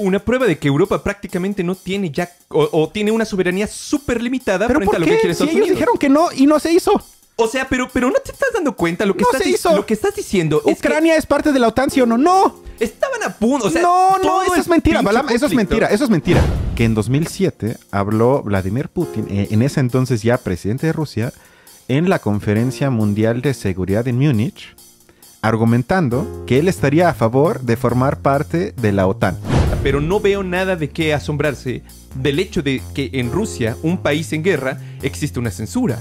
una prueba de que Europa prácticamente no tiene ya o, o tiene una soberanía súper limitada ¿Pero frente por a lo qué? que quiere Si Estados ellos Unidos. dijeron que no y no se hizo. O sea, pero, pero no te estás dando cuenta lo que, No estás, se di- hizo. lo que estás diciendo. es que Ucrania es parte de la OTAN, ¿sí o no? ¡No! estaban a punto. O sea, no, no, eso el es mentira, pinche Balam, eso es conflicto. mentira, eso es mentira. Que en 2007 habló Vladimir Putin, eh, en ese entonces ya presidente de Rusia, en la Conferencia Mundial de Seguridad en Múnich, argumentando que él estaría a favor de formar parte de la OTAN. Pero no veo nada de qué asombrarse del hecho de que en Rusia, un país en guerra, existe una censura.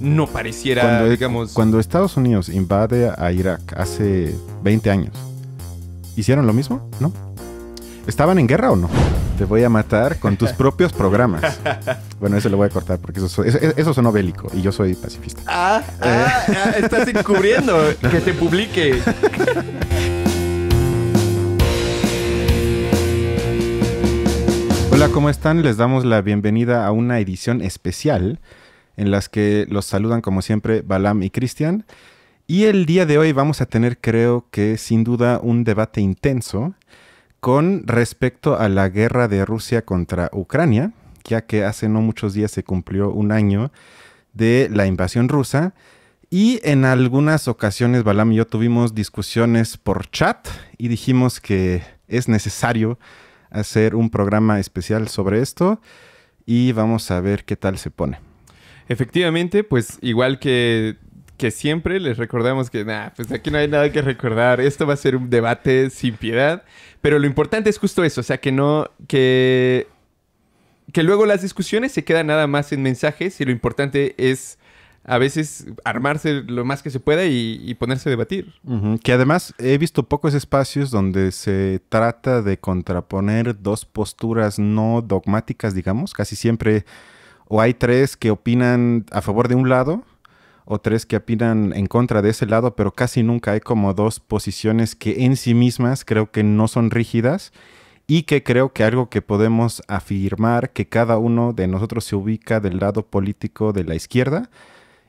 No pareciera, Cuando, digamos. cuando Estados Unidos invade a Irak hace 20 años, ¿hicieron lo mismo? ¿No? ¿Estaban en guerra o no? Te voy a matar con tus propios programas. Bueno, eso lo voy a cortar porque eso, eso, eso sonó bélico y yo soy pacifista. Ah, ah, ah, estás encubriendo que se publique. Hola, ¿cómo están? Les damos la bienvenida a una edición especial en las que los saludan como siempre Balam y Cristian. Y el día de hoy vamos a tener, creo que sin duda, un debate intenso con respecto a la guerra de Rusia contra Ucrania, ya que hace no muchos días se cumplió un año de la invasión rusa. Y en algunas ocasiones Balam y yo tuvimos discusiones por chat y dijimos que es necesario hacer un programa especial sobre esto y vamos a ver qué tal se pone. Efectivamente, pues igual que, que siempre, les recordamos que pues aquí no hay nada que recordar. Esto va a ser un debate sin piedad. Pero lo importante es justo eso, o sea, que no. que. que luego las discusiones se quedan nada más en mensajes y lo importante es a veces armarse lo más que se pueda y, ponerse a debatir. Que además he visto pocos espacios donde se trata de contraponer dos posturas no dogmáticas, digamos. Casi siempre o hay tres que opinan a favor de un lado o tres que opinan en contra de ese lado, pero casi nunca hay como dos posiciones que en sí mismas creo que no son rígidas y que creo que algo que podemos afirmar que cada uno de nosotros se ubica del lado político de la izquierda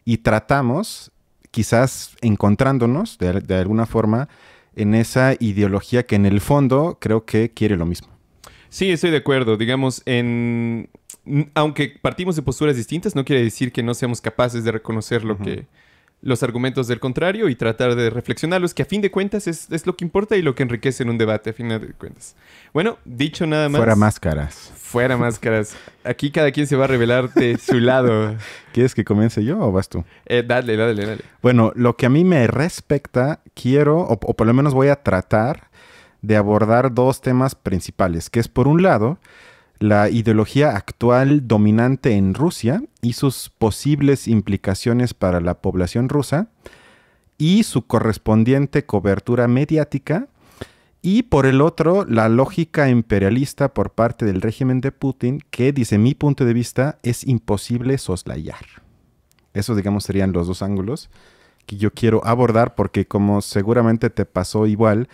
y tratamos, quizás encontrándonos de, de alguna forma, en esa ideología que en el fondo creo que quiere lo mismo. Sí, estoy de acuerdo. Digamos, en aunque partimos de posturas distintas, no quiere decir que no seamos capaces de reconocer lo que los argumentos del contrario y tratar de reflexionarlos, que a fin de cuentas es, es lo que importa y lo que enriquece en un debate, a fin de cuentas. Bueno, dicho nada más. Fuera máscaras. Fuera máscaras. Aquí cada quien se va a revelar de su lado. ¿Quieres que comience yo o vas tú? Eh, dale, dale, dale. Bueno, lo que a mí me respecta, quiero, o, o por lo menos voy a tratar de abordar dos temas principales, que es por un lado la ideología actual dominante en Rusia y sus posibles implicaciones para la población rusa y su correspondiente cobertura mediática y por el otro la lógica imperialista por parte del régimen de Putin que desde mi punto de vista es imposible soslayar. Esos digamos serían los dos ángulos que yo quiero abordar porque como seguramente te pasó igual,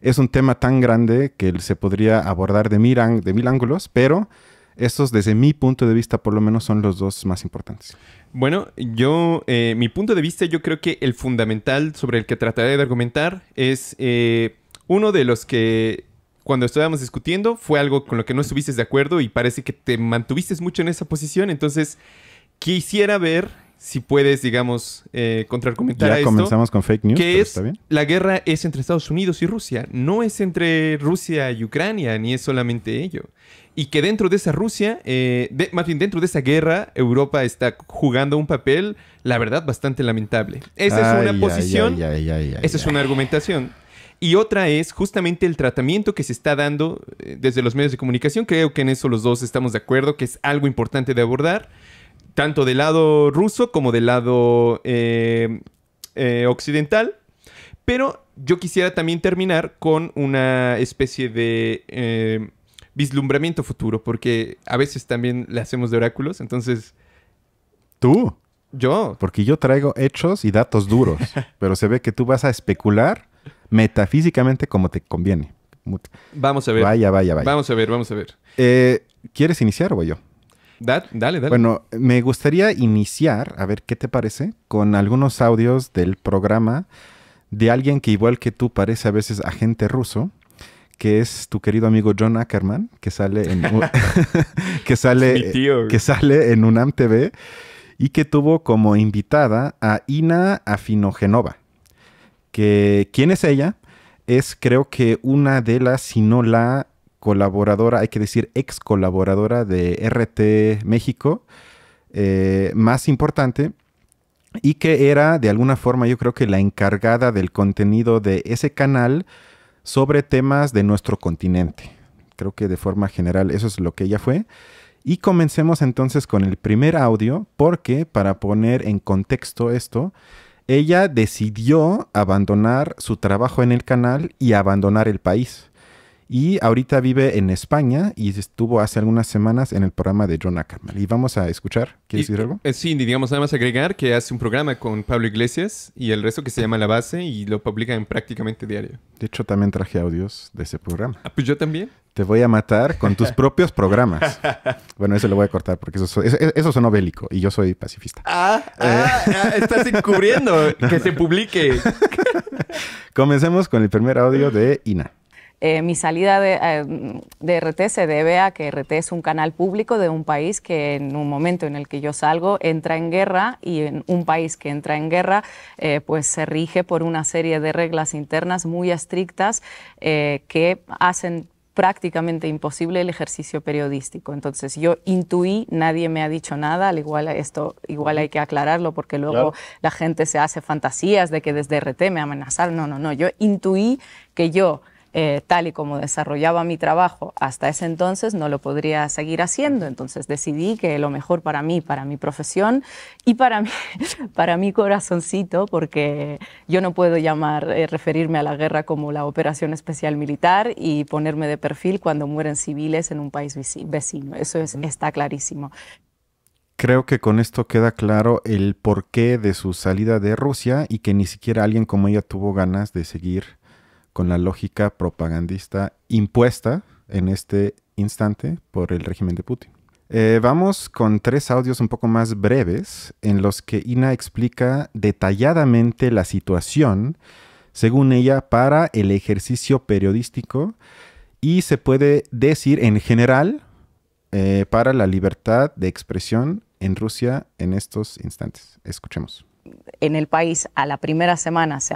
es un tema tan grande que se podría abordar de mil, ángulos, pero estos desde mi punto de vista por lo menos son los dos más importantes. Bueno, yo, eh, mi punto de vista, yo creo que el fundamental sobre el que trataré de argumentar es eh, uno de los que cuando estábamos discutiendo fue algo con lo que no estuviste de acuerdo y parece que te mantuviste mucho en esa posición. Entonces, quisiera ver si puedes, digamos, eh, contraargumentar a Ya esto. comenzamos con fake news, que es está bien. la guerra es entre Estados Unidos y Rusia, no es entre Rusia y Ucrania, ni es solamente ello. Y que dentro de esa Rusia, eh, de- más bien dentro de esa guerra, Europa está jugando un papel, la verdad, bastante lamentable. Esa es Ay, una ay, posición, ay, esa es una argumentación. Y otra es justamente el tratamiento que se está dando eh, desde los medios de comunicación. Creo que en eso los dos estamos de acuerdo, que es algo importante de abordar, tanto del lado ruso como del lado eh, eh, occidental. Pero yo quisiera también terminar con una especie de eh, vislumbramiento futuro, porque a veces también le hacemos de oráculos. Entonces, Tú, yo, porque yo traigo hechos y datos duros, pero se ve que tú vas a especular metafísicamente como te conviene. Vamos a ver. Vaya, vaya, vaya. Vamos a ver, vamos a ver. Eh, ¿Quieres iniciar o voy yo? Da- dale, dale. Bueno, me gustaría iniciar, a ver qué te parece, con algunos audios del programa de alguien que igual que tú parece a veces agente ruso, que es tu querido amigo John Ackerman, que sale en, que sale, que sale en UNAM TV y que tuvo como invitada a Ina Afinogenova. Que, ¿Quién es ella? Es creo que una de las, si no la colaboradora, hay que decir ex colaboradora de RT México, eh, más importante y que era de alguna forma yo creo que la encargada del contenido de ese canal sobre temas de nuestro continente. Creo que de forma general eso es lo que ella fue. Y comencemos entonces con el primer audio porque para poner en contexto esto, ella decidió abandonar su trabajo en el canal y abandonar el país. Y ahorita vive en España y estuvo hace algunas semanas en el programa de John Ackerman. Y vamos a escuchar. ¿Quieres decir algo? Eh, sí, digamos, nada más agregar que hace un programa con Pablo Iglesias y el resto que se llama La Base y lo publica en prácticamente diario. De hecho, también traje audios de ese programa. Ah, pues yo también. Te voy a matar con tus propios programas. bueno, eso lo voy a cortar porque eso, eso, eso sonó bélico y yo soy pacifista. Ah, ah, ah estás encubriendo que se publique. Comencemos con el primer audio de Ina. Eh, mi salida eh, de, RT se debe a que RT es un canal público de un país que en un momento en el que yo salgo entra en guerra y en un país que entra en guerra eh, pues se rige por una serie de reglas internas muy estrictas que hacen prácticamente imposible el ejercicio periodístico. Entonces yo intuí, nadie me ha dicho nada, al igual esto igual hay que aclararlo porque luego la gente se hace fantasías de que desde RT me amenazaron. No, no, no, yo intuí que yo eh, tal y como desarrollaba mi trabajo hasta ese entonces, no lo podría seguir haciendo. Entonces decidí que lo mejor para mí, para mi profesión y para mi, para mi corazoncito, porque yo no puedo llamar, eh, referirme a la guerra como la operación especial militar y ponerme de perfil cuando mueren civiles en un país vecino. Eso está clarísimo. Creo que con esto queda claro el porqué de su salida de Rusia y que ni siquiera alguien como ella tuvo ganas de seguir con la lógica propagandista impuesta en este instante por el régimen de Putin. Eh, vamos con tres audios un poco más breves en los que Ina explica detalladamente la situación, según ella, para el ejercicio periodístico y se puede decir en general eh, para la libertad de expresión en Rusia en estos instantes. Escuchemos en el país a la primera semana se,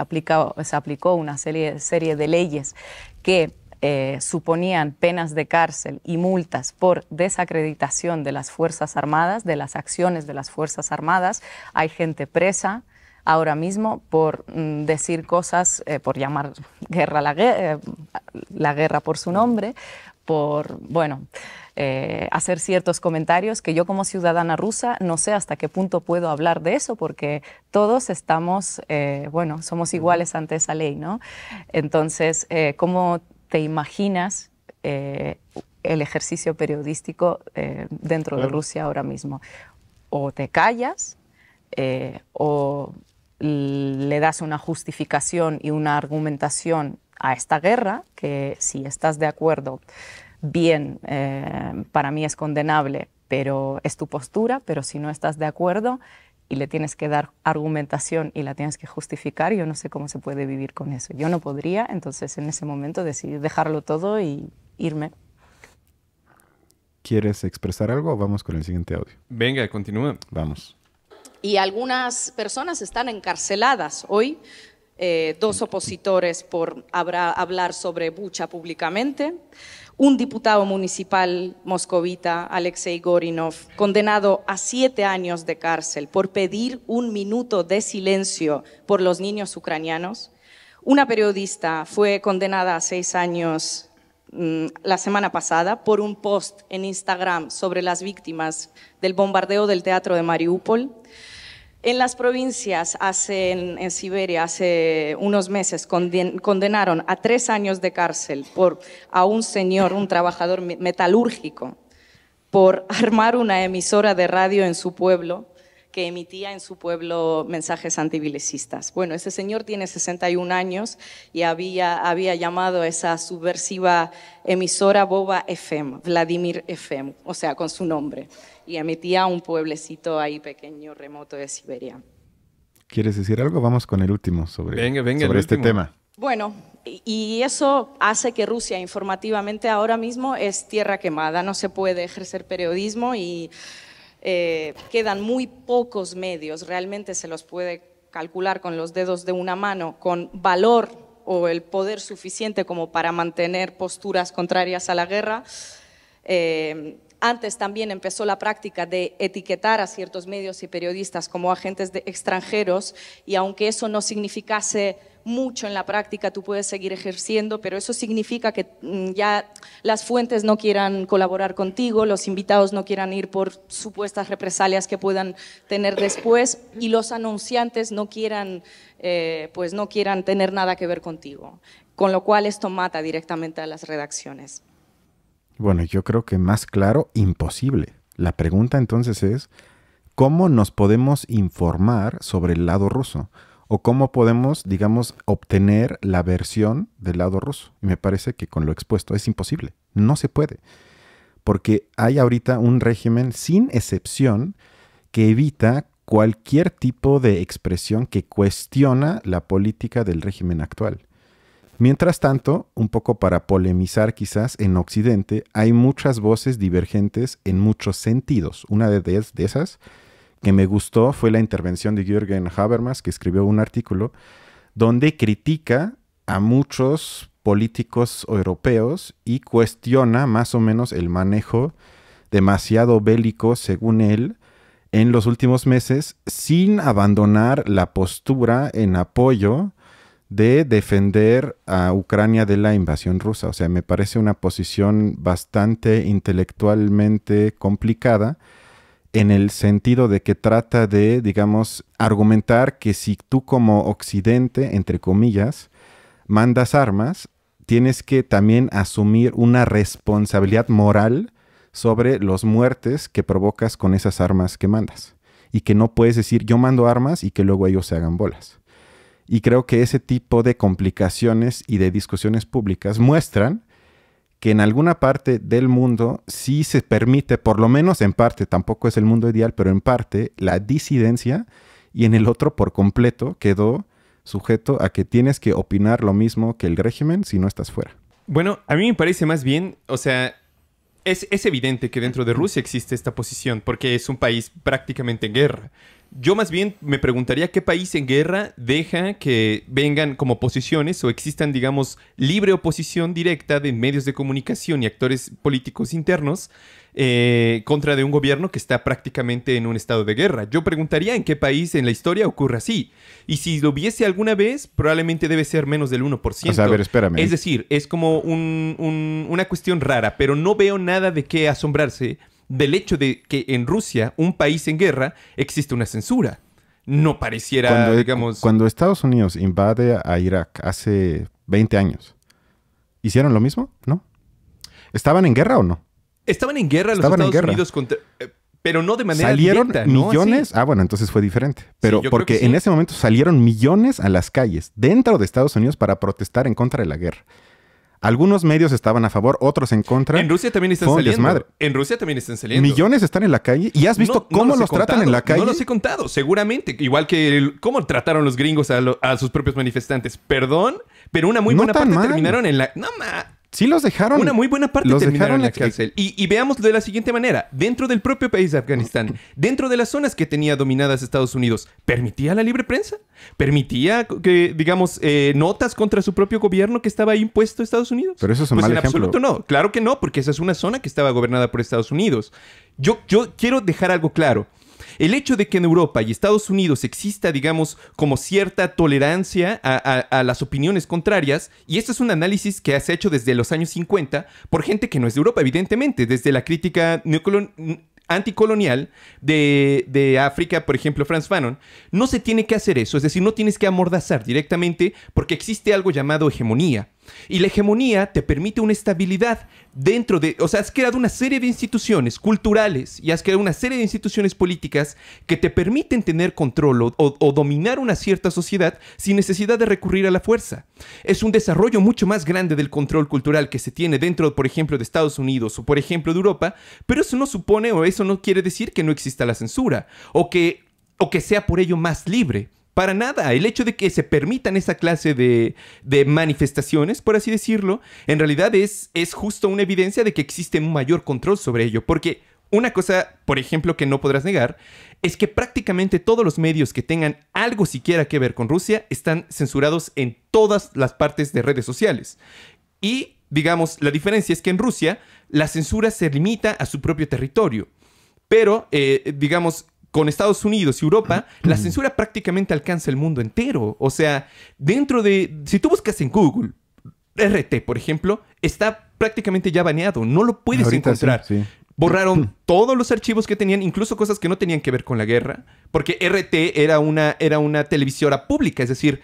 se aplicó una serie, serie de leyes que eh, suponían penas de cárcel y multas por desacreditación de las Fuerzas Armadas, de las acciones de las Fuerzas Armadas. Hay gente presa ahora mismo por mm, decir cosas, eh, por llamar guerra la, eh, la guerra por su nombre, por, bueno, eh, hacer ciertos comentarios que yo como ciudadana rusa no sé hasta qué punto puedo hablar de eso porque todos estamos, eh, bueno, somos iguales ante esa ley, ¿no? Entonces, eh, ¿cómo te imaginas el ejercicio periodístico dentro de Rusia ahora mismo? O te callas o le das una justificación y una argumentación a esta guerra, que si estás de acuerdo bien, eh, para mí es condenable, pero es tu postura, pero si no estás de acuerdo y le tienes que dar argumentación y la tienes que justificar, yo no sé cómo se puede vivir con eso. Yo no podría, entonces en ese momento decidí dejarlo todo y irme. ¿Quieres expresar algo vamos con el siguiente audio? Venga, continúa. Vamos. Y algunas personas están encarceladas hoy, eh, dos opositores por hablar sobre Bucha públicamente un diputado municipal moscovita, Alexei Gorinov, condenado a siete años de cárcel por pedir un minuto de silencio por los niños ucranianos. Una periodista fue condenada a seis años mm, la semana pasada por un post en Instagram sobre las víctimas del bombardeo del teatro de Mariupol. En las provincias, hace, en, Siberia, hace unos meses, condenaron a tres años de cárcel por, a un señor, un trabajador metalúrgico, por armar una emisora de radio en su pueblo que emitía en su pueblo mensajes antivilecistas. Bueno, ese señor tiene 61 años y había, había llamado a esa subversiva emisora Boba FM, Vladimir FM, o sea, con su nombre y emitía un pueblecito ahí pequeño, remoto de Siberia. ¿Quieres decir algo? Vamos con el último sobre, sobre este tema. Bueno, y eso hace que Rusia informativamente ahora mismo es tierra quemada, no se puede ejercer periodismo y eh, quedan muy pocos medios, realmente se los puede calcular con los dedos de una mano, con valor o el poder suficiente como para mantener posturas contrarias a la guerra. Eh, antes también empezó la práctica de etiquetar a ciertos medios y periodistas como agentes de extranjeros y aunque eso no significase mucho en la práctica, tú puedes seguir ejerciendo, pero eso significa que mm, ya las fuentes no quieran colaborar contigo, los invitados no quieran ir por supuestas represalias que puedan tener después y los anunciantes no quieran, eh, pues no quieran tener nada que ver contigo. Con lo cual esto mata directamente a las redacciones. Bueno, yo creo que más claro, imposible. La pregunta entonces es, ¿cómo nos podemos informar sobre el lado ruso? o cómo podemos, digamos, obtener la versión del lado ruso. Y me parece que con lo expuesto es imposible, no se puede, porque hay ahorita un régimen sin excepción que evita cualquier tipo de expresión que cuestiona la política del régimen actual. Mientras tanto, un poco para polemizar quizás, en Occidente hay muchas voces divergentes en muchos sentidos. Una de, esas que me gustó fue la intervención de Jürgen Habermas, que escribió un artículo donde critica a muchos políticos europeos y cuestiona más o menos el manejo demasiado bélico, según él, en los últimos meses, sin abandonar la postura en apoyo de defender a Ucrania de la invasión rusa. O sea, me parece una posición bastante intelectualmente complicada en el sentido de que trata de, digamos, argumentar que si tú como Occidente, entre comillas, mandas armas, tienes que también asumir una responsabilidad moral sobre los muertes que provocas con esas armas que mandas. Y que no puedes decir yo mando armas y que luego ellos se hagan bolas. Y creo que ese tipo de complicaciones y de discusiones públicas muestran que en alguna parte del mundo sí se permite, por lo menos en parte, tampoco es el mundo ideal, pero en parte, la disidencia y en el otro por completo quedó sujeto a que tienes que opinar lo mismo que el régimen si no estás fuera. Bueno, a mí me parece más bien, o sea, es, es evidente que dentro de Rusia existe esta posición porque es un país prácticamente en guerra. Yo más bien me preguntaría qué país en guerra deja que vengan como posiciones o existan, digamos, libre oposición directa de medios de comunicación y actores políticos internos eh, contra de un gobierno que está prácticamente en un estado de guerra. Yo preguntaría en qué país en la historia ocurre así. Y si lo hubiese alguna vez, probablemente debe ser menos del 1%. O sea, a ver, espérame. Es decir, es como una cuestión rara, pero no veo nada de qué asombrarse del hecho de que en Rusia, un país en guerra, existe una censura. No pareciera, cuando, digamos... Cuando Estados Unidos invade a Irak hace 20 años, ¿hicieron lo mismo? ¿No? ¿Estaban en guerra o no? Estaban en guerra los Estados Unidos contra... Eh, pero no de manera salieron millones. Ah, bueno, entonces fue diferente. Pero porque en ese momento salieron millones a las calles dentro de Estados Unidos para protestar en contra de la guerra. Algunos medios estaban a favor, otros en contra. En Rusia también están saliendo. En Rusia también están saliendo. Millones están en la calle y has visto cómo los, tratan en la calle. No los he contado, seguramente. Igual que cómo trataron los gringos a, sus propios manifestantes. Perdón, pero una muy buena parte terminaron en la. No, ma. Sí los dejaron. Una muy buena parte los terminaron en la cárcel. Y, y veámoslo de la siguiente manera. Dentro del propio país de Afganistán, dentro de las zonas que tenía dominadas Estados Unidos, ¿permitía la libre prensa? ¿Permitía que, digamos, eh, notas contra su propio gobierno que estaba impuesto Estados Unidos? Pero eso es un pues mal en absoluto no. Claro que no, porque esa es una zona que estaba gobernada por Estados Unidos. Yo, yo quiero dejar algo claro. El hecho de que en Europa y Estados Unidos exista, digamos, como cierta tolerancia a, las opiniones contrarias, y esto es un análisis que has hecho desde los años 50 por gente que no es de Europa, evidentemente, desde la crítica anticolonial de, de, África, por ejemplo, Franz Fanon, no se tiene que hacer eso, es decir, no tienes que amordazar directamente porque existe algo llamado hegemonía. Y la hegemonía te permite una estabilidad dentro de, o sea, has creado una serie de instituciones culturales y has creado una serie de instituciones políticas que te permiten tener control o, dominar una cierta sociedad sin necesidad de recurrir a la fuerza. Es un desarrollo mucho más grande del control cultural que se tiene dentro, por ejemplo, de Estados Unidos o, por ejemplo, de Europa, pero eso no supone o eso no quiere decir que no exista la censura o que, o que sea por ello más libre. Para nada. El hecho de que se permitan esa clase de, manifestaciones, por así decirlo, en realidad es, es justo una evidencia de que existe un mayor control sobre ello. Porque una cosa, por ejemplo, que no podrás negar, es que prácticamente todos los medios que tengan algo siquiera que ver con Rusia están censurados en todas las partes de redes sociales. Y, digamos, la diferencia es que en Rusia la censura se limita a su propio territorio. Pero, eh, digamos, con Estados Unidos y Europa, la censura prácticamente alcanza el mundo entero. O sea, dentro de... Si tú buscas en Google RT, por ejemplo, está prácticamente ya baneado. No lo puedes Ahorita sí, encontrar. sí. Borraron todos los archivos que tenían, incluso cosas que no tenían que ver con la guerra, porque RT era una, era una televisora pública, es decir,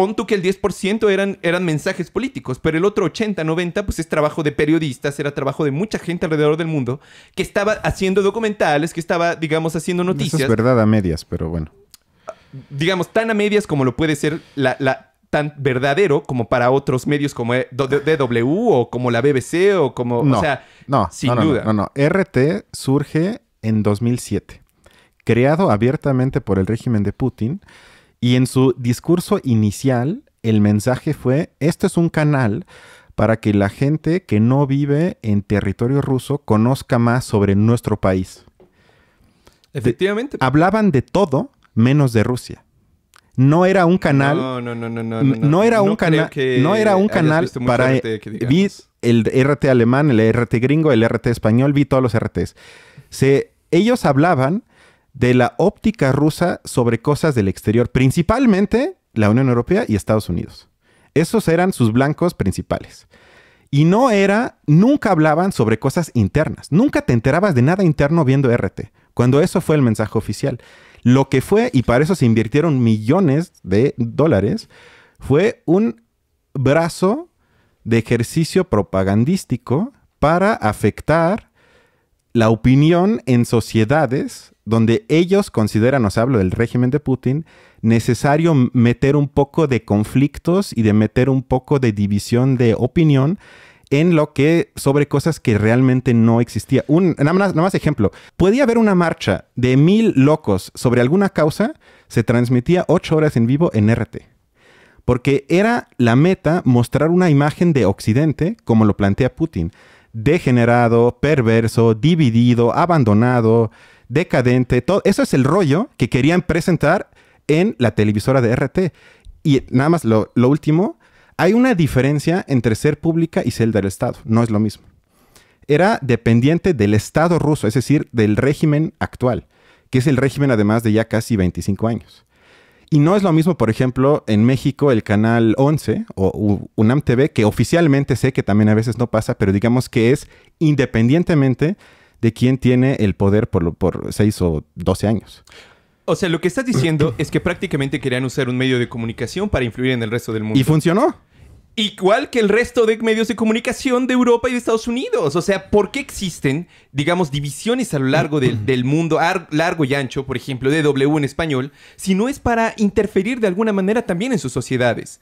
pon tú que el 10% eran, eran mensajes políticos, pero el otro 80, 90, pues es trabajo de periodistas, era trabajo de mucha gente alrededor del mundo que estaba haciendo documentales, que estaba, digamos, haciendo Eso noticias es verdad a medias, pero bueno. digamos, tan a medias como lo puede ser la, la- tan verdadero como para otros medios como E- D- DW o como la BBC o como, No, o sea, no, sin no, no, duda. No, no, RT surge en 2007, creado abiertamente por el régimen de Putin, y en su discurso inicial el mensaje fue, este es un canal para que la gente que no vive en territorio ruso conozca más sobre nuestro país. Efectivamente. Hablaban de todo menos de Rusia. No era un canal No, no, no, no, no. no, era un canal, no era un canal para RT vi el RT alemán, el RT gringo, el RT español, vi todos los RTs. Se, ellos hablaban de la óptica rusa sobre cosas del exterior, principalmente la Unión Europea y Estados Unidos. Esos eran sus blancos principales. Y no era, nunca hablaban sobre cosas internas. Nunca te enterabas de nada interno viendo RT, cuando eso fue el mensaje oficial. Lo que fue, y para eso se invirtieron millones de dólares, fue un brazo de ejercicio propagandístico para afectar la opinión en sociedades donde ellos consideran, os hablo del régimen de Putin, necesario meter un poco de conflictos y de meter un poco de división de opinión en lo que sobre cosas que realmente no existía. Un, nada, nada más ejemplo, podía haber una marcha de mil locos sobre alguna causa, se transmitía ocho horas en vivo en RT. Porque era la meta mostrar una imagen de Occidente, como lo plantea Putin, degenerado, perverso, dividido, abandonado, decadente. Todo eso es el rollo que querían presentar en la televisora de RT. Y nada más lo, lo último, hay una diferencia entre ser pública y ser del Estado. No es lo mismo. Era dependiente del Estado ruso, es decir, del régimen actual, que es el régimen además de ya casi 25 años. Y no es lo mismo, por ejemplo, en México el canal 11 o UNAM TV, que oficialmente sé que también a veces no pasa, pero digamos que es independientemente de quién tiene el poder por, lo- por 6 o 12 años. O sea, lo que estás diciendo es que prácticamente querían usar un medio de comunicación para influir en el resto del mundo. Y funcionó. Igual que el resto de medios de comunicación de Europa y de Estados Unidos. O sea, ¿por qué existen, digamos, divisiones a lo largo del, del mundo, ar- largo y ancho, por ejemplo, de W en español, si no es para interferir de alguna manera también en sus sociedades?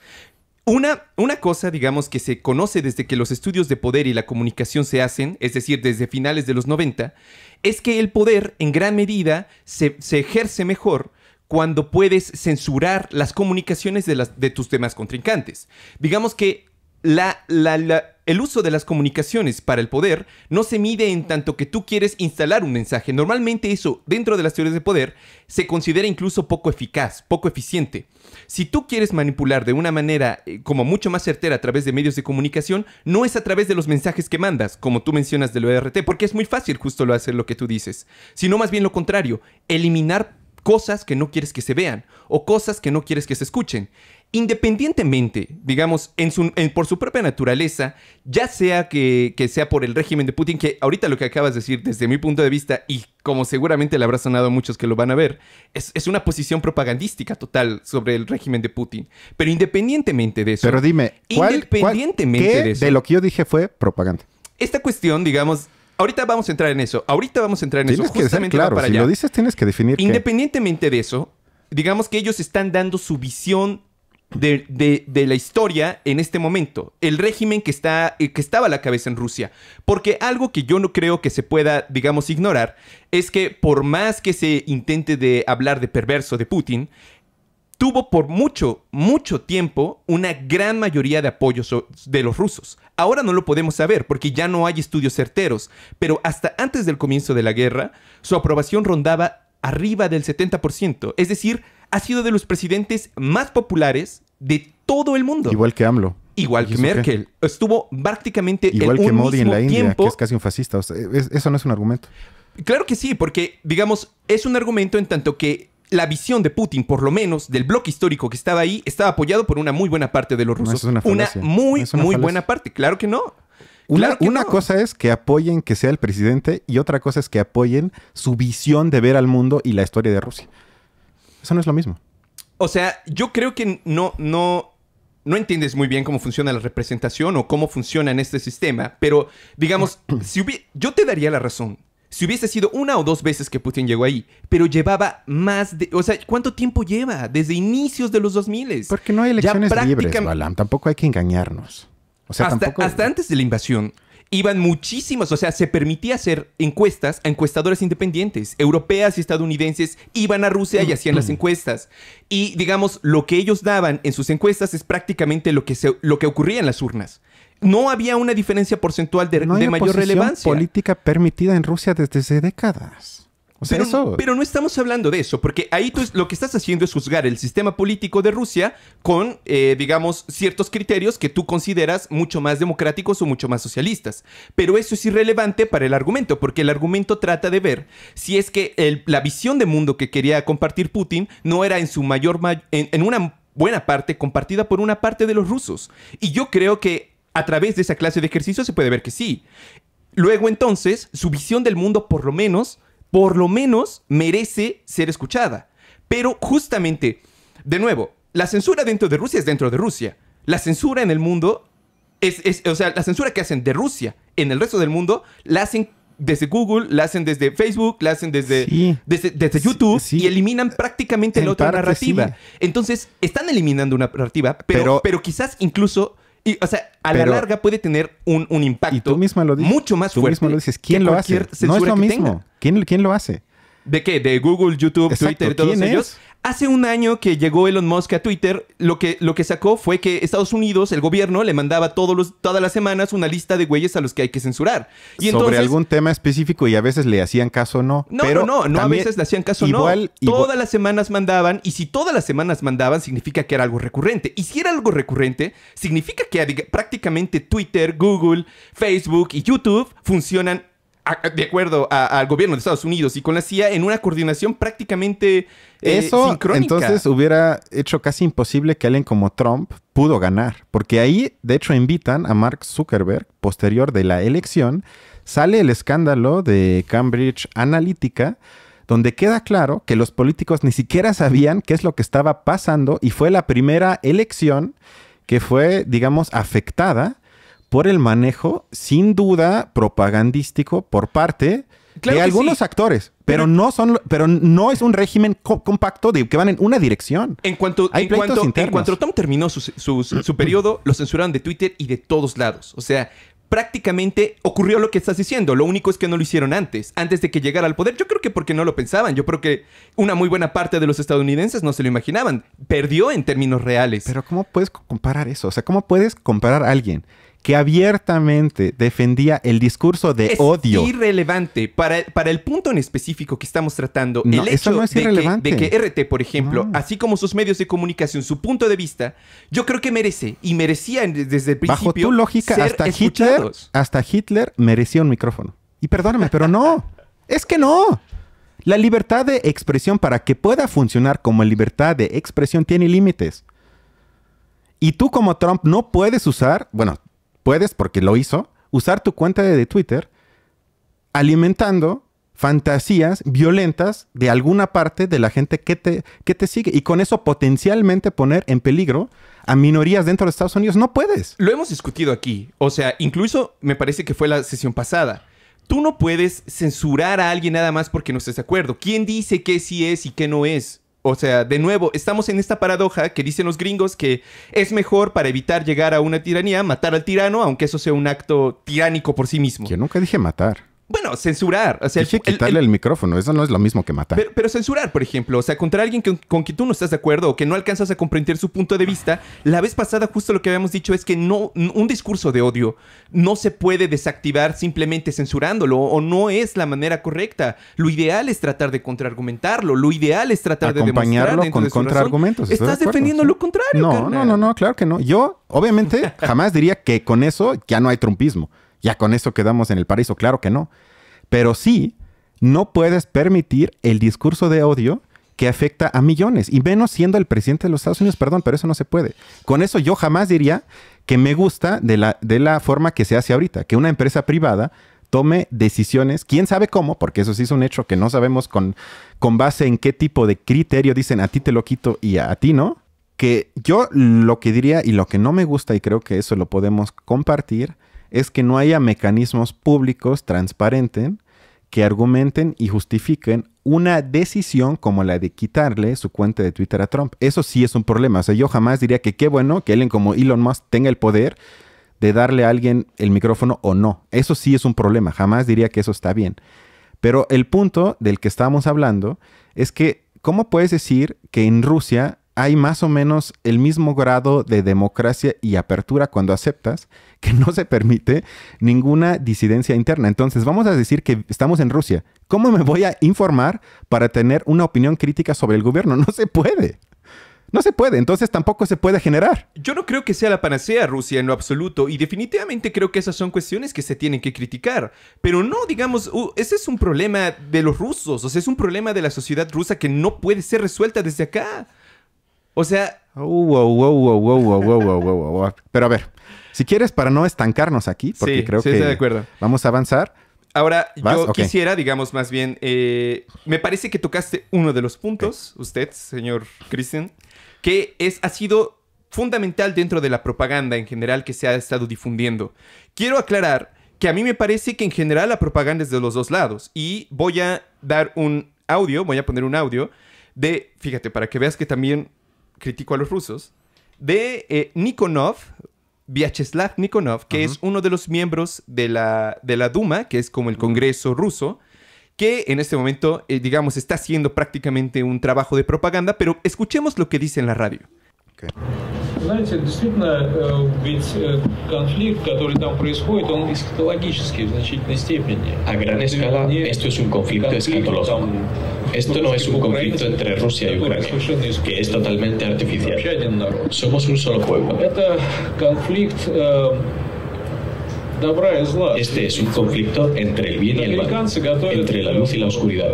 Una, una cosa, digamos, que se conoce desde que los estudios de poder y la comunicación se hacen, es decir, desde finales de los 90, es que el poder en gran medida se, se ejerce mejor cuando puedes censurar las comunicaciones de, las, de tus demás contrincantes. Digamos que la- la- la- el uso de las comunicaciones para el poder no se mide en tanto que tú quieres instalar un mensaje. Normalmente eso, dentro de las teorías de poder, se considera incluso poco eficaz, poco eficiente. Si tú quieres manipular de una manera eh, como mucho más certera a través de medios de comunicación, no es a través de los mensajes que mandas, como tú mencionas del ORT, porque es muy fácil justo lo hacer lo que tú dices, sino más bien lo contrario, eliminar cosas que no quieres que se vean o cosas que no quieres que se escuchen. Independientemente, digamos, en su, en- por su propia naturaleza, ya sea que, que sea por el régimen de Putin, que ahorita lo que acabas de decir desde mi punto de vista, y como seguramente le habrá sonado a muchos que lo van a ver, es, es una posición propagandística total sobre el régimen de Putin. Pero independientemente de eso, Pero dime, ¿cuál, Independientemente cuál- qué de eso. de lo que yo dije fue propaganda? esta cuestión, digamos, ahorita vamos a entrar en eso, ahorita vamos a entrar en eso, Tienes que ser justamente va claro. para Si allá. lo dices, tienes que definir qué. Independientemente de eso, digamos que ellos están dando su visión de, de- la historia en este momento. El régimen que, está, eh, que estaba a la cabeza en Rusia. Porque algo que yo no creo que se pueda, digamos, ignorar, es que por más que se intente de hablar de perverso de Putin, tuvo por mucho, mucho tiempo una gran mayoría de apoyo so- de los rusos. Ahora no lo podemos saber porque ya no hay estudios certeros, pero hasta antes del comienzo de la guerra, su aprobación rondaba arriba del 70%. Es decir, ha sido de los presidentes más populares de todo el mundo. Igual que AMLO. Igual ¿Y que qué? Merkel. Estuvo prácticamente Igual en que un Modi en la India, tiempo. que es casi un fascista. O sea, es- eso no es un argumento. Claro que sí, porque, digamos, es un argumento en tanto que la visión de Putin, por lo menos del bloque histórico que estaba ahí, estaba apoyado por una muy buena parte de los No, rusos. eso es una falacia. muy, una muy buena parte. Claro que no. Una, Claro que una no. cosa es que apoyen que sea el presidente y otra cosa es que apoyen su visión de ver al mundo y la historia de Rusia. Eso no es lo mismo. O sea, yo creo que no, no, no entiendes muy bien cómo funciona la representación o cómo funciona en este sistema, pero digamos, si yo te daría la razón. Si hubiese sido una o dos veces que Putin llegó ahí, pero llevaba más de... O sea, ¿cuánto tiempo lleva? Desde inicios de los 2000. Porque no hay elecciones libres, Balam. Tampoco hay que engañarnos. O sea, hasta, tampoco... hasta antes de la invasión, iban muchísimos, o sea, se permitía hacer encuestas a encuestadoras independientes, europeas y estadounidenses, iban a Rusia y hacían las encuestas. Y digamos, lo que ellos daban en sus encuestas es prácticamente lo que, se- lo que ocurría en las urnas. No había una diferencia porcentual de, no de mayor relevancia. política permitida en Rusia desde hace décadas. O sea, pero, eso... pero no estamos hablando de eso, porque ahí tú lo que estás haciendo es juzgar el sistema político de Rusia con, eh, digamos, ciertos criterios que tú consideras mucho más democráticos o mucho más socialistas. Pero eso es irrelevante para el argumento, porque el argumento trata de ver si es que el- la visión de mundo que quería compartir Putin no era en su mayor, ma- en, en una buena parte compartida por una parte de los rusos. Y yo creo que a través de esa clase de ejercicio se puede ver que sí. Luego entonces, su visión del mundo por lo menos, por lo menos merece ser escuchada. Pero justamente, de nuevo, la censura dentro de Rusia es dentro de Rusia. La censura en el mundo es, es- o sea, la censura que hacen de Rusia en el resto del mundo la hacen desde Google, la hacen desde Facebook, la hacen desde, Sí. desde, YouTube sí. y eliminan prácticamente En la otra narrativa. Entonces, están eliminando una narrativa, pero, Pero- pero, quizás incluso, y, o sea, a Pero- la larga puede tener un, un impacto y tú misma lo dices. mucho más tú fuerte. mismo lo dices. ¿Quién lo hace? No es lo mismo. ¿Quién, ¿Quién lo hace? ¿De qué? ¿De Google, YouTube, Exacto, Twitter todos ¿quién ellos? es? Hace un año que llegó Elon Musk a Twitter, lo que, lo que sacó fue que Estados Unidos, el gobierno, le mandaba todos los, todas las semanas una lista de güeyes a los que hay que censurar. Y Sobre entonces, algún tema específico y a veces le hacían caso o no. No, pero no, no, no a veces le hacían caso igual, no. igual- Todas las semanas mandaban, y si todas las semanas mandaban, significa que era algo recurrente. Y si era algo recurrente, significa que diga, prácticamente Twitter, Google, Facebook y YouTube funcionan a- de acuerdo al gobierno de Estados Unidos y con la CIA en una coordinación prácticamente eh, Eso sincrónica. entonces hubiera hecho casi imposible que alguien como Trump pudo ganar. Porque ahí, de hecho, invitan a Mark Zuckerberg, posterior de la elección, sale el escándalo de Cambridge Analytica, donde queda claro que los políticos ni siquiera sabían qué es lo que estaba pasando y fue la primera elección que fue, digamos, afectada por el manejo, sin duda, propagandístico por parte Claro de algunos sí. actores. Pero, Pero- no son, pero no es un régimen co- compacto de que van en una dirección. En cuanto, Hay en, cuanto, en internos. cuanto Tom terminó su, su- su periodo, lo censuraron de Twitter y de todos lados. O sea, prácticamente ocurrió lo que estás diciendo. Lo único es que no lo hicieron antes, antes de que llegara al poder. Yo creo que porque no lo pensaban. Yo creo que una muy buena parte de los estadounidenses no se lo imaginaban. Perdió en términos reales. Pero ¿cómo puedes co- comparar eso? O sea, ¿cómo puedes comparar a alguien que abiertamente defendía el discurso de es odio? irrelevante. Para, para el punto en específico que estamos tratando, No, el hecho no es de, que, irrelevante. de que RT, por ejemplo, No. así como sus medios de comunicación, su punto de vista, yo creo que merece y merecía desde el principio. Bajo tu lógica, ser hasta Hitler, hasta Hitler merecía un micrófono. Y perdóname, pero no. Es que no. La libertad de expresión para que pueda funcionar como libertad de expresión tiene límites. Y tú como Trump no puedes usar, bueno, puedes porque lo hizo, usar tu cuenta de Twitter alimentando fantasías violentas de alguna parte de la gente que te, que te sigue y con eso potencialmente poner en peligro a minorías dentro de Estados Unidos. No puedes. Lo hemos discutido aquí. O sea, incluso me parece que fue la sesión pasada. Tú no puedes censurar a alguien nada más porque no estés de acuerdo. ¿Quién dice qué sí es y qué no es? O sea, de nuevo, estamos en esta paradoja que dicen los gringos que es mejor para evitar llegar a una tiranía matar al tirano, aunque eso sea un acto tiránico por sí mismo. Yo nunca dije matar. Bueno, censurar. O sea, el- quitarle el, micrófono, eso no es lo mismo que matar. pero, pero censurar, por ejemplo, o sea, contra alguien que- con quien tú no estás de acuerdo o que no alcanzas a comprender su punto de vista, la vez pasada justo lo que habíamos dicho es que no, un discurso de odio no se puede desactivar simplemente censurándolo o no es la manera correcta. Lo ideal es tratar de contraargumentarlo, lo ideal es tratar de Acompañarlo con de contraargumentos, de Estás acuerdo, defendiendo sí. lo contrario. No, carnal. no, no, no, claro que no. Yo, obviamente, jamás diría que con eso ya no hay trumpismo. Ya con eso quedamos en el paraíso, claro que no. Pero sí, no puedes permitir el discurso de odio que afecta a millones, y menos siendo el presidente de los Estados Unidos, perdón, pero eso no se puede. Con eso yo jamás diría que me gusta de la, de la forma que se hace ahorita, que una empresa privada tome decisiones, quién sabe cómo, porque eso sí es un hecho que no sabemos con, con base en qué tipo de criterio dicen a ti te lo quito y a, a ti no, que yo lo que diría y lo que no me gusta y creo que eso lo podemos compartir es que no haya mecanismos públicos transparentes que argumenten y justifiquen una decisión como la de quitarle su cuenta de Twitter a Trump. Eso sí es un problema. O sea, yo jamás diría que qué bueno que alguien como Elon Musk tenga el poder de darle a alguien el micrófono o no. Eso sí es un problema. Jamás diría que eso está bien. Pero el punto del que estábamos hablando es que, ¿cómo puedes decir que en Rusia hay más o menos el mismo grado de democracia y apertura cuando aceptas que no se permite ninguna disidencia interna? Entonces, vamos a decir que estamos en Rusia. ¿Cómo me voy a informar para tener una opinión crítica sobre el gobierno? No se puede. No se puede. Entonces, tampoco se puede generar. Yo no creo que sea la panacea Rusia en lo absoluto y definitivamente creo que esas son cuestiones que se tienen que criticar. Pero no, digamos, ese es un problema de los rusos, o sea, es un problema de la sociedad rusa que no puede ser resuelta desde acá. O sea... Pero a ver, si quieres, para no estancarnos aquí, porque creo que estoy de acuerdo. vamos a avanzar. Ahora, yo quisiera, digamos, más bien, me parece que tocaste uno de los puntos, usted, señor Christian, que es, ha sido fundamental dentro de la propaganda en general que se ha estado difundiendo. Quiero aclarar que a mí me parece que en general la propaganda es de los dos lados y voy a dar un audio, voy a poner un audio de, fíjate, para que veas que también critico a los rusos, de eh, Nikonov, Vyacheslav Nikonov, que es uno de los miembros de la, de la Duma, que es como el Congreso ruso, que en este momento, eh, digamos, está haciendo prácticamente un trabajo de propaganda, pero escuchemos lo que dice en la radio. Знаете, действительно, э, ведь э, конфликт, который там происходит, он эсхатологический в значительной степени. A gran escala, Не esto es un conflicto конфликт, escatológico. там, Esto no es un в conflicto Украине, entre Rusia y который Ucrania, совершенно que es искусственный. totalmente Вообще artificial. один народ. Somos un solo pueblo. Это конфликт э, добра и зла. Este es un conflicto entre el bien y el mal, Американцы готовят entre la luz y la oscuridad.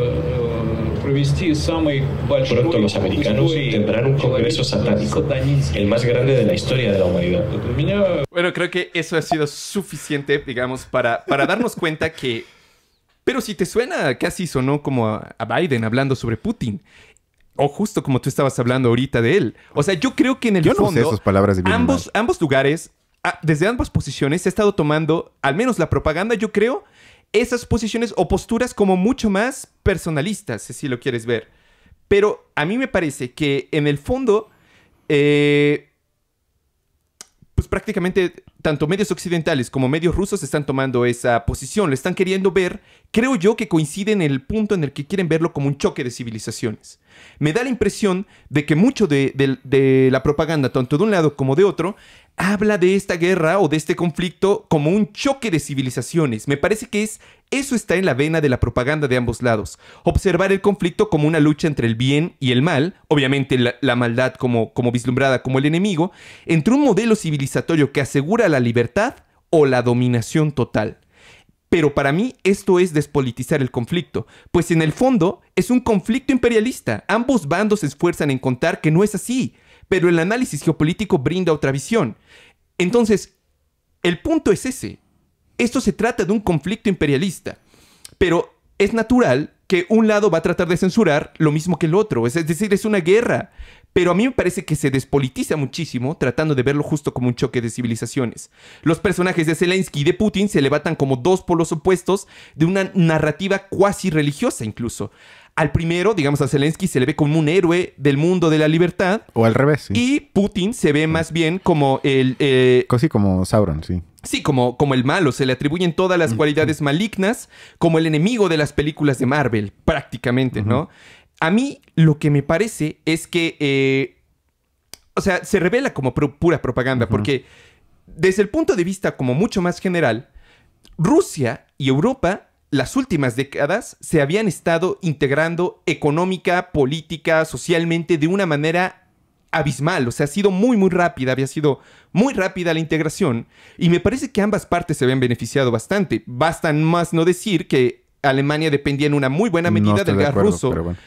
Pronto los americanos tendrán un congreso satánico, el más grande de la historia de la humanidad. Bueno, creo que eso ha sido suficiente, digamos, para, para darnos cuenta que... Pero si te suena, casi sonó como a, Biden hablando sobre Putin o justo como tú estabas hablando ahorita de él. O sea, yo creo que en el fondo, ambos, ambos lugares, desde ambas posiciones, se ha estado tomando, al menos la propaganda, yo creo, esas posiciones o posturas como mucho más personalistas, si lo quieres ver. Pero a mí me parece que en el fondo... eh, pues prácticamente tanto medios occidentales como medios rusos están tomando esa posición, lo están queriendo ver, creo yo que coincide en el punto en el que quieren verlo como un choque de civilizaciones. Me da la impresión de que mucho de la propaganda, tanto de un lado como de otro, habla de esta guerra o de este conflicto como un choque de civilizaciones. Me parece que es eso está en la vena de la propaganda de ambos lados. Observar el conflicto como una lucha entre el bien y el mal, obviamente la, maldad como, como vislumbrada como el enemigo, entre un modelo civilizatorio que asegura la libertad o la dominación total. Pero para mí esto es despolitizar el conflicto, pues en el fondo es un conflicto imperialista. Ambos bandos se esfuerzan en contar que no es así, pero el análisis geopolítico brinda otra visión. Entonces, el punto es ese. Esto se trata de un conflicto imperialista, pero es natural que un lado va a tratar de censurar lo mismo que el otro, es decir, es una guerra. Pero a mí me parece que se despolitiza muchísimo tratando de verlo justo como un choque de civilizaciones. Los personajes de Zelensky y de Putin se levantan como dos polos opuestos de una narrativa cuasi religiosa incluso. Al primero, digamos a Zelensky, se le ve como un héroe del mundo de la libertad O al revés, sí. y Putin se ve más bien como el... eh, Casi como Sauron, sí. Sí, como, como el malo, se le atribuyen todas las cualidades malignas, como el enemigo de las películas de Marvel, prácticamente, ¿no? A mí lo que me parece es que, eh, o sea, se revela como pro- pura propaganda, porque desde el punto de vista como mucho más general, Rusia y Europa las últimas décadas se habían estado integrando económica, política, socialmente de una manera abismal, o sea, ha sido muy muy rápida, había sido muy rápida la integración y me parece que ambas partes se habían beneficiado bastante. Basta más no decir que Alemania dependía en una muy buena medida del de gas acuerdo, ruso. pero bueno.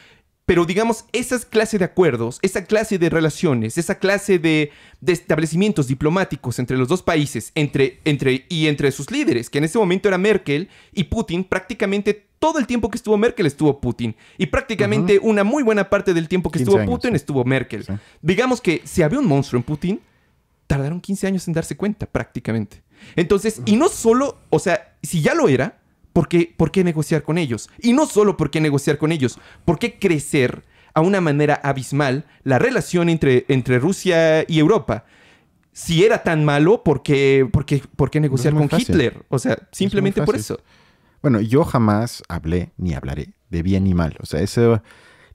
Pero digamos, esa clase de acuerdos, esa clase de relaciones, esa clase de, de establecimientos diplomáticos entre los dos países entre, entre, y entre sus líderes, que en ese momento era Merkel y Putin, prácticamente todo el tiempo que estuvo Merkel estuvo Putin. Y prácticamente una muy buena parte del tiempo que 15 estuvo años, Putin sí. estuvo Merkel. Sí. Digamos que si había un monstruo en Putin, tardaron 15 años en darse cuenta, prácticamente. Entonces, y no solo, o sea, si ya lo era, ¿por qué, por qué negociar con ellos? Y no solo por qué negociar con ellos, ¿por qué crecer a una manera abismal la relación entre, entre Rusia y Europa? Si era tan malo, ¿por qué, por qué, por qué negociar con fácil. Hitler? O sea, simplemente por eso. Bueno, yo jamás hablé ni hablaré de bien ni mal. O sea, ese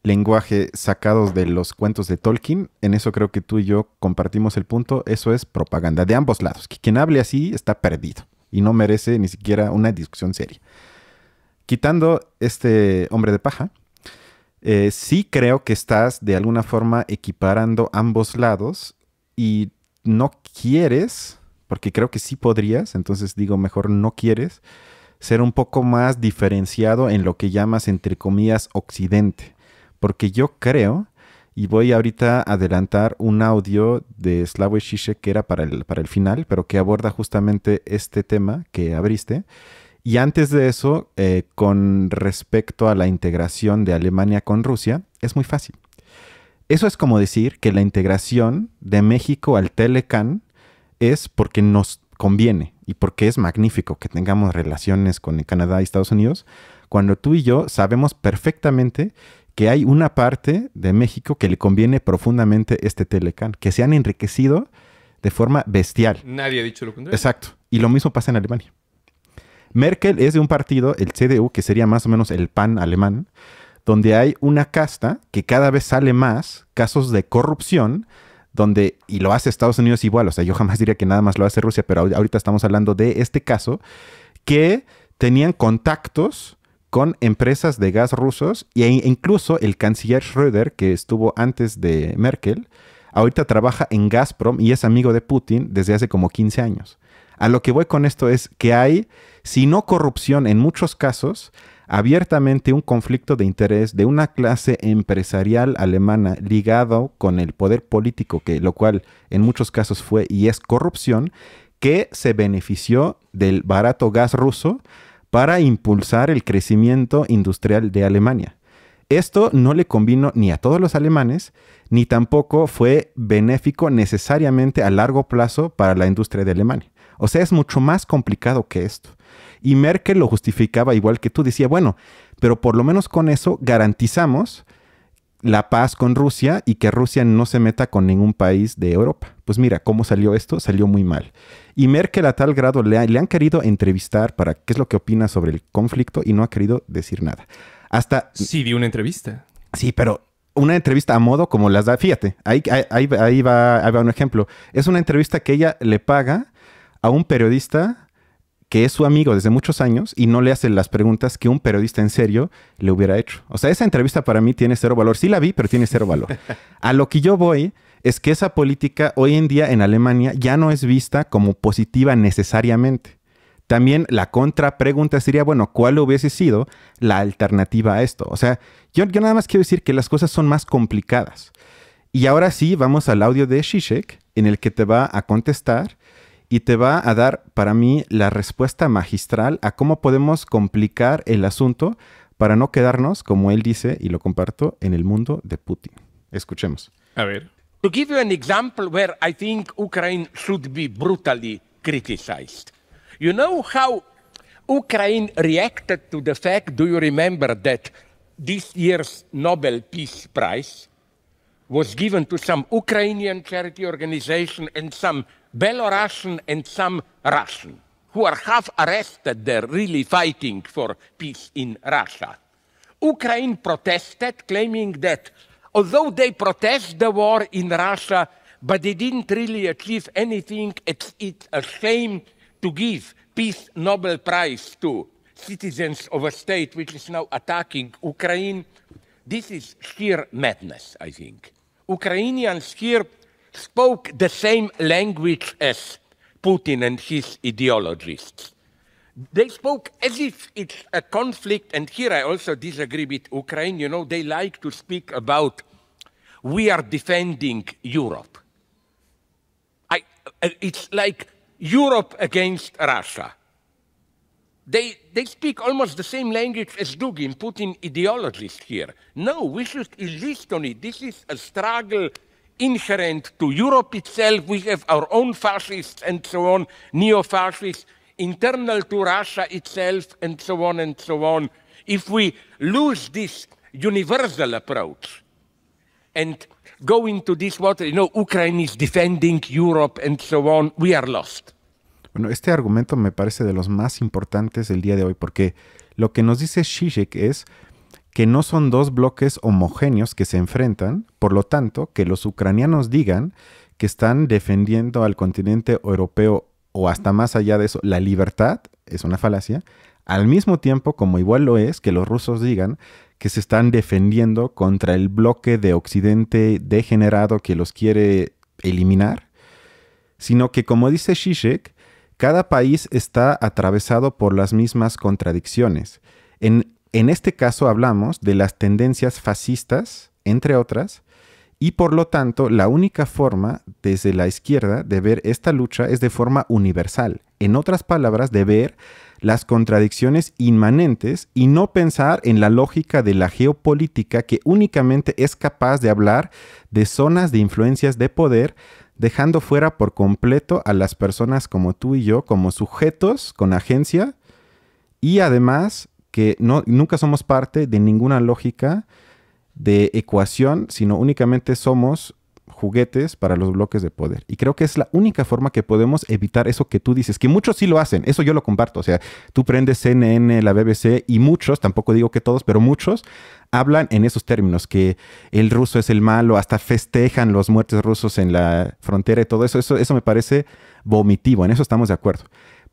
lenguaje sacados de los cuentos de Tolkien, en eso creo que tú y yo compartimos el punto. Eso es propaganda de ambos lados. Quien hable así está perdido y no merece ni siquiera una discusión seria. Quitando este hombre de paja, eh, sí creo que estás de alguna forma equiparando ambos lados y no quieres, porque creo que sí podrías, entonces digo mejor no quieres, ser un poco más diferenciado en lo que llamas entre comillas occidente. Porque yo creo, y voy ahorita a adelantar un audio de Slavoj Žižek que era para el, para el final, pero que aborda justamente este tema que abriste. Y antes de eso, eh, con respecto a la integración de Alemania con Rusia, es muy fácil. Eso es como decir que la integración de México al Telecan es porque nos conviene y porque es magnífico que tengamos relaciones con Canadá y Estados Unidos, cuando tú y yo sabemos perfectamente que hay una parte de México que le conviene profundamente este Telecan, que se han enriquecido de forma bestial. Nadie ha dicho lo contrario. Exacto. Y lo mismo pasa en Alemania. Merkel es de un partido, el CDU, que sería más o menos el PAN alemán, donde hay una casta que cada vez sale más casos de corrupción, donde, y lo hace Estados Unidos igual, o sea, yo jamás diría que nada más lo hace Rusia, pero ahor- ahorita estamos hablando de este caso, que tenían contactos con empresas de gas rusos e incluso el canciller Schröder, que estuvo antes de Merkel, ahorita trabaja en Gazprom y es amigo de Putin desde hace como 15 años. A lo que voy con esto es que hay, si no corrupción en muchos casos, abiertamente un conflicto de interés de una clase empresarial alemana ligado con el poder político, que lo cual en muchos casos fue y es corrupción, que se benefició del barato gas ruso para impulsar el crecimiento industrial de Alemania. Esto no le convino ni a todos los alemanes, ni tampoco fue benéfico necesariamente a largo plazo para la industria de Alemania. O sea, es mucho más complicado que esto. Y Merkel lo justificaba igual que tú, decía, bueno, pero por lo menos con eso garantizamos la paz con Rusia y que Rusia no se meta con ningún país de Europa. Pues mira, ¿cómo salió esto? Salió muy mal. Y Merkel a tal grado le, ha- le han querido entrevistar para qué es lo que opina sobre el conflicto y no ha querido decir nada. Hasta Sí, di una entrevista. Sí, pero una entrevista a modo como las da, fíjate, ahí, ahí, ahí va- ahí va, ahí va un ejemplo. Es una entrevista que ella le paga a un periodista que es su amigo desde muchos años y no le hace las preguntas que un periodista en serio le hubiera hecho. O sea, esa entrevista para mí tiene cero valor. Sí la vi, pero tiene cero valor. A lo que yo voy es que esa política hoy en día en Alemania ya no es vista como positiva necesariamente. También la contrapregunta sería, bueno, ¿cuál hubiese sido la alternativa a esto? O sea, yo, yo nada más quiero decir que las cosas son más complicadas. Y ahora sí, vamos al audio de Shishek, en el que te va a contestar y te va a dar, para mí, la respuesta magistral a cómo podemos complicar el asunto para no quedarnos, como él dice, y lo comparto, en el mundo de Putin. Escuchemos. A ver. To give you an example where I think Ukraine should be brutally criticized. You know how Ukraine reacted to the fact, do you remember that this year's Nobel Peace Prize was given to some Ukrainian charity organization and some Belarusian and some Russian, who are half arrested there, really fighting for peace in Russia. Ukraine protested, claiming that although they protest the war in Russia, but they didn't really achieve anything, it's, it's a shame to give Peace Nobel Prize to citizens of a state which is now attacking Ukraine. This is sheer madness, I think. Ukrainians here spoke the same language as Putin and his ideologists. They spoke as if it's a conflict, and here I also disagree with Ukraine. You know, they like to speak about we are defending Europe. I, uh, it's like Europe against Russia. They, they speak almost the same language as Dugin, Putin ideologists here. No, we should insist on it. This is a struggle inherent to Europe itself. We have our own fascists and so on, neo fascists, internal to Russia itself, and so on and so on. If we lose this universal approach and go into this water, you know, Ukraine is defending Europe and so on, we are lost. Bueno, este argumento me parece de los más importantes del día de hoy porque lo que nos dice Zizek es que no son dos bloques homogéneos que se enfrentan, por lo tanto, que los ucranianos digan que están defendiendo al continente europeo o hasta más allá de eso, la libertad, es una falacia, al mismo tiempo como igual lo es que los rusos digan que se están defendiendo contra el bloque de Occidente degenerado que los quiere eliminar, sino que como dice Zizek, cada país está atravesado por las mismas contradicciones. En, en este caso hablamos de las tendencias fascistas, entre otras, y por lo tanto la única forma desde la izquierda de ver esta lucha es de forma universal. En otras palabras, de ver las contradicciones inmanentes y no pensar en la lógica de la geopolítica que únicamente es capaz de hablar de zonas de influencias de poder dejando fuera por completo a las personas como tú y yo como sujetos con agencia y además que no, nunca somos parte de ninguna lógica de ecuación, sino únicamente somos juguetes para los bloques de poder. Y creo que es la única forma que podemos evitar eso que tú dices, que muchos sí lo hacen, eso yo lo comparto. O sea, tú prendes CNN, la BBC y muchos, tampoco digo que todos, pero muchos hablan en esos términos, que el ruso es el malo, hasta festejan los muertos rusos en la frontera y todo eso. Eso, eso me parece vomitivo, en eso estamos de acuerdo.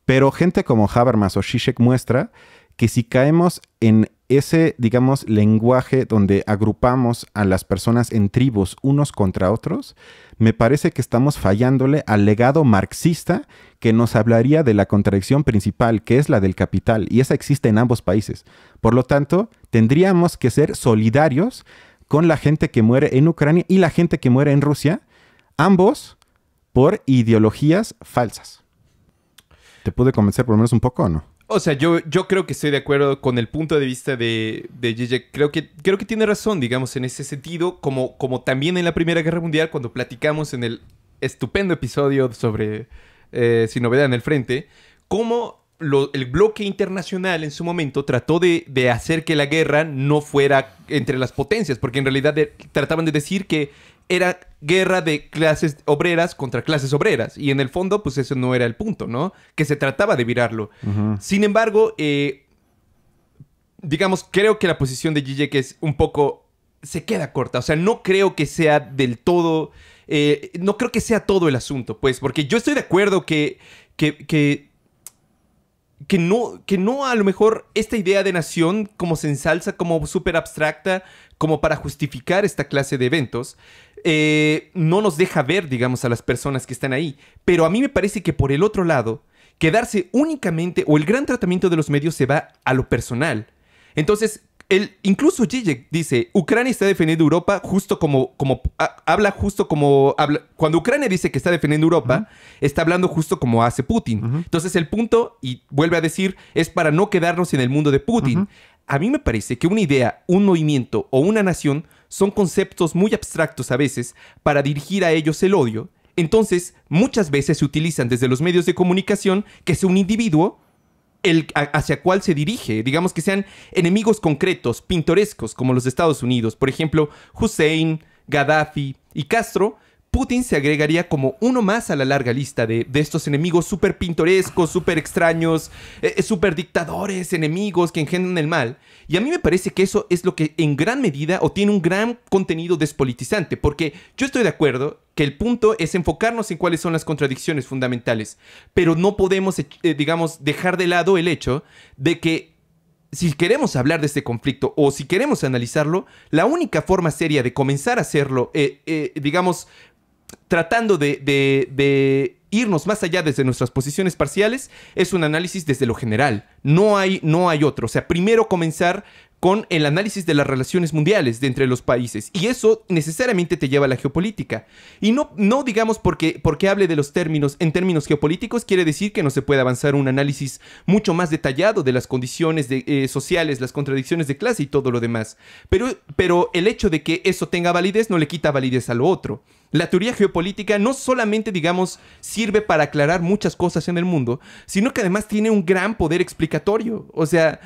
Pero gente como Habermas o Zizek muestra que si caemos en ese, digamos, lenguaje donde agrupamos a las personas en tribus unos contra otros, me parece que estamos fallándole al legado marxista que nos hablaría de la contradicción principal, que es la del capital, y esa existe en ambos países. Por lo tanto, tendríamos que ser solidarios con la gente que muere en Ucrania y la gente que muere en Rusia, ambos por ideologías falsas. ¿Te pude convencer por lo menos un poco o no? O sea, yo, yo creo que estoy de acuerdo con el punto de vista de, de. Creo que, creo que tiene razón, digamos, en ese sentido, como, como también en la Primera Guerra Mundial, cuando platicamos en el estupendo episodio sobre eh, Sin Novedad en el Frente, cómo el bloque internacional en su momento trató de, de hacer que la guerra no fuera entre las potencias, porque en realidad de- trataban de decir que era guerra de clases obreras contra clases obreras, y en el fondo, pues eso no era el punto, ¿no? Que se trataba de virarlo. Sin embargo, eh, digamos, creo que la posición de Zizek es un poco... se queda corta. O sea, no creo que sea del todo... eh, no creo que sea todo el asunto, pues, porque yo estoy de acuerdo que... que, que que no, que no a lo mejor esta idea de nación como se ensalza como súper abstracta, como para justificar esta clase de eventos, eh, no nos deja ver, digamos, a las personas que están ahí. Pero a mí me parece que por el otro lado, quedarse únicamente, o el gran tratamiento de los medios se va a lo personal. Entonces, el, incluso Zizek dice, Ucrania está defendiendo Europa justo como, como ha- habla justo como, habla, cuando Ucrania dice que está defendiendo Europa, está hablando justo como hace Putin. Entonces el punto, y vuelve a decir, es para no quedarnos en el mundo de Putin. A mí me parece que una idea, un movimiento o una nación son conceptos muy abstractos a veces para dirigir a ellos el odio. Entonces, muchas veces se utilizan desde los medios de comunicación que es un individuo el, hacia cuál se dirige. Digamos que sean enemigos concretos, pintorescos, como los de Estados Unidos. Por ejemplo, Hussein, Gaddafi y Castro, Putin se agregaría como uno más a la larga lista de, de estos enemigos súper pintorescos, súper extraños, eh, súper dictadores, enemigos que engendran el mal. Y a mí me parece que eso es lo que en gran medida o tiene un gran contenido despolitizante, porque yo estoy de acuerdo que el punto es enfocarnos en cuáles son las contradicciones fundamentales, pero no podemos, eh, digamos, dejar de lado el hecho de que si queremos hablar de este conflicto o si queremos analizarlo, la única forma seria de comenzar a hacerlo, eh, eh, digamos, tratando de, irnos más allá desde nuestras posiciones parciales, es un análisis desde lo general. No hay, no hay otro. O sea, primero comenzar con el análisis de las relaciones mundiales de entre los países. Y eso necesariamente te lleva a la geopolítica. Y no, no digamos porque, porque hable de los términos en términos geopolíticos, quiere decir que no se puede avanzar un análisis mucho más detallado de las condiciones de, eh, sociales, las contradicciones de clase y todo lo demás. Pero, pero el hecho de que eso tenga validez no le quita validez a lo otro. La teoría geopolítica no solamente, digamos, sirve para aclarar muchas cosas en el mundo, sino que además tiene un gran poder explicatorio. O sea,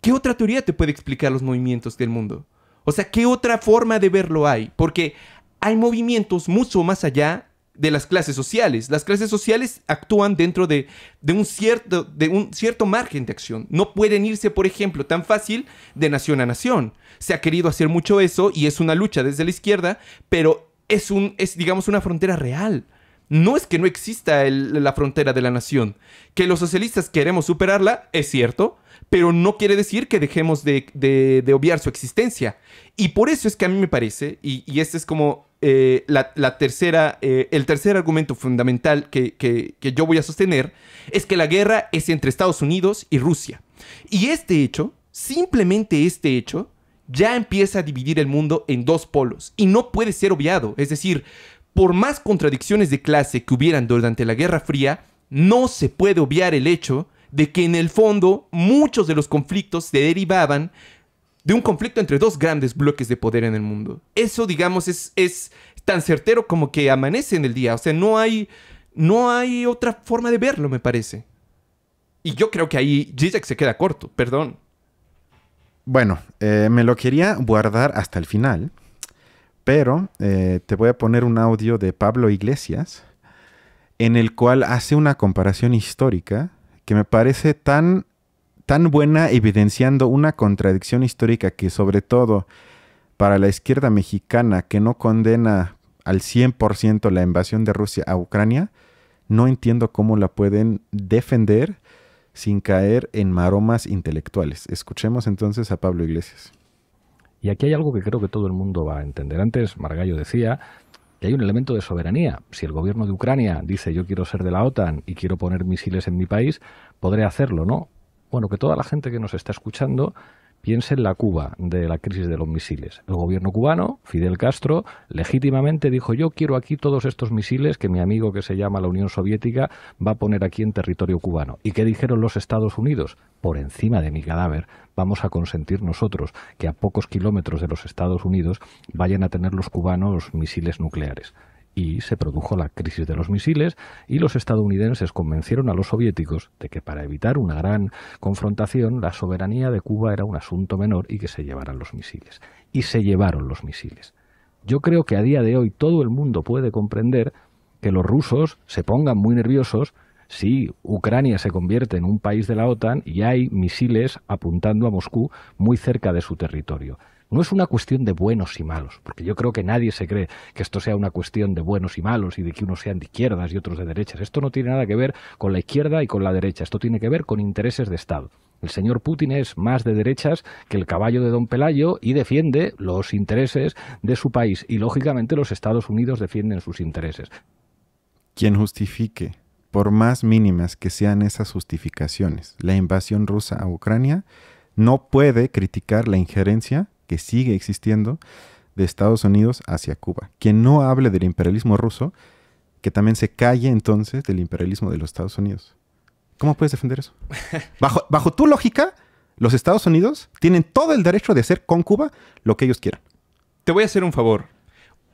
¿qué otra teoría te puede explicar los movimientos del mundo? O sea, ¿qué otra forma de verlo hay? Porque hay movimientos mucho más allá de las clases sociales. Las clases sociales actúan dentro de, un cierto margen de acción. No pueden irse, por ejemplo, tan fácil de nación a nación. Se ha querido hacer mucho eso y es una lucha desde la izquierda, pero es, un, es digamos, una frontera real. No es que no exista la frontera de la nación. Que los socialistas queremos superarla, es cierto, pero no quiere decir que dejemos de, de- obviar su existencia. Y por eso es que a mí me parece, y, y este es como eh, la, la tercera, eh, el tercer argumento fundamental que- que yo voy a sostener, es que la guerra es entre Estados Unidos y Rusia. Y este hecho, simplemente este hecho, ya empieza a dividir el mundo en dos polos y no puede ser obviado. Es decir, por más contradicciones de clase que hubieran durante la Guerra Fría, no se puede obviar el hecho de que en el fondo muchos de los conflictos se derivaban de un conflicto entre dos grandes bloques de poder en el mundo. Eso, digamos, es, es tan certero como que amanece en el día. O sea, no hay, no hay otra forma de verlo, me parece. Y yo creo que ahí Zizek se queda corto, perdón. Bueno, eh, me lo quería guardar hasta el final, pero eh, te voy a poner un audio de Pablo Iglesias en el cual hace una comparación histórica que me parece tan, tan buena evidenciando una contradicción histórica que sobre todo para la izquierda mexicana que no condena al 100% la invasión de Rusia a Ucrania, no entiendo cómo la pueden defender sin caer en maromas intelectuales. Escuchemos entonces a Pablo Iglesias. Y aquí hay algo que creo que todo el mundo va a entender. Antes Margallo decía que hay un elemento de soberanía. Si el gobierno de Ucrania dice yo quiero ser de la OTAN y quiero poner misiles en mi país, podré hacerlo, ¿no? Bueno, que toda la gente que nos está escuchando piense en la Cuba de la crisis de los misiles. El gobierno cubano, Fidel Castro, legítimamente dijo yo quiero aquí todos estos misiles que mi amigo que se llama la Unión Soviética va a poner aquí en territorio cubano. ¿Y qué dijeron los Estados Unidos? Por encima de mi cadáver vamos a consentir nosotros que a pocos kilómetros de los Estados Unidos vayan a tener los cubanos misiles nucleares y se produjo la crisis de los misiles y los estadounidenses convencieron a los soviéticos de que para evitar una gran confrontación la soberanía de Cuba era un asunto menor y que se llevaran los misiles. Y se llevaron los misiles. Yo creo que a día de hoy todo el mundo puede comprender que los rusos se pongan muy nerviosos si Ucrania se convierte en un país de la OTAN y hay misiles apuntando a Moscú muy cerca de su territorio. No es una cuestión de buenos y malos, porque yo creo que nadie se cree que esto sea una cuestión de buenos y malos y de que unos sean de izquierdas y otros de derechas. Esto no tiene nada que ver con la izquierda y con la derecha, esto tiene que ver con intereses de Estado. El señor Putin es más de derechas que el caballo de don Pelayo y defiende los intereses de su país y lógicamente los Estados Unidos defienden sus intereses. Quien justifique, por más mínimas que sean esas justificaciones, la invasión rusa a Ucrania, no puede criticar la injerencia que sigue existiendo de Estados Unidos hacia Cuba. Quien no hable del imperialismo ruso, que también se calle entonces del imperialismo de los Estados Unidos. ¿Cómo puedes defender eso? Bajo, bajo tu lógica, los Estados Unidos tienen todo el derecho de hacer con Cuba lo que ellos quieran. Te voy a hacer un favor.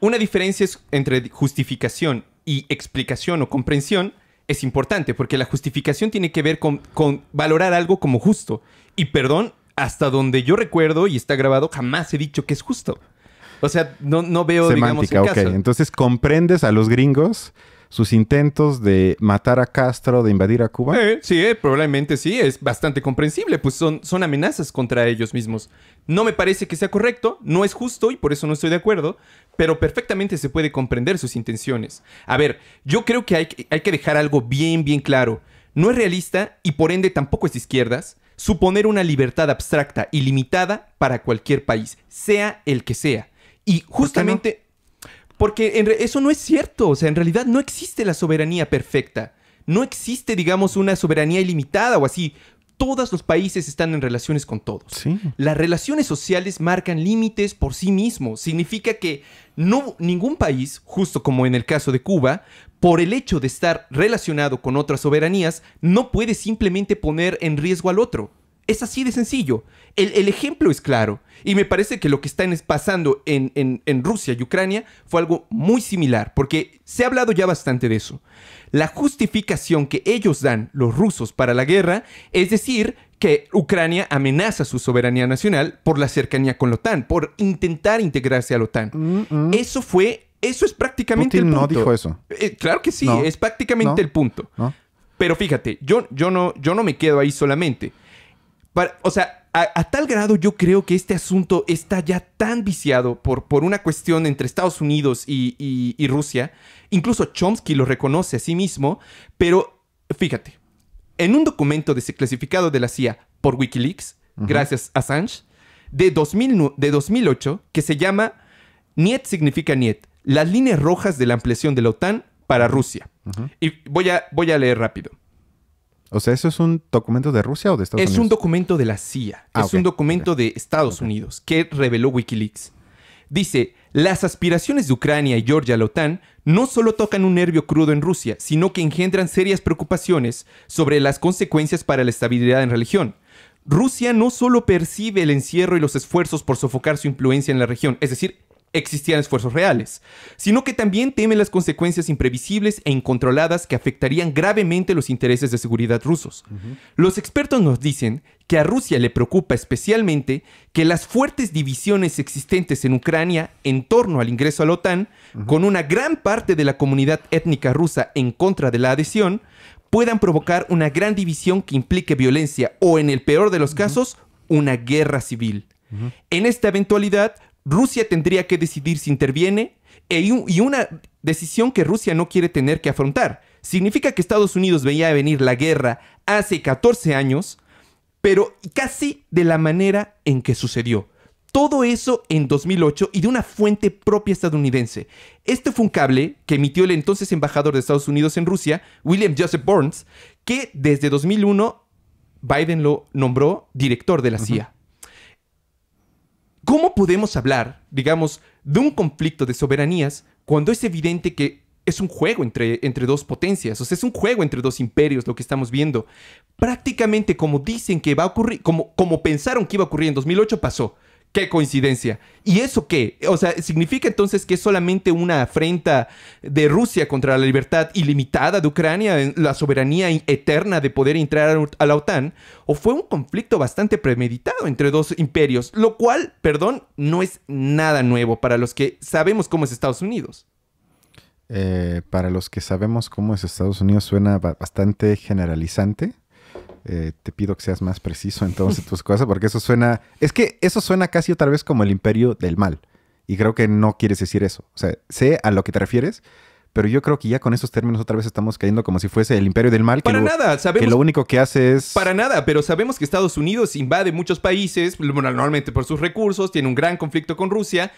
Una diferencia es entre justificación y explicación o comprensión es importante porque la justificación tiene que ver con, con valorar algo como justo. Y perdón, hasta donde yo recuerdo y está grabado, jamás he dicho que es justo. O sea, no, no veo, digamos, Semántica, el ok. caso. Entonces, ¿comprendes a los gringos sus intentos de matar a Castro, de invadir a Cuba? Eh, sí, eh, probablemente sí, es bastante comprensible, pues son, son amenazas contra ellos mismos. No me parece que sea correcto, no es justo y por eso no estoy de acuerdo, pero perfectamente se puede comprender sus intenciones. A ver, yo creo que hay, que- hay que dejar algo bien, bien claro. No es realista y por ende tampoco es de izquierdas suponer una libertad abstracta y limitada para cualquier país, sea el que sea. Y justamente... Porque en re- eso no es cierto. O sea, en realidad no existe la soberanía perfecta. No existe, digamos, una soberanía ilimitada o así. Todos los países están en relaciones con todos. Sí. Las relaciones sociales marcan límites por sí mismos. Significa que no ningún país, justo como en el caso de Cuba, por el hecho de estar relacionado con otras soberanías, no puede simplemente poner en riesgo al otro. Es así de sencillo. El, el ejemplo es claro. Y me parece que lo que está pasando en, en- en Rusia y Ucrania fue algo muy similar, porque se ha hablado ya bastante de eso. La justificación que ellos dan, los rusos, para la guerra, es decir, que Ucrania amenaza su soberanía nacional por la cercanía con la OTAN, por intentar integrarse a la OTAN. Eso fue, eso es prácticamente Mm, Putin el no punto. dijo eso. Eh, claro que sí, No. es prácticamente No. el punto. ¿No? Pero fíjate, yo, yo, no, yo no me quedo ahí solamente. Para- o sea, a, a tal grado yo creo que este asunto está ya tan viciado por, por una cuestión entre Estados Unidos y, y- y Rusia. Incluso Chomsky lo reconoce a sí mismo. Pero fíjate, en un documento desclasificado de la CIA por Wikileaks, gracias a Assange, de, 2000 nu- de 2008, que se llama NIET significa NIET, las líneas rojas de la ampliación de la OTAN para Rusia. Y voy a, voy a leer rápido. O sea, ¿eso es un documento de Rusia o de Estados Es Unidos? un documento de la CIA. Ah, es un documento de Estados Unidos que reveló Wikileaks. Dice, las aspiraciones de Ucrania y Georgia a la OTAN no solo tocan un nervio crudo en Rusia, sino que engendran serias preocupaciones sobre las consecuencias para la estabilidad en la región. Rusia no solo percibe el encierro y los esfuerzos por sofocar su influencia en la región, es decir, existían esfuerzos reales, sino que también teme las consecuencias imprevisibles e incontroladas que afectarían gravemente los intereses de seguridad rusos. Los expertos nos dicen que a Rusia le preocupa especialmente que las fuertes divisiones existentes en Ucrania en torno al ingreso a la OTAN, con una gran parte de la comunidad étnica rusa en contra de la adhesión, puedan provocar una gran división que implique violencia o, en el peor de los casos, una guerra civil. En esta eventualidad, Rusia tendría que decidir si interviene e- y una decisión que Rusia no quiere tener que afrontar. Significa que Estados Unidos veía venir la guerra hace 14 años, pero casi de la manera en que sucedió. Todo eso en 2008 y de una fuente propia estadounidense. Este fue un cable que emitió el entonces embajador de Estados Unidos en Rusia, William Joseph Burns, que desde 2001 Biden lo nombró director de la CIA. ¿Cómo podemos hablar, digamos, de un conflicto de soberanías cuando es evidente que es un juego entre, entre dos potencias? O sea, es un juego entre dos imperios lo que estamos viendo. Prácticamente como dicen que va a ocurrir, como, como pensaron que iba a ocurrir en 2008, pasó. ¡Qué coincidencia! ¿Y eso qué? O sea, ¿significa entonces que es solamente una afrenta de Rusia contra la libertad ilimitada de Ucrania, la soberanía eterna de poder entrar a- la OTAN? ¿O fue un conflicto bastante premeditado entre dos imperios? Lo cual, perdón, no es nada nuevo para los que sabemos cómo es Estados Unidos. Eh, para los que sabemos cómo es Estados Unidos, suena ba- bastante generalizante. Eh, te pido que seas más preciso en todas tus cosas, porque eso suena. Es que eso suena casi otra vez como el imperio del mal. Y creo que no quieres decir eso. O sea, sé a lo que te refieres, pero yo creo que ya con esos términos otra vez estamos cayendo como si fuese el imperio del mal. Que Para lo, nada, Que sabemos lo único que hace es. Para nada, pero sabemos que Estados Unidos invade muchos países, bueno, normalmente por sus recursos, tiene un gran conflicto con Rusia.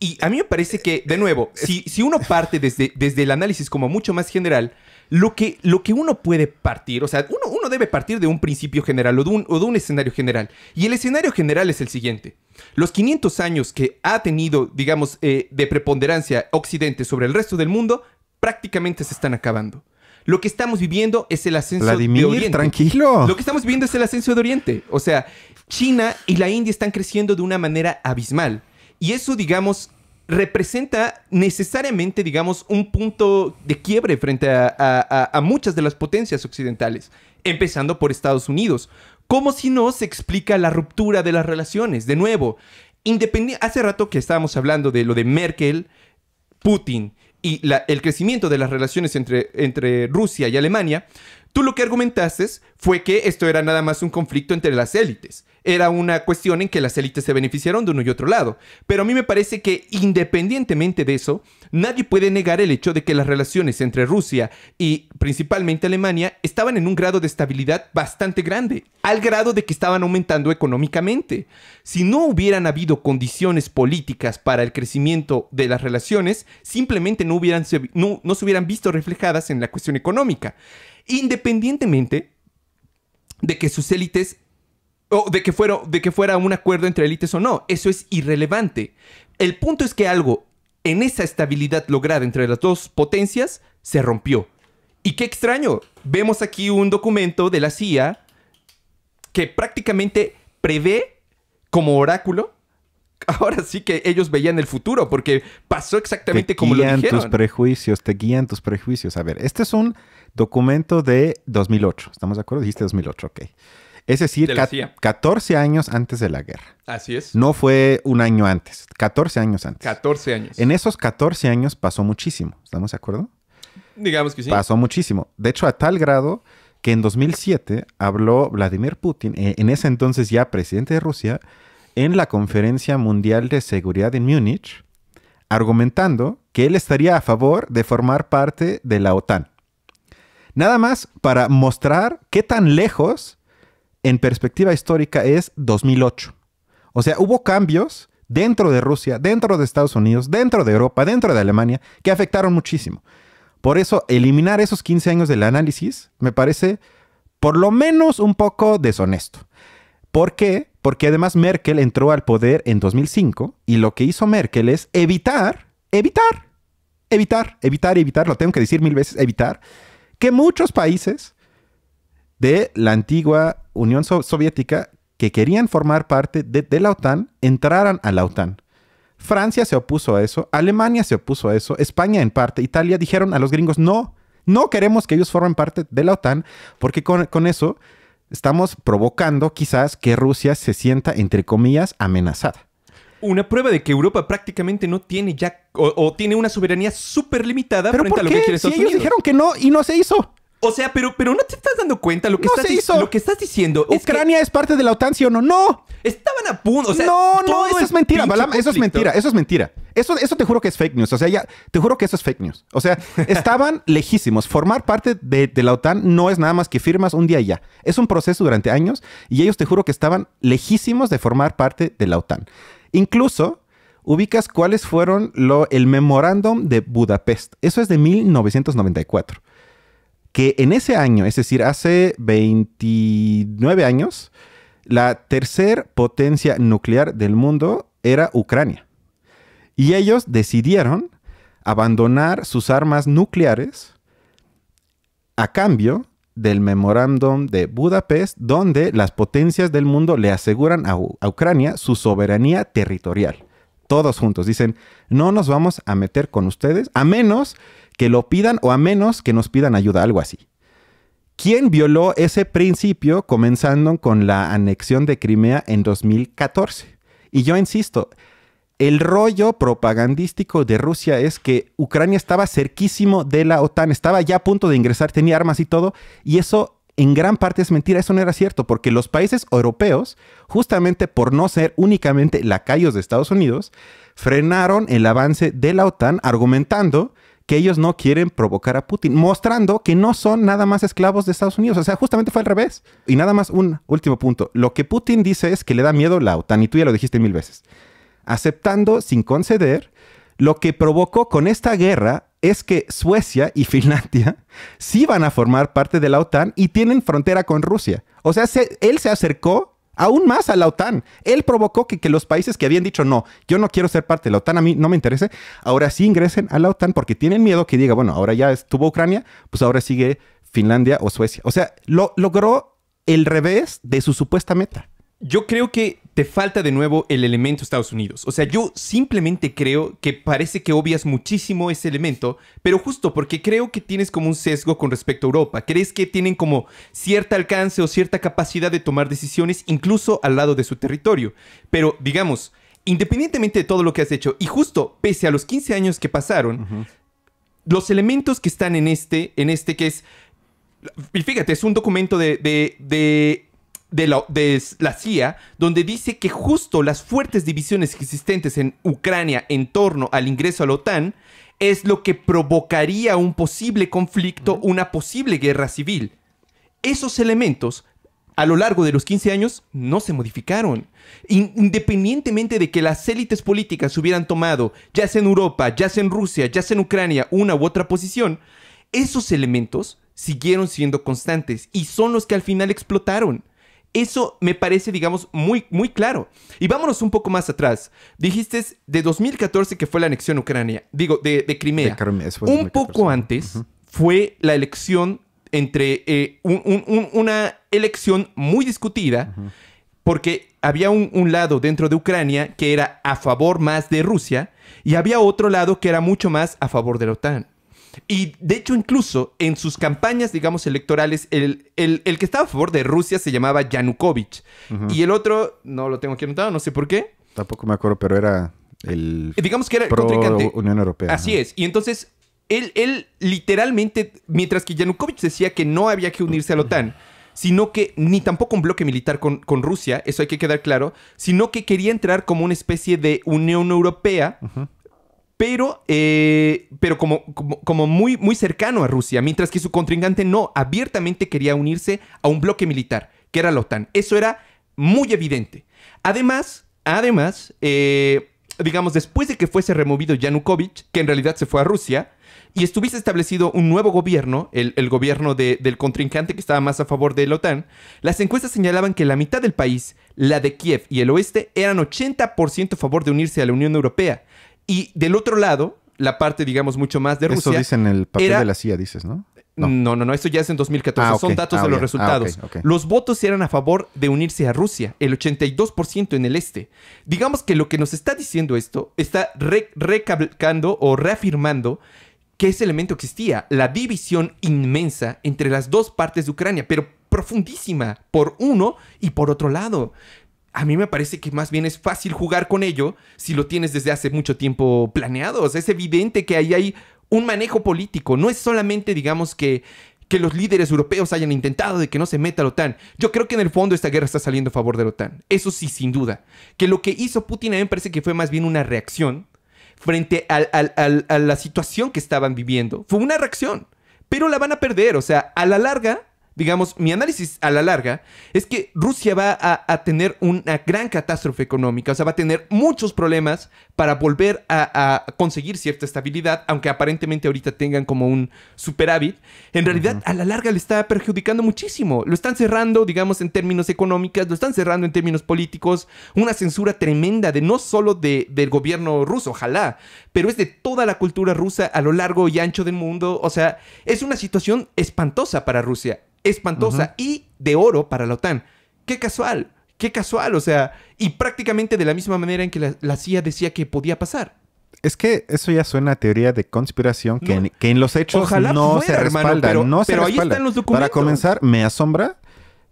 Y a mí me parece que, de nuevo, si, si uno parte desde, desde el análisis como mucho más general, lo que, lo que uno puede partir, o sea, uno, uno debe partir de un principio general o de un, o de un escenario general. Y el escenario general es el siguiente. Los 500 años que ha tenido, digamos, eh, de preponderancia Occidente sobre el resto del mundo, prácticamente se están acabando. Lo que estamos viviendo es el ascenso de Oriente. tranquilo. Lo que estamos viendo es el ascenso de Oriente. O sea, China y la India están creciendo de una manera abismal. Y eso, digamos, representa necesariamente, digamos, un punto de quiebre frente a, muchas de las potencias occidentales, empezando por Estados Unidos. Como si no se explica la ruptura de las relaciones. De nuevo, hace rato que estábamos hablando de lo de Merkel, Putin y el crecimiento de las relaciones entre, entre Rusia y Alemania, tú lo que argumentaste fue que esto era nada más un conflicto entre las élites. Era una cuestión en que las élites se beneficiaron de uno y otro lado. Pero a mí me parece que independientemente de eso, nadie puede negar el hecho de que las relaciones entre Rusia y principalmente Alemania estaban en un grado de estabilidad bastante grande, al grado de que estaban aumentando económicamente. Si no hubieran habido condiciones políticas para el crecimiento de las relaciones, simplemente no, hubieran, no, no se hubieran visto reflejadas en la cuestión económica. Independientemente de que sus élites o de que, fuera, de que fuera un acuerdo entre élites o no. Eso es irrelevante. El punto es que algo en esa estabilidad lograda entre las dos potencias se rompió. Y qué extraño. Vemos aquí un documento de la CIA que prácticamente prevé como oráculo. Ahora sí que ellos veían el futuro porque pasó exactamente te como lo guían dijeron. tus prejuicios, te guían tus prejuicios. A ver, este es un documento de 2008. ¿Estamos de acuerdo? Dijiste 2008, ok. Es decir, De la ca- CIA. 14 años antes de la guerra. Así es. No fue un año antes, 14 años antes. 14 años. En esos 14 años pasó muchísimo. ¿Estamos de acuerdo? Digamos que sí. Pasó muchísimo. De hecho, a tal grado que en 2007 habló Vladimir Putin, eh, en ese entonces ya presidente de Rusia, en la Conferencia Mundial de Seguridad en Múnich, argumentando que él estaría a favor de formar parte de la OTAN. Nada más para mostrar qué tan lejos en perspectiva histórica es 2008. O sea, hubo cambios dentro de Rusia, dentro de Estados Unidos, dentro de Europa, dentro de Alemania, que afectaron muchísimo. Por eso, eliminar esos 15 años del análisis me parece por lo menos un poco deshonesto. ¿Por qué? Porque además Merkel entró al poder en 2005 y lo que hizo Merkel es evitar, evitar, evitar, evitar, evitar, lo tengo que decir mil veces, evitar, que muchos países de la antigua Unión So- Soviética que querían formar parte de, de la OTAN entraran a la OTAN. Francia se opuso a eso, Alemania se opuso a eso, España en parte, Italia dijeron a los gringos, no, no queremos que ellos formen parte de la OTAN, porque con, con eso estamos provocando quizás que Rusia se sienta, entre comillas, amenazada. Una prueba de que Europa prácticamente no tiene ya o, o tiene una soberanía súper limitada ¿Pero frente a lo que quiere Si Estados ellos Unidos. dijeron que no y no se hizo. O sea, pero, pero no te estás dando cuenta lo que, No estás, se hizo. lo que estás diciendo. es que Ucrania es parte de la OTAN, ¿sí o no? No. estaban a punto. O sea, no, no, eso es mentira, Balam, eso es mentira, eso es mentira. Eso, eso te juro que es fake news. O sea, ya, te juro que eso es fake news. O sea, estaban lejísimos. Formar parte de, de la OTAN no es nada más que firmas un día y ya. Es un proceso durante años y ellos te juro que estaban lejísimos de formar parte de la OTAN. Incluso ubicas cuáles fueron lo, el memorándum de Budapest. Eso es de 1994 que en ese año, es decir, hace 29 años, la tercer potencia nuclear del mundo era Ucrania. Y ellos decidieron abandonar sus armas nucleares a cambio del memorándum de Budapest, donde las potencias del mundo le aseguran a, a Ucrania su soberanía territorial. Todos juntos dicen, no nos vamos a meter con ustedes a menos que lo pidan o a menos que nos pidan ayuda, algo así. ¿Quién violó ese principio comenzando con la anexión de Crimea en 2014? Y yo insisto, el rollo propagandístico de Rusia es que Ucrania estaba cerquísimo de la OTAN, estaba ya a punto de ingresar, tenía armas y todo, y eso en gran parte es mentira, eso no era cierto, porque los países europeos, justamente por no ser únicamente lacayos de Estados Unidos, frenaron el avance de la OTAN argumentando que ellos no quieren provocar a Putin, mostrando que no son nada más esclavos de Estados Unidos. O sea, justamente fue al revés. Y nada más un último punto. Lo que Putin dice es que le da miedo la OTAN, y tú ya lo dijiste mil veces. Aceptando sin conceder, lo que provocó con esta guerra es que Suecia y Finlandia sí van a formar parte de la OTAN y tienen frontera con Rusia. O sea, se- él se acercó aún más a la OTAN. Él provocó que, que los países que habían dicho no, yo no quiero ser parte de la OTAN, a mí no me interese, ahora sí ingresen a la OTAN porque tienen miedo que diga, bueno, ahora ya estuvo Ucrania, pues ahora sigue Finlandia o Suecia. O sea, lo, logró el revés de su supuesta meta. Yo creo que te falta de nuevo el elemento Estados Unidos. O sea, yo simplemente creo que parece que obvias muchísimo ese elemento, pero justo porque creo que tienes como un sesgo con respecto a Europa. Crees que tienen como cierto alcance o cierta capacidad de tomar decisiones incluso al lado de su territorio. Pero, digamos, independientemente de todo lo que has hecho, y justo pese a los 15 años que pasaron, los elementos que están en este, en este que es, y fíjate, es un documento de, de, de, de la, de la CIA, donde dice que justo las fuertes divisiones existentes en Ucrania en torno al ingreso a la OTAN es lo que provocaría un posible conflicto, una posible guerra civil. Esos elementos a lo largo de los 15 años no se modificaron. In- independientemente de que las élites políticas hubieran tomado, ya sea en Europa, ya sea en Rusia, ya sea en Ucrania, una u otra posición, esos elementos siguieron siendo constantes y son los que al final explotaron. Eso me parece, digamos, muy, muy claro. Y vámonos un poco más atrás. Dijiste de 2014 que fue la anexión Ucrania, digo, de, de Crimea. De un 2014. poco antes fue la elección entre eh, un- un- un- una elección muy discutida porque había un, un lado dentro de Ucrania que era a favor más de Rusia y había otro lado que era mucho más a favor de la OTAN. Y de hecho incluso en sus campañas, digamos, electorales, el, el- el que estaba a favor de Rusia se llamaba Yanukovych. Y el otro, no lo tengo aquí anotado, no sé por qué. Tampoco me acuerdo, pero era el Eh, Digamos que era pro contrincante. Unión Europea. Así ajá. es. Y entonces, él, él literalmente, mientras que Yanukovych decía que no había que unirse a la OTAN, sino que ni tampoco un bloque militar con, con Rusia, eso hay que quedar claro, sino que quería entrar como una especie de Unión Europea, pero, eh, pero como, muy, muy cercano a Rusia, mientras que su contrincante no, abiertamente quería unirse a un bloque militar, que era la OTAN. Eso era muy evidente. Además, además, eh, digamos, después de que fuese removido Yanukovych, que en realidad se fue a Rusia, y estuviese establecido un nuevo gobierno, el, gobierno de- del contrincante que estaba más a favor de la OTAN, las encuestas señalaban que la mitad del país, la de Kiev y el oeste, eran 80% a favor de unirse a la Unión Europea. Y del otro lado, la parte, digamos, mucho más de Eso Rusia. dice en el papel era- de la CIA, dices, ¿no? No. no, no, eso ya es en 2014. Ah, Son ok. datos Ah, de los. Ah, resultados. Los votos eran a favor de unirse a Rusia, el 82% en el este. Digamos que lo que nos está diciendo esto está re- recalcando o reafirmando que ese elemento existía, la división inmensa entre las dos partes de Ucrania, pero profundísima, por uno y por otro lado. A mí me parece que más bien es fácil jugar con ello si lo tienes desde hace mucho tiempo planeado. O sea, es evidente que ahí hay un manejo político. No es solamente, digamos, que, que los líderes europeos hayan intentado de que no se meta la OTAN. Yo creo que en el fondo esta guerra está saliendo a favor de la OTAN. Eso sí, sin duda. Que lo que hizo Putin a mí me parece que fue más bien una reacción frente a la situación que estaban viviendo. Fue una reacción, pero la van a perder. O sea, a la larga, digamos, mi análisis a la larga es que Rusia va a, a tener una gran catástrofe económica. O sea, va a tener muchos problemas para volver a, a conseguir cierta estabilidad, aunque aparentemente ahorita tengan como un superávit. En realidad, a la larga le está perjudicando muchísimo. Lo están cerrando, digamos, en términos económicos, lo están cerrando en términos políticos. Una censura tremenda de no solo de- del gobierno ruso, ojalá, pero es de toda la cultura rusa a lo largo y ancho del mundo. O sea, es una situación espantosa para Rusia, espantosa y de oro para la OTAN. Qué casual, qué casual. O sea, y prácticamente de la misma manera en que la, la CIA decía que podía pasar. Es que eso ya suena a teoría de conspiración que, No. en, que en los hechos Ojalá no fuera, se hermano, respalda. pero- no se pero ahí están los Para documentos. comenzar, me asombra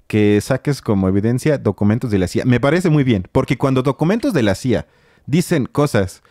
que saques como evidencia documentos de la CIA. Me parece muy bien, porque cuando documentos de la CIA dicen cosas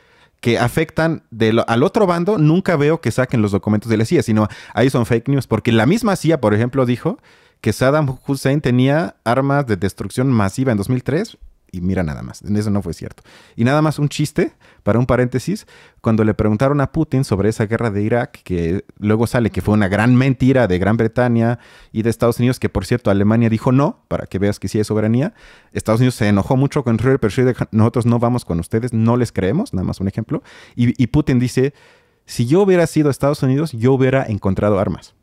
que afectan al otro bando, nunca veo que saquen los documentos de la CIA, sino ahí son fake news, porque la misma CIA, por ejemplo, dijo que Saddam Hussein tenía armas de destrucción masiva en 2003 y mira nada más, eso no fue cierto. Y nada más un chiste, para un paréntesis, cuando le preguntaron a Putin sobre esa guerra de Irak, que luego sale que fue una gran mentira de Gran Bretaña y de Estados Unidos, que por cierto Alemania dijo no, para que veas que sí hay soberanía. Estados Unidos se enojó mucho con Schröder, pero Schröder dijo, nosotros no vamos con ustedes, no les creemos, nada más un ejemplo. Y Putin dice, si yo hubiera sido Estados Unidos, yo hubiera encontrado armas.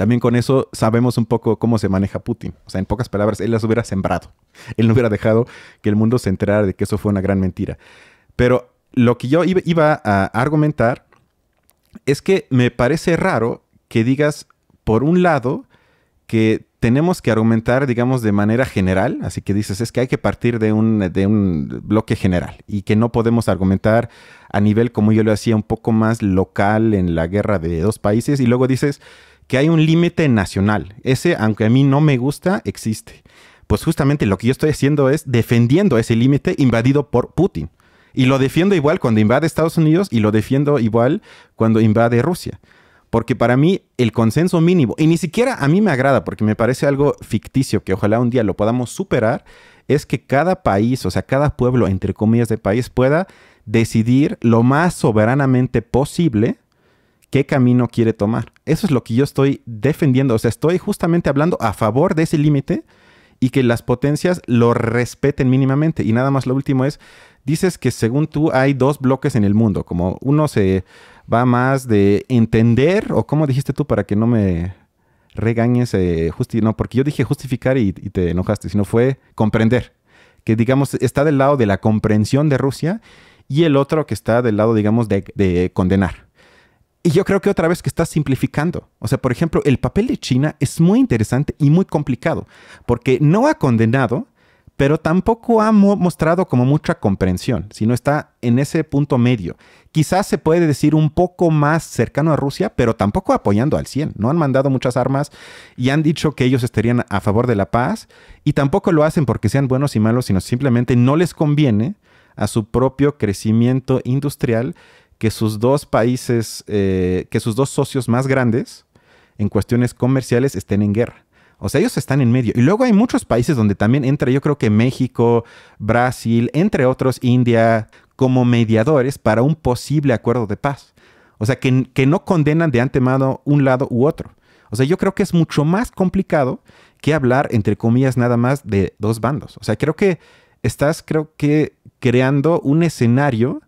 También con eso sabemos un poco cómo se maneja Putin. O sea, en pocas palabras, él las hubiera sembrado. Él no hubiera dejado que el mundo se enterara de que eso fue una gran mentira. Pero lo que yo iba, a argumentar es que me parece raro que digas, por un lado, que tenemos que argumentar, digamos, de manera general, así que dices, es que hay que partir de un, de un bloque general y que no podemos argumentar a nivel como yo lo hacía, un poco más local en la guerra de dos países, y luego dices que hay un límite nacional. Ese, aunque a mí no me gusta, existe. pues justamente lo que yo estoy haciendo es defendiendo ese límite invadido por Putin. Y lo defiendo igual cuando invade Estados Unidos y lo defiendo igual cuando invade Rusia. Porque para mí el consenso mínimo, y ni siquiera a mí me agrada porque me parece algo ficticio que ojalá un día lo podamos superar, es que cada país, o sea, cada pueblo, entre comillas, de país pueda decidir lo más soberanamente posible qué camino quiere tomar. Eso es lo que yo estoy defendiendo. O sea, estoy justamente hablando a favor de ese límite y que las potencias lo respeten mínimamente. Y nada más lo último es, dices que según tú hay dos bloques en el mundo, como uno se va más de entender, o como dijiste tú para que no me regañes, eh, no, porque yo dije justificar y, te enojaste, sino fue comprender, que digamos está del lado de la comprensión de Rusia y el otro que está del lado, digamos, de condenar. Y yo creo que otra vez que está simplificando. O sea, por ejemplo, el papel de China es muy interesante y muy complicado, porque no ha condenado, pero tampoco ha mo- mostrado como mucha comprensión, sino está en ese punto medio. Quizás se puede decir un poco más cercano a Rusia, pero tampoco apoyando al 100. No han mandado muchas armas y han dicho que ellos estarían a favor de la paz y tampoco lo hacen porque sean buenos y malos, sino simplemente no les conviene a su propio crecimiento industrial que sus dos países, eh, que sus dos socios más grandes en cuestiones comerciales estén en guerra. O sea, ellos están en medio. Y luego hay muchos países donde también entra, yo creo que México, Brasil, entre otros, India, como mediadores para un posible acuerdo de paz. O sea, que, que no condenan de antemano un lado u otro. O sea, yo creo que es mucho más complicado que hablar, entre comillas, nada más de dos bandos. O sea, creo que estás, creo que, creando un escenario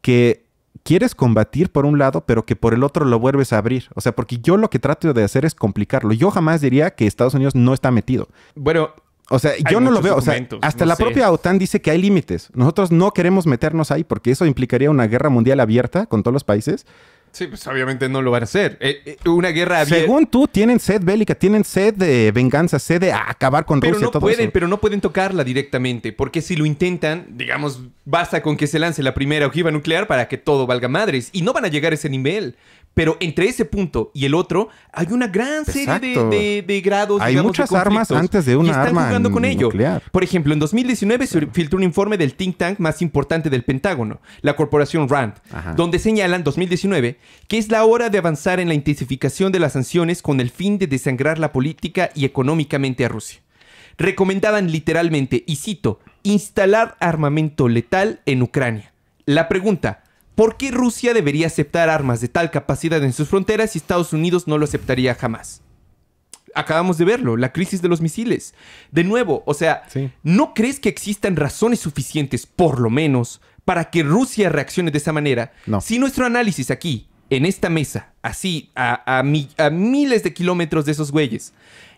que quieres combatir por un lado, pero que por el otro lo vuelves a abrir. O sea, porque yo lo que trato de hacer es complicarlo. Yo jamás diría que Estados Unidos no está metido. Bueno, O sea, yo no lo veo. O sea, hasta no la sé. propia OTAN dice que hay límites. Nosotros no queremos meternos ahí porque eso implicaría una guerra mundial abierta con todos los países. Sí, pues obviamente no lo van a hacer. Eh, eh, una guerra abierta. Según tú, tienen sed bélica, tienen sed de venganza, sed de acabar con Pero Rusia, no todo pueden, eso. pero no pueden tocarla directamente, porque si lo intentan, digamos, basta con que se lance la primera ojiva nuclear para que todo valga madres y no van a llegar a ese nivel. Pero entre ese punto y el otro hay una gran serie de, de- de grados. Hay digamos, muchas de armas antes de y una están arma jugando con ello. nuclear. Por ejemplo, en 2019 se filtró un informe del think tank más importante del Pentágono, la corporación RAND, Ajá. donde señalan 2019 que es la hora de avanzar en la intensificación de las sanciones con el fin de desangrar la política y económicamente a Rusia. Recomendaban literalmente, y cito, instalar armamento letal en Ucrania. La pregunta, ¿por qué Rusia debería aceptar armas de tal capacidad en sus fronteras si Estados Unidos no lo aceptaría jamás? Acabamos de verlo, la crisis de los misiles. De nuevo, o sea, Sí. ¿no crees que existan razones suficientes, por lo menos, para que Rusia reaccione de esa manera? No. Si nuestro análisis aquí, en esta mesa, así, a, a mi- a miles de kilómetros de esos güeyes,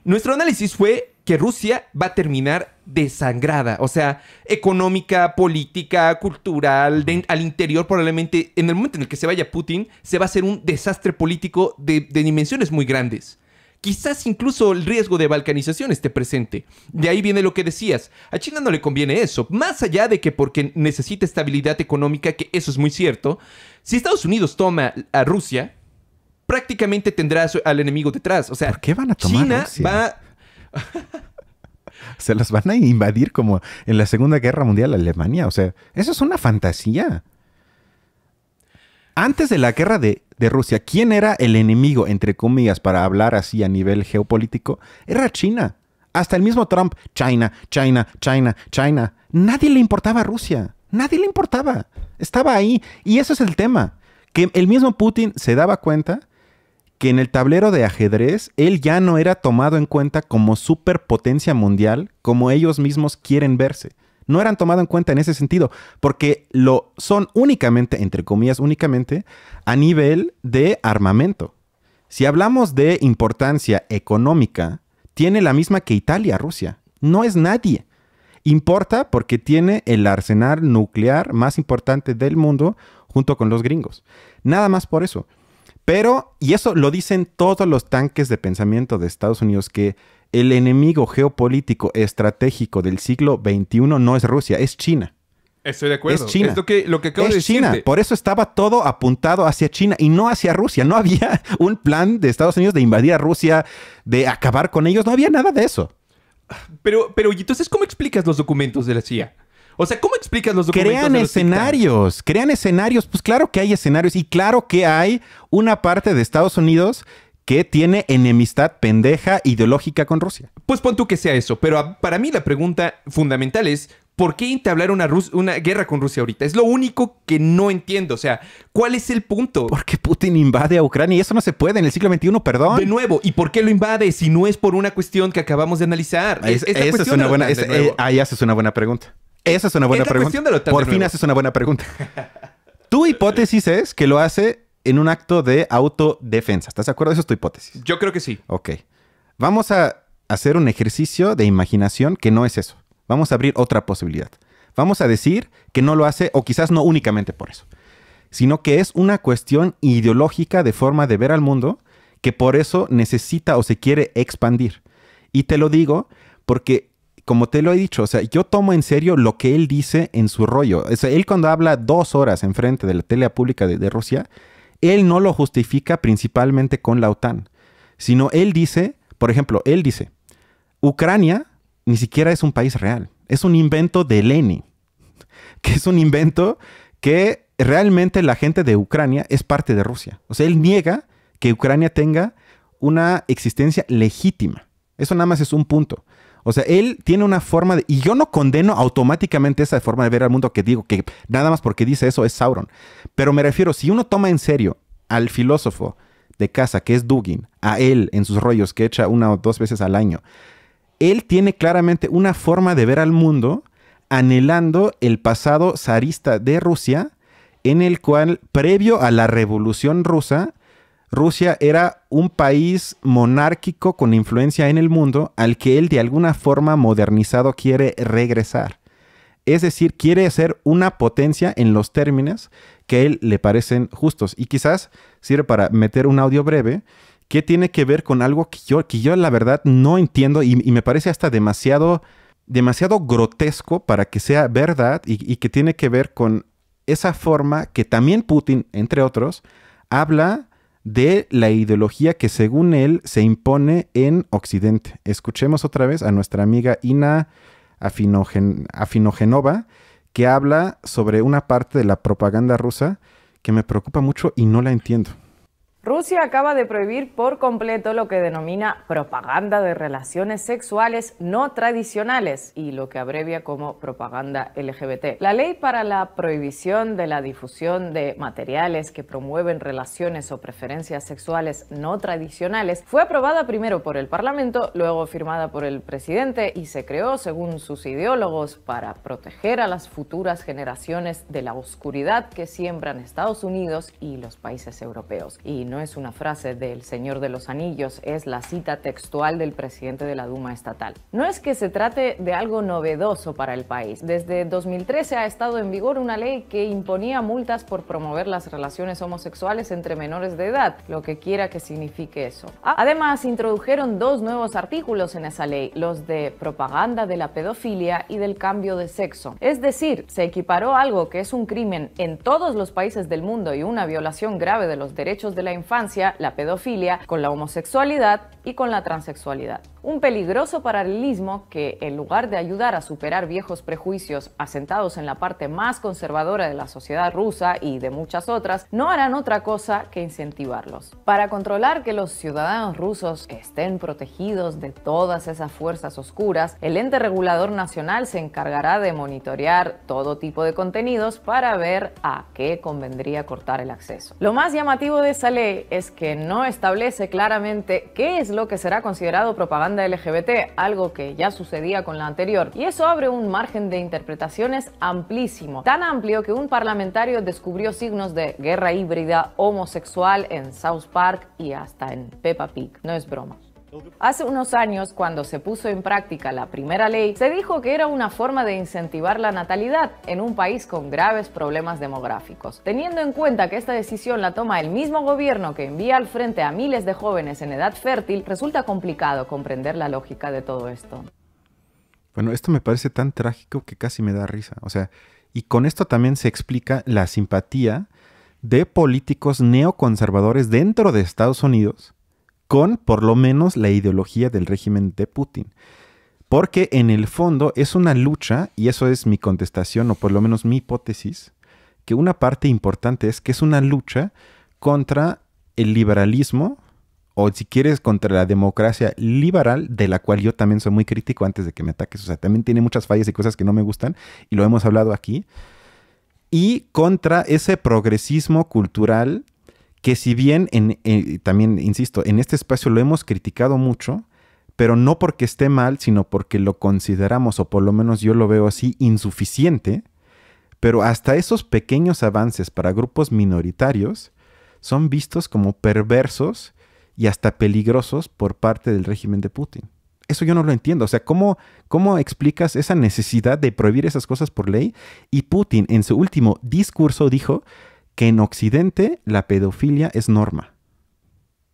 nuestro análisis fue que Rusia va a terminar desangrada, o sea, económica, política, cultural, de- al interior probablemente, en el momento en el que se vaya Putin, se va a hacer un desastre político de, de dimensiones muy grandes. Quizás incluso el riesgo de balcanización esté presente. De ahí viene lo que decías. A China no le conviene eso. Más allá de que porque necesita estabilidad económica, que eso es muy cierto, si Estados Unidos toma a Rusia, prácticamente tendrá al enemigo detrás. O sea, ¿Por qué van a tomar China Rusia? va... Se los van a invadir como en la Segunda Guerra Mundial Alemania. O sea, eso es una fantasía. Antes de la guerra de, de Rusia, ¿quién era el enemigo, entre comillas, para hablar así a nivel geopolítico? Era China. Hasta el mismo Trump, China, China, China, China. Nadie le importaba a Rusia. Nadie le importaba. Estaba ahí. Y eso es el tema. Que el mismo Putin se daba cuenta que en el tablero de ajedrez él ya no era tomado en cuenta como superpotencia mundial como ellos mismos quieren verse. No eran tomados en cuenta en ese sentido, porque lo son únicamente, entre comillas, únicamente a nivel de armamento. Si hablamos de importancia económica, tiene la misma que Italia, Rusia. No es nadie. Importa porque tiene el arsenal nuclear más importante del mundo junto con los gringos. Nada más por eso. Pero, y eso lo dicen todos los tanques de pensamiento de Estados Unidos, que el enemigo geopolítico estratégico del siglo XXI no es Rusia, es China. Estoy de acuerdo. Es China. Es lo que, lo que acabo es de China. decirte. Por eso estaba todo apuntado hacia China y no hacia Rusia. No había un plan de Estados Unidos de invadir a Rusia, de acabar con ellos. No había nada de eso. Pero, pero, ¿y entonces cómo explicas los documentos de la CIA? O sea, ¿cómo explicas los documentos Crean de los escenarios, crean escenarios. Pues claro que hay escenarios y claro que hay una parte de Estados Unidos que tiene enemistad pendeja ideológica con Rusia. Pues pon tú que sea eso, pero a- para mí la pregunta fundamental es ¿por qué entablar una, Rus- una guerra con Rusia ahorita? Es lo único que no entiendo. O sea, ¿cuál es el punto? Porque Putin invade a Ucrania y eso no se puede en el siglo XXI, perdón. De nuevo, ¿y por qué lo invade si no es por una cuestión que acabamos de analizar? Es- esa es una buena. Es- eh, ahí haces una buena pregunta. Esa es una buena Es la pregunta. de Por fin nuevo. haces una buena pregunta. tu hipótesis es que lo hace en un acto de autodefensa. ¿Estás de acuerdo? Esa es tu hipótesis. Yo creo que sí. Ok. Vamos a hacer un ejercicio de imaginación que no es eso. Vamos a abrir otra posibilidad. Vamos a decir que no lo hace, o quizás no únicamente por eso, sino que es una cuestión ideológica de forma de ver al mundo que por eso necesita o se quiere expandir. Y te lo digo porque, como te lo he dicho, o sea, yo tomo en serio lo que él dice en su rollo. O sea, él cuando habla dos horas enfrente de la tele pública de, de Rusia, él no lo justifica principalmente con la OTAN, sino él dice, por ejemplo, él dice, Ucrania ni siquiera es un país real, es un invento de Lenin, que es un invento que realmente la gente de Ucrania es parte de Rusia. O sea, él niega que Ucrania tenga una existencia legítima. Eso nada más es un punto. O sea, él tiene una forma de... Y yo no condeno automáticamente esa forma de ver al mundo que digo, que nada más porque dice eso es Sauron. Pero me refiero, si uno toma en serio al filósofo de casa, que es Dugin, a él en sus rollos que echa una o dos veces al año, él tiene claramente una forma de ver al mundo anhelando el pasado zarista de Rusia, en el cual, previo a la revolución rusa, Rusia era un país monárquico con influencia en el mundo al que él de alguna forma modernizado quiere regresar. Es decir, quiere ser una potencia en los términos que a él le parecen justos. Y quizás sirve para meter un audio breve que tiene que ver con algo que yo, que yo la verdad no entiendo y, me parece hasta demasiado, demasiado grotesco para que sea verdad y, y que tiene que ver con esa forma que también Putin, entre otros, habla de la ideología que según él se impone en Occidente. Escuchemos otra vez a nuestra amiga Ina Afinogen- Afinogenova, que habla sobre una parte de la propaganda rusa que me preocupa mucho y no la entiendo. Rusia acaba de prohibir por completo lo que denomina propaganda de relaciones sexuales no tradicionales y lo que abrevia como propaganda LGBT. La ley para la prohibición de la difusión de materiales que promueven relaciones o preferencias sexuales no tradicionales fue aprobada primero por el Parlamento, luego firmada por el presidente y se creó, según sus ideólogos, para proteger a las futuras generaciones de la oscuridad que siembran Estados Unidos y los países europeos. No es una frase del Señor de los Anillos, es la cita textual del presidente de la Duma estatal. No es que se trate de algo novedoso para el país. Desde 2013 ha estado en vigor una ley que imponía multas por promover las relaciones homosexuales entre menores de edad, lo que quiera que signifique eso. Además, introdujeron dos nuevos artículos en esa ley, los de propaganda de la pedofilia y del cambio de sexo. Es decir, se equiparó algo que es un crimen en todos los países del mundo y una violación grave de los derechos de la infancia, la pedofilia, con la homosexualidad y con la transexualidad. Un peligroso paralelismo que, en lugar de ayudar a superar viejos prejuicios asentados en la parte más conservadora de la sociedad rusa y de muchas otras, no harán otra cosa que incentivarlos. Para controlar que los ciudadanos rusos estén protegidos de todas esas fuerzas oscuras, el ente regulador nacional se encargará de monitorear todo tipo de contenidos para ver a qué convendría cortar el acceso. Lo más llamativo de esa ley es que no establece claramente qué es lo que será considerado propaganda LGBT, algo que ya sucedía con la anterior, y eso abre un margen de interpretaciones amplísimo, tan amplio que un parlamentario descubrió signos de guerra híbrida homosexual en South Park y hasta en Peppa Pig. No es broma. Hace unos años, cuando se puso en práctica la primera ley, se dijo que era una forma de incentivar la natalidad en un país con graves problemas demográficos. Teniendo en cuenta que esta decisión la toma el mismo gobierno que envía al frente a miles de jóvenes en edad fértil, resulta complicado comprender la lógica de todo esto. Bueno, esto me parece tan trágico que casi me da risa. O sea, y con esto también se explica la simpatía de políticos neoconservadores dentro de Estados Unidos con por lo menos la ideología del régimen de Putin. Porque en el fondo es una lucha, y eso es mi contestación, o por lo menos mi hipótesis, que una parte importante es que es una lucha contra el liberalismo, o si quieres, contra la democracia liberal, de la cual yo también soy muy crítico antes de que me ataques. O sea, también tiene muchas fallas y cosas que no me gustan, y lo hemos hablado aquí. Y contra ese progresismo cultural que si bien, en, eh, también insisto, en este espacio lo hemos criticado mucho, pero no porque esté mal, sino porque lo consideramos, o por lo menos yo lo veo así, insuficiente. Pero hasta esos pequeños avances para grupos minoritarios son vistos como perversos y hasta peligrosos por parte del régimen de Putin. Eso yo no lo entiendo. O sea, ¿cómo, ¿cómo explicas esa necesidad de prohibir esas cosas por ley? Y Putin en su último discurso dijo que en Occidente la pedofilia es norma.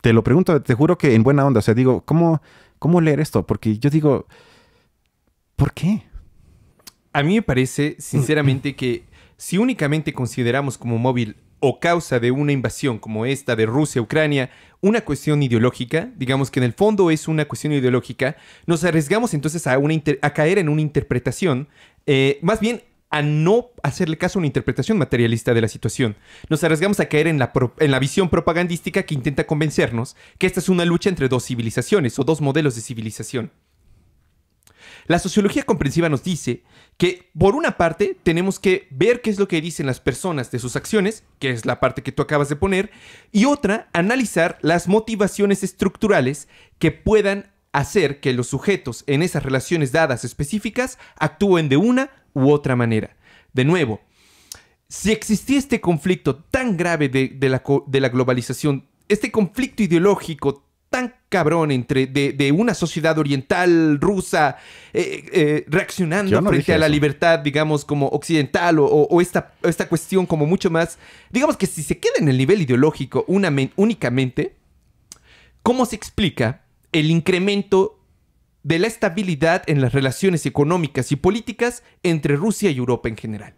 Te lo pregunto, te juro que en buena onda. O sea, digo, ¿cómo, cómo leer esto? Porque yo digo, ¿por qué? A mí me parece, sinceramente, que si únicamente consideramos como móvil o causa de una invasión como esta de Rusia Ucrania una cuestión ideológica, digamos que en el fondo es una cuestión ideológica, nos arriesgamos entonces a caer en una interpretación, eh, más bien a no hacerle caso a una interpretación materialista de la situación. Nos arriesgamos a caer en la, en la visión propagandística que intenta convencernos que esta es una lucha entre dos civilizaciones o dos modelos de civilización. La sociología comprensiva nos dice que, por una parte, tenemos que ver qué es lo que dicen las personas de sus acciones, que es la parte que tú acabas de poner, y otra, analizar las motivaciones estructurales que puedan hacer que los sujetos en esas relaciones dadas específicas actúen de una u otra manera. De nuevo, si existía este conflicto tan grave de, la, de la globalización, este conflicto ideológico tan cabrón entre de, una sociedad oriental rusa eh, eh, reaccionando frente a la libertad, digamos, como occidental o, esta, esta, cuestión como mucho más, digamos que si se queda en el nivel ideológico únicamente, ¿cómo se explica el incremento de la estabilidad en las relaciones económicas y políticas entre Rusia y Europa en general?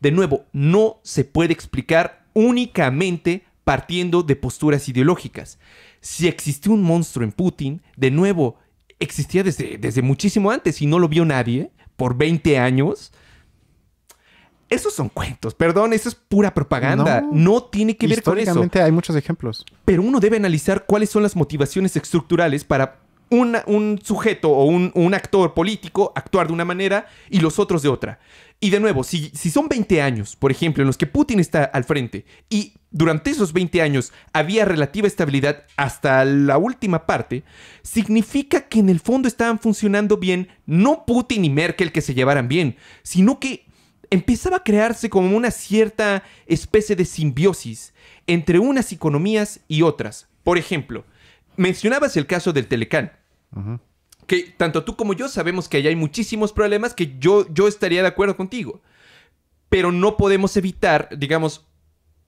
De nuevo, no se puede explicar únicamente partiendo de posturas ideológicas si existió un monstruo en Putin, de nuevo, existía desde, desde muchísimo antes y no lo vio nadie por 20 años. Esos son cuentos, perdón, eso es pura propaganda. No, tiene que ver con eso. Históricamente hay muchos ejemplos. Pero uno debe analizar cuáles son las motivaciones estructurales para un sujeto o un, actor político actuar de una manera y los otros de otra. Y de nuevo, si, si son 20 años, por ejemplo, en los que Putin está al frente y durante esos 20 años había relativa estabilidad hasta la última parte, significa que en el fondo estaban funcionando bien no Putin y Merkel que se llevaran bien, sino que empezaba a crearse como una cierta especie de simbiosis entre unas economías y otras. Por ejemplo, mencionabas el caso del Telecán que tanto tú como yo sabemos que ahí hay muchísimos problemas que yo, yo estaría de acuerdo contigo. Pero no podemos evitar, digamos,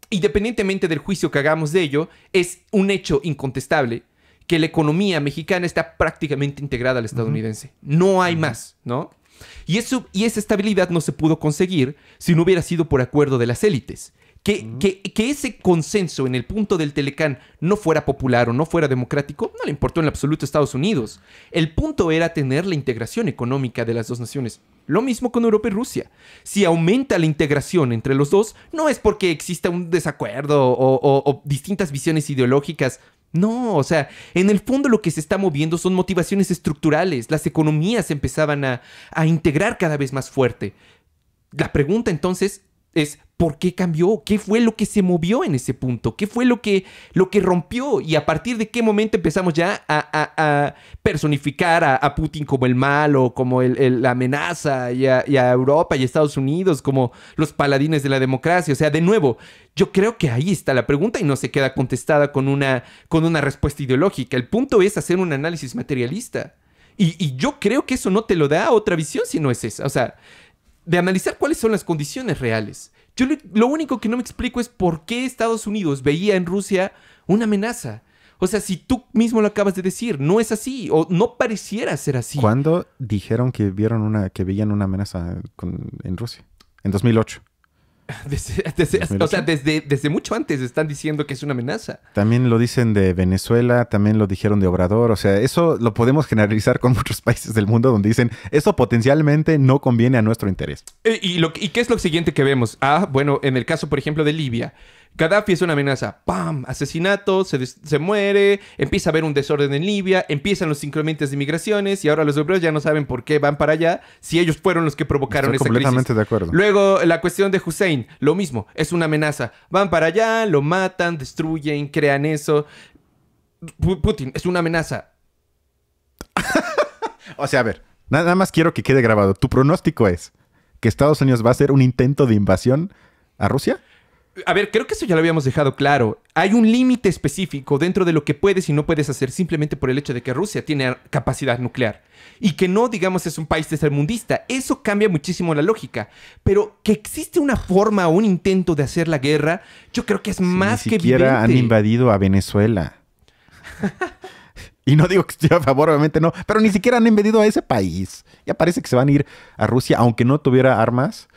independientemente del juicio que hagamos de ello, es un hecho incontestable que la economía mexicana está prácticamente integrada al estadounidense. No hay más, ¿no? Y, eso, y esa estabilidad no se pudo conseguir si no hubiera sido por acuerdo de las élites. Que, que, ese consenso en el punto del Telecán no fuera popular o no fuera democrático, no le importó en absoluto a Estados Unidos. El punto era tener la integración económica de las dos naciones. Lo mismo con Europa y Rusia. Si aumenta la integración entre los dos, no es porque exista un desacuerdo o, distintas visiones ideológicas. No, o sea, en el fondo lo que se está moviendo son motivaciones estructurales. Las economías empezaban a, a integrar cada vez más fuerte. La pregunta entonces es ¿por qué cambió? ¿Qué fue lo que se movió en ese punto? ¿Qué fue lo que, lo que rompió? Y a partir de qué momento empezamos ya a, personificar a, Putin como el malo, como la amenaza, y a, Europa y a Estados Unidos como los paladines de la democracia. O sea, de nuevo, yo creo que ahí está la pregunta y no se queda contestada con una, con una respuesta ideológica. El punto es hacer un análisis materialista. Y, y yo creo que eso no te lo da otra visión si no es esa. O sea, de analizar cuáles son las condiciones reales. Yo lo único que no me explico es por qué Estados Unidos veía en Rusia una amenaza. O sea, si tú mismo lo acabas de decir, no es así o no pareciera ser así. ¿Cuándo dijeron que vieron una que veían una amenaza en Rusia? En 2008. Desde- desde- o sea, desde, desde mucho antes están diciendo que es una amenaza. También lo dicen de Venezuela, también lo dijeron de Obrador. O sea, eso lo podemos generalizar con muchos países del mundo donde dicen, eso potencialmente no conviene a nuestro interés. Eh, ¿Y, lo, ¿Y qué es lo siguiente que vemos? Ah, bueno, en el caso, por ejemplo, de Libia. Gaddafi es una amenaza. ¡Pam! Asesinato, se, se muere, empieza a haber un desorden en Libia, empiezan los incrementos de migraciones y ahora los obreros ya no saben por qué van para allá si ellos fueron los que provocaron Estoy esa completamente crisis. de acuerdo. Luego, la cuestión de Hussein, lo mismo, es una amenaza. Van para allá, lo matan, destruyen, crean eso. Pu- Putin es una amenaza. O sea, a ver, na- nada más quiero que quede grabado. Tu pronóstico es que Estados Unidos va a hacer un intento de invasión a Rusia. A ver, creo que eso ya lo habíamos dejado claro. Hay un límite específico dentro de lo que puedes y no puedes hacer simplemente por el hecho de que Rusia tiene capacidad nuclear. Y que no, digamos, es un país tercermundista. Eso cambia muchísimo la lógica. Pero que existe una forma o un intento de hacer la guerra, yo creo que es más Ni que siquiera han invadido a Venezuela. y no digo que estoy a favor, obviamente no, pero ni siquiera han invadido a ese país. Ya parece que se van a ir a Rusia, aunque no tuviera armas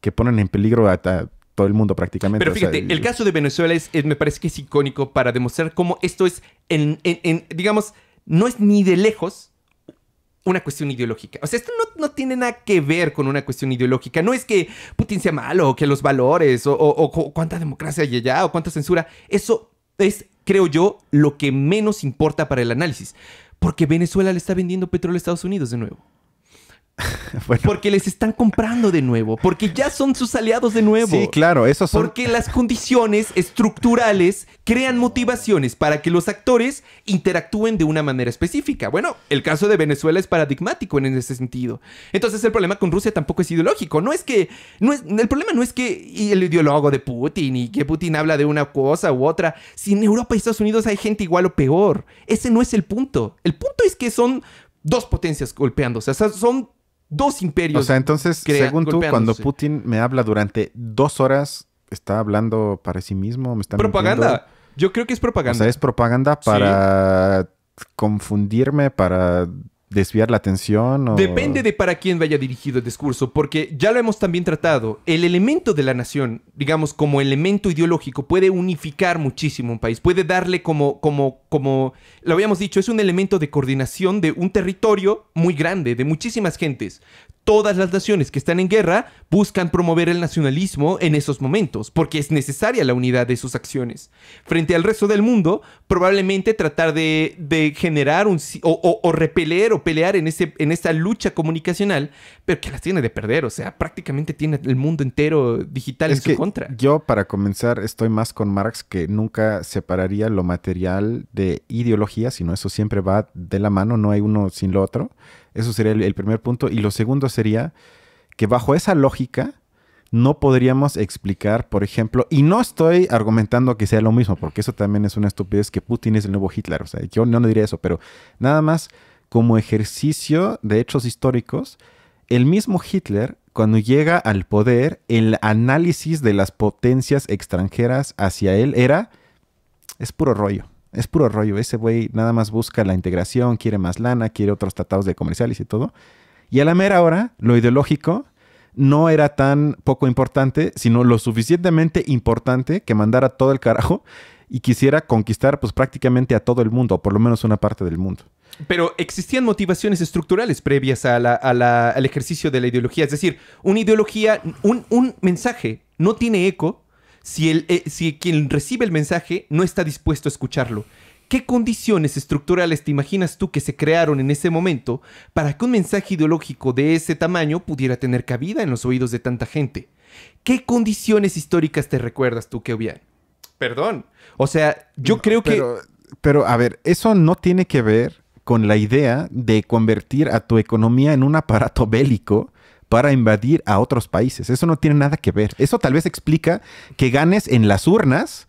que ponen en peligro a, a todo el mundo prácticamente. Pero O sea, fíjate, el caso de Venezuela es, es- me parece que es icónico para demostrar cómo esto es, en, en- en, digamos, no es ni de lejos una cuestión ideológica. O sea, esto no, no tiene nada que ver con una cuestión ideológica. No es que Putin sea malo, o que los valores, o, o- o cuánta democracia hay allá, o cuánta censura. Eso es, creo yo, lo que menos importa para el análisis. Porque Venezuela le está vendiendo petróleo a Estados Unidos de nuevo. Bueno, Porque les están comprando de nuevo. Porque ya son sus aliados de nuevo. sí, claro, esos son... Porque las condiciones estructurales crean motivaciones para que los actores interactúen de una manera específica. Bueno, el caso de Venezuela es paradigmático en ese sentido. Entonces el problema con Rusia tampoco es ideológico. No es que... No es, el problema no es que y el ideólogo de Putin y que Putin habla de una cosa u otra. Si en Europa y Estados Unidos hay gente igual o peor. Ese no es el punto. El punto es que son dos potencias golpeándose. O sea, son dos imperios. O sea, entonces, según tú, cuando. Putin me habla durante dos horas, ¿está hablando para sí mismo? ¿Me está Propaganda. mintiendo? Yo creo que es propaganda. O sea, es propaganda para confundirme, para desviar la atención. O... Depende de para quién vaya dirigido el discurso, porque ya lo hemos también tratado. El elemento de la nación, digamos, como elemento ideológico, puede unificar muchísimo un país, puede darle como, como, como, lo habíamos dicho, es un elemento de coordinación de un territorio muy grande, de muchísimas gentes. Todas las naciones que están en guerra buscan promover el nacionalismo en esos momentos, porque es necesaria la unidad de sus acciones. Frente al resto del mundo, probablemente tratar de, de generar un, o, o- o repeler o pelear en, ese, en esa lucha comunicacional, pero que las tiene de perder, o sea, prácticamente tiene el mundo entero digital Es en su que contra. yo, para comenzar, estoy más con Marx que nunca separaría lo material de ideología, sino eso siempre va de la mano, no hay uno sin lo otro. Eso sería el, primer punto. Y lo segundo sería que bajo esa lógica no podríamos explicar, por ejemplo, y no estoy argumentando que sea lo mismo, porque eso también es una estupidez que Putin es el nuevo Hitler. O sea, yo no diría eso, pero nada más como ejercicio de hechos históricos, el mismo Hitler, cuando llega al poder, el análisis de las potencias extranjeras hacia él era, es puro rollo. Es puro rollo. Ese güey nada más busca la integración, quiere más lana, quiere otros tratados de comerciales y todo. Y a la mera hora, lo ideológico no era tan poco importante, sino lo suficientemente importante que mandara todo el carajo y quisiera conquistar pues prácticamente a todo el mundo, o por lo menos una parte del mundo. Pero existían motivaciones estructurales previas al ejercicio de la ideología. Es decir, una ideología, un, un mensaje no tiene eco si, el, eh, si quien recibe el mensaje no está dispuesto a escucharlo. ¿Qué condiciones estructurales te imaginas tú que se crearon en ese momento para que un mensaje ideológico de ese tamaño pudiera tener cabida en los oídos de tanta gente? ¿Qué condiciones históricas te recuerdas tú que había? Perdón. O sea, yo creo que... Pero, a ver, eso no tiene que ver con la idea de convertir a tu economía en un aparato bélico para invadir a otros países. Eso no tiene nada que ver. Eso tal vez explica que ganes en las urnas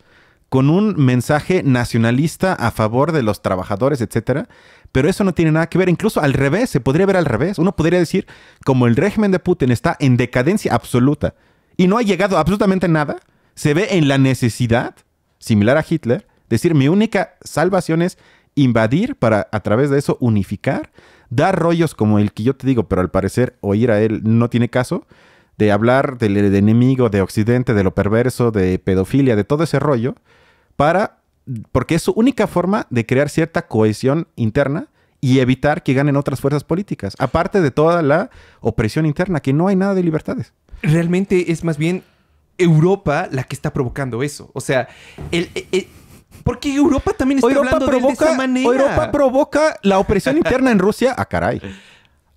con un mensaje nacionalista a favor de los trabajadores, etcétera. Pero eso no tiene nada que ver. Incluso al revés, se podría ver al revés. Uno podría decir, como el régimen de Putin está en decadencia absoluta y no ha llegado a absolutamente nada, se ve en la necesidad, similar a Hitler, decir, mi única salvación es invadir para a través de eso unificar, dar rollos como el que yo te digo, pero al parecer oír a él no tiene caso, de hablar del, enemigo, de Occidente, de lo perverso, de pedofilia, de todo ese rollo, para, porque es su única forma de crear cierta cohesión interna y evitar que ganen otras fuerzas políticas, aparte de toda la opresión interna, que no hay nada de libertades. Realmente es más bien Europa la que está provocando eso. O sea, el- el- ¿por qué Europa también está Europa hablando de él de esa provoca, manera? Europa provoca la opresión interna en Rusia. Ah, caray.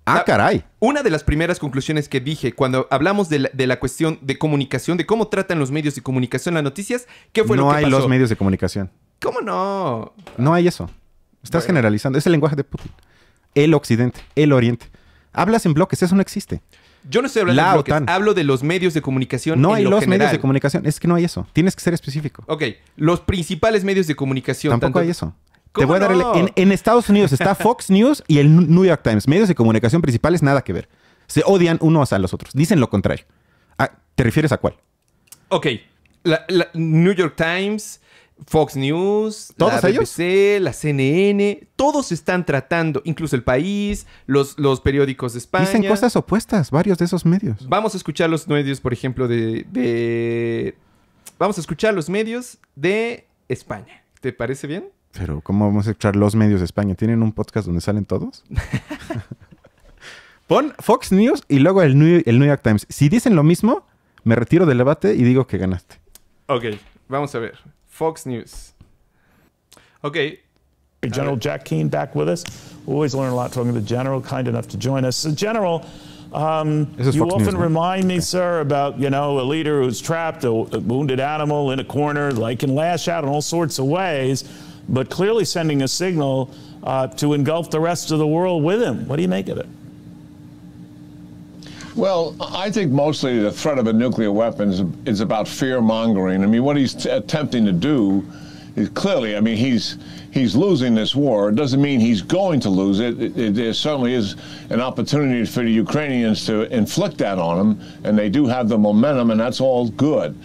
Ah, caray. Una de las primeras conclusiones que dije cuando hablamos de la, de la cuestión de comunicación, de cómo tratan los medios de comunicación las noticias, ¿qué fue no lo que hay pasó? los medios de comunicación. ¿Cómo no? No hay eso. Estás Bueno. generalizando. Es el lenguaje de Putin. El occidente, el oriente. Hablas en bloques, eso no existe. Yo no estoy hablando La de bloques, OTAN. hablo de los medios de comunicación. No en hay lo los medios de comunicación. Es que no hay eso. Tienes que ser específico. Ok, los principales medios de comunicación. Tampoco tanto- hay eso. Te ¿Cómo voy a dar el- en, en Estados Unidos está Fox News y el New York Times. Medios de comunicación principales, nada que ver. Se odian unos a los otros. Dicen lo contrario. Ah, ¿Te refieres a cuál? Ok, la, la New York Times, Fox News, ¿Todos la ellos? BBC, la CNN, todos están tratando, incluso el país, los, los periódicos de España. Dicen cosas opuestas, varios de esos medios. Vamos a escuchar los medios, por ejemplo, de, de- Vamos a escuchar los medios de España. ¿Te parece bien? Pero, ¿cómo vamos a escuchar los medios de España? ¿Tienen un podcast donde salen todos? Pon Fox News y luego el New, el New York Times. Si dicen lo mismo, me retiro del debate y digo que ganaste. Ok, vamos a ver. Fox News. Ok, General Jack Keane back with us. We always learn a lot talking to the general, kind enough to join us. So, General, um, you Fox often News, remind me, sir, about you know a leader who's trapped, a, a wounded animal in a corner, like can lash out in all sorts of ways, but clearly sending a signal uh, to engulf the rest of the world with him. What do you make of it? Well, I think mostly the threat of a nuclear weapon is, is about fear mongering. I mean, what he's attempting to do is clearly, I mean, he's he's losing this war. It doesn't mean he's going to lose it. It, it. There certainly is an opportunity for the Ukrainians to inflict that on him, and they do have the momentum, and that's all good.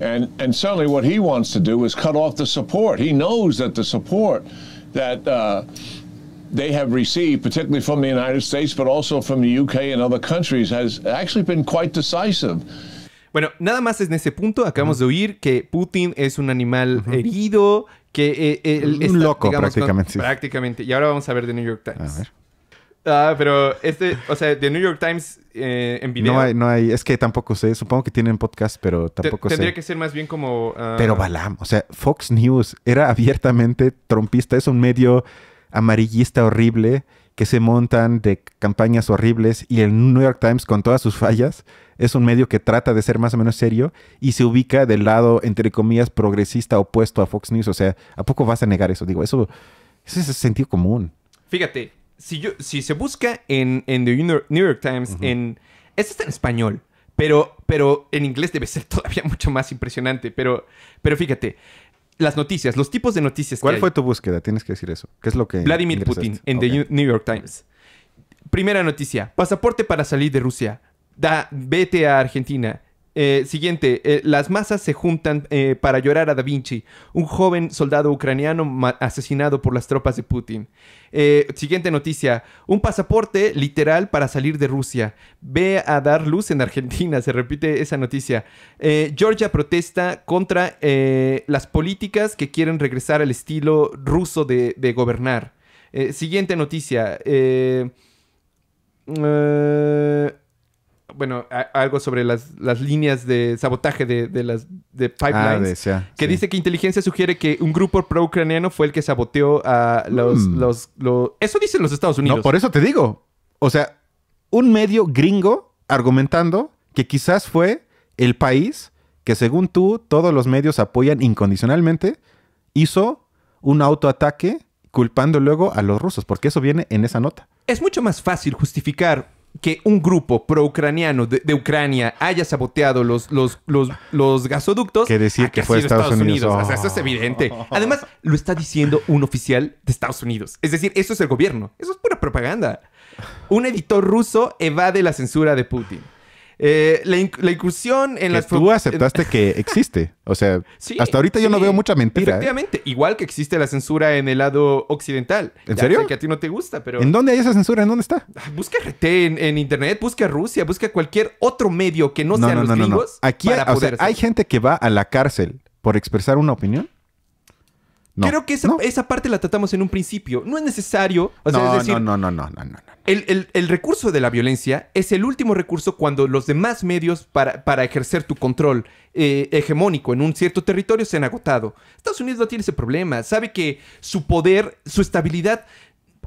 And and certainly what he wants to do is cut off the support. He knows that the support that. Uh, they have received, particularly from the United States, but also from the UK and other countries, has actually been quite decisive. Bueno, nada más en ese punto acabamos de oír que Putin es un animal herido, que eh, eh, él Un loco, digamos, prácticamente, sí. Prácticamente. Y ahora vamos a ver The New York Times. A ver. Ah, pero este, o sea, The New York Times eh, en video. No hay, no hay, es que tampoco sé. Supongo que tienen podcast, pero tampoco tendría sé. que ser más bien como. ah, Pero Balam, o sea, Fox News era abiertamente trompista, es un medio amarillista horrible que se montan de campañas horribles y el New York Times con todas sus fallas es un medio que trata de ser más o menos serio y se ubica del lado, entre comillas, progresista opuesto a Fox News. O sea, ¿a poco vas a negar eso? Digo, eso, eso es sentido común. Fíjate, si, yo, si se busca en, en The New York- Times, en. Este está en español, pero, pero en inglés debe ser todavía mucho más impresionante. Pero, pero fíjate, las noticias, los tipos de noticias ¿Cuál que hay. fue tu búsqueda? Tienes que decir eso. ¿Qué es lo que... Vladimir? Putin en. The New- New York Times. Primera noticia. Pasaporte para salir de Rusia. Da, vete a Argentina. Eh, siguiente. eh, las masas se juntan eh, para llorar a Da Vinci, un joven soldado ucraniano asesinado por las tropas de Putin. Siguiente noticia. Un pasaporte literal para salir de Rusia. Ve a dar luz en Argentina. Se repite esa noticia. Georgia protesta contra las políticas que quieren regresar al estilo ruso de, de gobernar. Siguiente noticia. eh, bueno, a- algo sobre las, las líneas de sabotaje de, de las de pipelines. Ah, de- sea, que sí. dice que inteligencia sugiere que un grupo pro-ucraniano fue el que saboteó a los, Mm. los, lo- Eso dicen los Estados Unidos. No, por eso te digo. O sea, un medio gringo argumentando que quizás fue el país que según tú todos los medios apoyan incondicionalmente, hizo un autoataque culpando luego a los rusos, porque eso viene en esa nota. Es mucho más fácil justificar que un grupo pro-ucraniano de, de Ucrania haya saboteado los, los, los, los gasoductos Que decir que fue sido Estados Unidos. O sea, eso es evidente. Además, lo está diciendo un oficial de Estados Unidos. Es decir, eso es el gobierno. Eso es pura propaganda. Un editor ruso evade la censura de Putin. Eh, la, inc- la incursión en las... tú aceptaste que existe. O sea, Sí, hasta ahorita yo no veo mucha mentira. ¿eh? Efectivamente, igual que existe la censura en el lado occidental. ¿En Ya serio? sé que a ti no te gusta, pero... ¿En dónde hay esa censura? ¿En dónde está? Busca RT en, en internet, busca Rusia, busca cualquier otro medio que no, No, sean no, los no, gringos Aquí para o sea, hay gente que va a la cárcel por expresar una opinión. No. Creo que esa, esa parte la tratamos en un principio. No es necesario. O sea, no, es decir, no, no, no, no, no, no. El, recurso de la violencia es el último recurso cuando los demás medios para, para ejercer tu control eh, hegemónico en un cierto territorio se han agotado. Estados Unidos no tiene ese problema. Sabe que su poder, su estabilidad...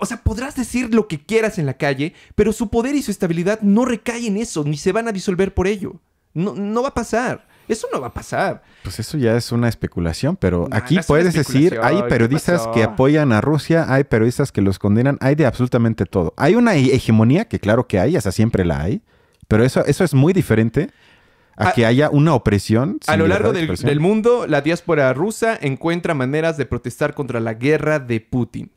O sea, podrás decir lo que quieras en la calle, pero su poder y su estabilidad no recaen en eso, ni se van a disolver por ello. No, no va a pasar. Eso no va a pasar. Pues eso ya es una especulación, pero No, aquí no puedes decir, hay ¿qué periodistas que apoyan a Rusia, hay periodistas que los condenan, hay de absolutamente todo. Hay una he- hegemonía que claro que hay, hasta siempre la hay, pero eso, eso es muy diferente a, A- que haya una opresión. A lo largo de del, mundo, la diáspora rusa encuentra maneras de protestar contra la guerra de Putin.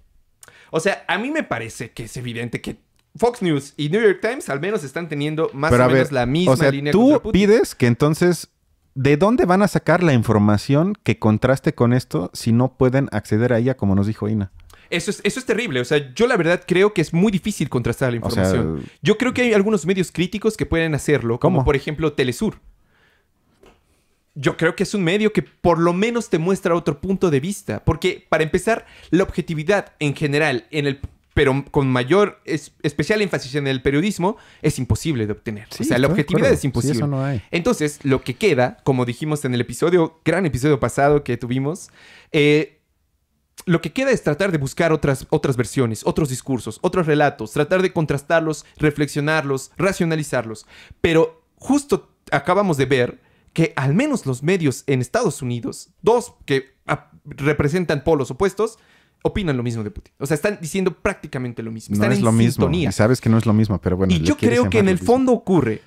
O sea, a mí me parece que es evidente que Fox News y New York Times al menos están teniendo más Pero o menos ver, la misma o sea, línea tú Putin. pides que entonces, ¿de dónde van a sacar la información que contraste con esto si no pueden acceder a ella como nos dijo Ina? Eso es, eso es terrible. O sea, yo la verdad creo que es muy difícil contrastar la O sea, información. yo creo que hay algunos medios críticos que pueden hacerlo, como ¿Cómo? por ejemplo Telesur. Yo creo que es un medio que por lo menos te muestra otro punto de vista. Porque, para empezar, la objetividad en general, en el, pero con mayor es- especial énfasis en el periodismo, es imposible de obtener. Sí, o sea, la objetividad es Sí, imposible. eso no hay. Entonces, lo que queda, como dijimos en el episodio, gran episodio pasado que tuvimos, eh, lo que queda es tratar de buscar otras, otras versiones, otros discursos, otros relatos, tratar de contrastarlos, reflexionarlos, racionalizarlos. Pero justo acabamos de ver que al menos los medios en Estados Unidos, dos que representan polos opuestos, opinan lo mismo de Putin. O sea, están diciendo prácticamente lo mismo. No Están es en lo mismo. Y sabes que no es lo mismo, pero bueno. Y yo creo que en el mismo. fondo ocurre.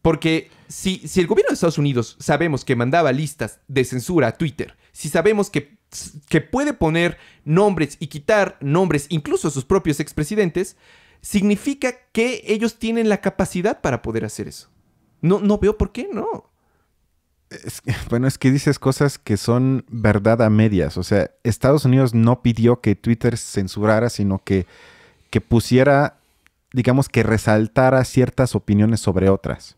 Porque si, si el gobierno de Estados Unidos sabemos que mandaba listas de censura a Twitter, si sabemos que, que puede poner nombres y quitar nombres, incluso a sus propios expresidentes, significa que ellos tienen la capacidad para poder hacer eso. No, no veo por qué no. Es bueno, es que dices cosas que son verdad a medias. O sea, Estados Unidos no pidió que Twitter censurara, sino que, que pusiera, digamos, que resaltara ciertas opiniones sobre otras.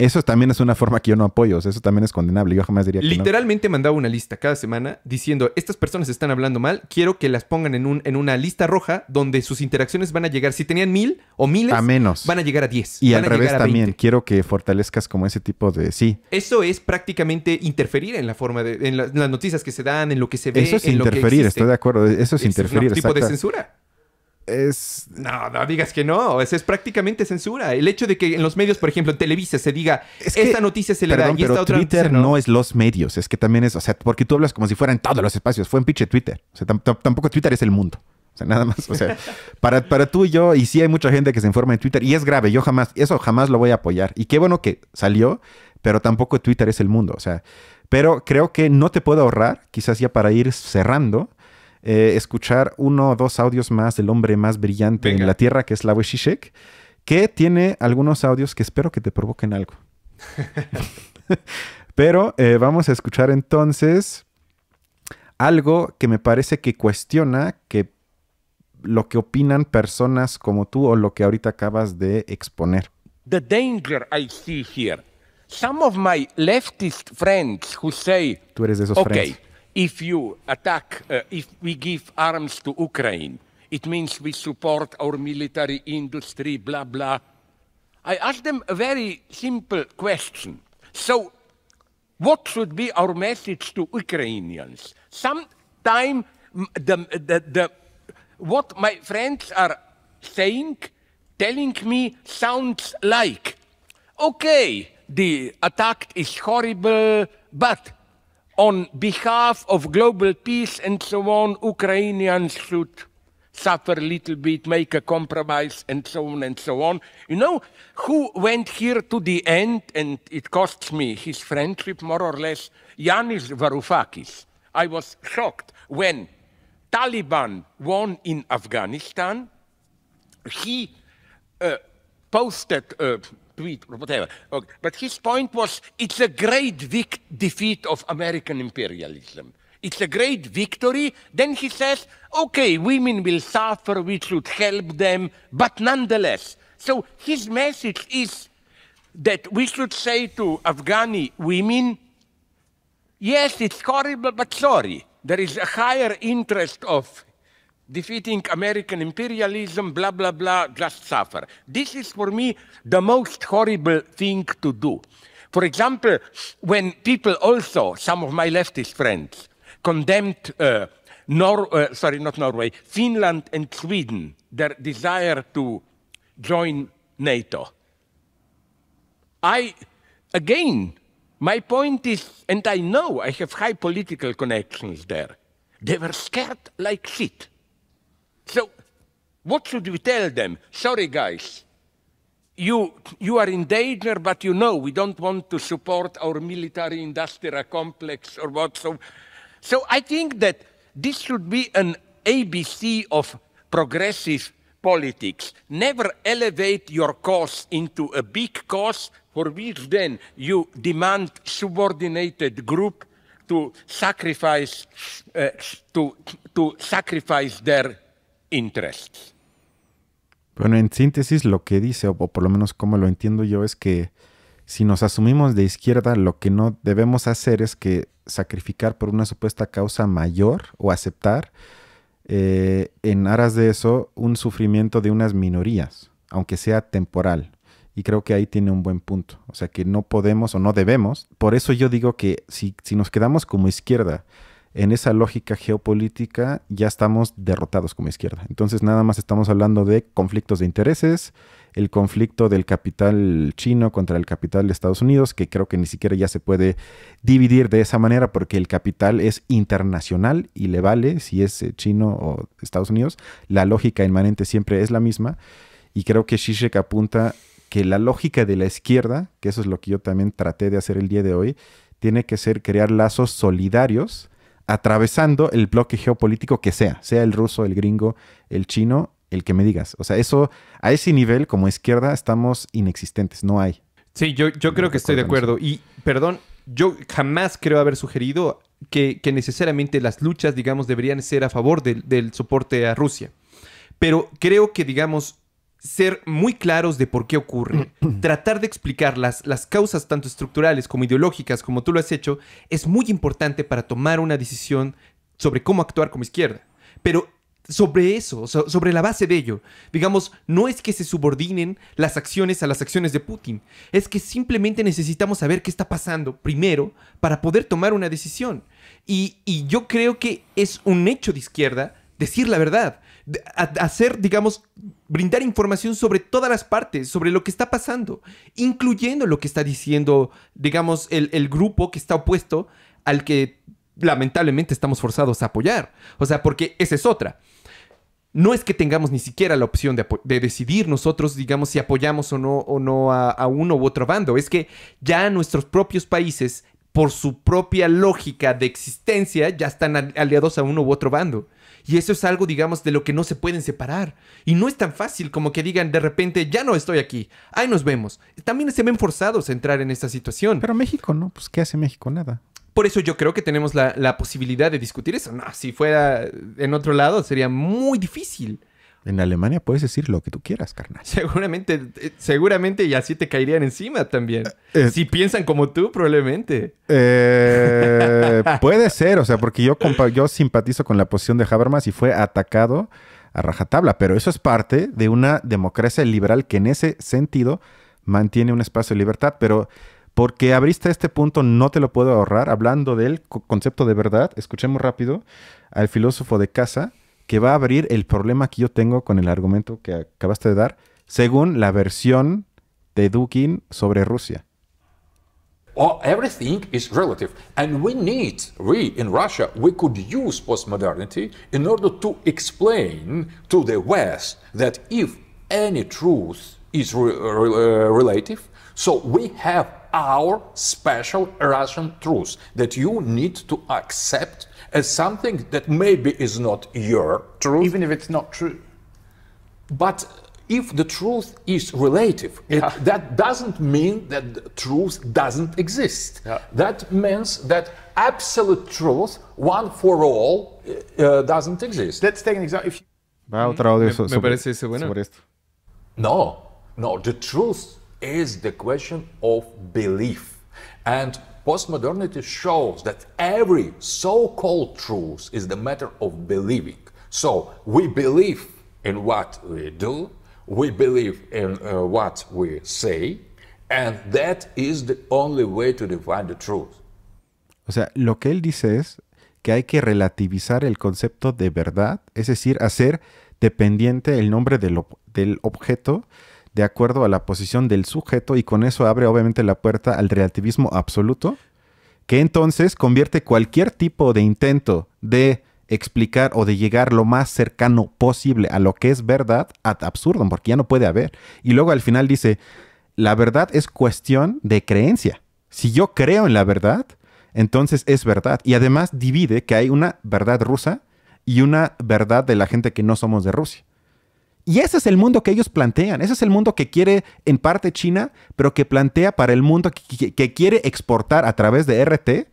Eso también es una forma que yo no apoyo. O sea, eso también es condenable. Yo jamás diría que no. Literalmente mandaba una lista cada semana diciendo, estas personas están hablando mal, quiero que las pongan en, un, en una lista roja donde sus interacciones van a llegar, si tenían mil o miles, A menos. van a llegar a 10. Y al revés también. 20. Quiero que fortalezcas como ese tipo de... Sí. Eso es prácticamente interferir en la forma de, en, la- en las noticias que se dan, en lo que se ve. Eso es en lo que interferir, estoy de acuerdo. Eso es, interferir. un tipo de censura. Es... No, no digas que no. Eso es prácticamente censura. El hecho de que en los medios, por ejemplo, en Televisa se diga Es que- esta noticia se le Perdón, da y esta pero otra Twitter noticia no. es los medios, es que también es, o sea, porque tú hablas como si fuera en todos los espacios, fue en pinche Twitter. O sea, tam- tam- tampoco Twitter es el mundo. O sea, nada más, o sea, para, para tú y yo, y sí hay mucha gente que se informa en Twitter, y es grave, yo jamás, eso jamás lo voy a apoyar. Y qué bueno que salió, pero tampoco Twitter es el mundo, o sea, pero creo que no te puedo ahorrar, quizás ya para ir cerrando, eh, escuchar uno o dos audios más del hombre más brillante Venga. en la Tierra, que es Slavoj Žižek, que tiene algunos audios que espero que te provoquen algo. Pero eh, vamos a escuchar entonces algo que me parece que cuestiona que lo que opinan personas como tú o lo que ahorita acabas de exponer. The danger I see here. Some of my leftist friends who say, Tú eres de esos okay, friends. If you attack, uh, if we give arms to Ukraine, it means we support our military industry, blah, blah. I ask them a very simple question. So, what should be our message to Ukrainians? Sometime the, the, the, what my friends are saying, telling me sounds like, okay, the attack is horrible, but on behalf of global peace and so on, Ukrainians should suffer a little bit, make a compromise, and so on and so on. You know who went here to the end, and it costs me his friendship more or less? Yanis Varoufakis. I was shocked when Taliban won in Afghanistan. He uh, posted a tweet or whatever. Okay. But his point was it's a great vic- defeat of American imperialism. It's a great victory. Then he says, okay, women will suffer, we should help them, but nonetheless. So his message is that we should say to Afghani women, yes, it's horrible, but sorry. There is a higher interest of defeating American imperialism, blah, blah, blah, just suffer. This is for me the most horrible thing to do. For example, when people also, some of my leftist friends, condemned uh, Nor- uh, sorry, not Norway, Finland and Sweden, their desire to join NATO. I, again, my point is, and I know I have high political connections there, they were scared like shit. So, what should we tell them? Sorry, guys, you, you are in danger, but you know we don't want to support our military industrial complex or what. So, so I think that this should be an ABC of progressive politics. Never elevate your cause into a big cause for which then you demand subordinated group to sacrifice, uh, to, to sacrifice their interests. Bueno, en síntesis lo que dice, o, por lo menos como lo entiendo yo, es que si nos asumimos de izquierda, lo que no debemos hacer es que sacrificar por una supuesta causa mayor o aceptar eh, en aras de eso un sufrimiento de unas minorías, aunque sea temporal. Y creo que ahí tiene un buen punto. O sea que no podemos o no debemos. Por eso yo digo que si, si nos quedamos como izquierda en esa lógica geopolítica, ya estamos derrotados como izquierda. Entonces nada más estamos hablando de conflictos de intereses, el conflicto del capital chino contra el capital de Estados Unidos, que creo que ni siquiera ya se puede dividir de esa manera porque el capital es internacional y le vale si es eh, chino o Estados Unidos. La lógica inmanente siempre es la misma y creo que Zizek apunta que la lógica de la izquierda, que eso es lo que yo también traté de hacer el día de hoy, tiene que ser crear lazos solidarios atravesando el bloque geopolítico que sea, sea el ruso, el gringo, el chino, el que me digas. O sea, eso, a ese nivel, como izquierda, estamos inexistentes, no hay. Sí, yo, yo creo que estoy de acuerdo. Y, perdón, yo jamás creo haber sugerido que, que necesariamente las luchas, digamos, deberían ser a favor del, del soporte a Rusia. Pero creo que, digamos, ser muy claros de por qué ocurre, tratar de explicar las, las causas tanto estructurales como ideológicas, como tú lo has hecho, es muy importante para tomar una decisión sobre cómo actuar como izquierda. Pero sobre eso, so- sobre la base de ello, digamos, no es que se subordinen las acciones a las acciones de Putin, es que simplemente necesitamos saber qué está pasando primero para poder tomar una decisión. Y, y yo creo que es un hecho de izquierda decir la verdad, hacer, digamos, brindar información sobre todas las partes, sobre lo que está pasando, incluyendo lo que está diciendo, digamos, el, el grupo que está opuesto al que lamentablemente estamos forzados a apoyar. O sea, porque esa es otra. No es que tengamos ni siquiera la opción de, de decidir nosotros, digamos, si apoyamos o no, o no a, a uno u otro bando. Es que ya nuestros propios países, por su propia lógica de existencia, ya están al- aliados a uno u otro bando. Y eso es algo, digamos, de lo que no se pueden separar. Y no es tan fácil como que digan de repente, ya no estoy aquí, ahí nos vemos. También se ven forzados a entrar en esta situación. Pero México no, pues ¿qué hace México? Nada. Por eso yo creo que tenemos la, la posibilidad de discutir eso. No, si fuera en otro lado sería muy difícil. En Alemania puedes decir lo que tú quieras, carnal. Seguramente, eh, seguramente y así te caerían encima también. Eh, si piensan como tú, probablemente. Eh, puede ser, o sea, porque yo, yo simpatizo con la posición de Habermas y fue atacado a rajatabla, pero eso es parte de una democracia liberal que en ese sentido mantiene un espacio de libertad, pero porque abriste este punto no te lo puedo ahorrar. Hablando del co- concepto de verdad, escuchemos rápido al filósofo de casa que va a abrir el problema que yo tengo con el argumento que acabaste de dar, según la versión de Dukin sobre Rusia. Oh, everything is relative. And we need, we in Russia, we could use postmodernity in order to explain to the West that if any truth is re- re- uh, relative, so we have our special Russian truth that you need to accept as something that maybe is not your truth. Even if it's not true. But if the truth is relative, it, that doesn't mean that the truth doesn't exist. That means that absolute truth, one for all, uh, doesn't exist. Let's take an example. If Va otro audio Me- so- me parece ese bueno. sobre esto. No, no, the truth is the question of belief. And postmodernity shows that every so called truth is the matter of believing. So we believe in what we do, we believe in uh, what we say, and that is the only way to define the truth. O sea, lo que él dice es que hay que relativizar el concepto de verdad, es decir, hacer dependiente el nombre del, ob- del objeto de acuerdo a la posición del sujeto y con eso abre obviamente la puerta al relativismo absoluto, que entonces convierte cualquier tipo de intento de explicar o de llegar lo más cercano posible a lo que es verdad ad absurdo, porque ya no puede haber. Y luego al final dice, la verdad es cuestión de creencia. Si yo creo en la verdad, entonces es verdad. Y además divide que hay una verdad rusa y una verdad de la gente que no somos de Rusia. Y ese es el mundo que ellos plantean. Ese es el mundo que quiere en parte China, pero que plantea para el mundo que, quiere exportar a través de RT,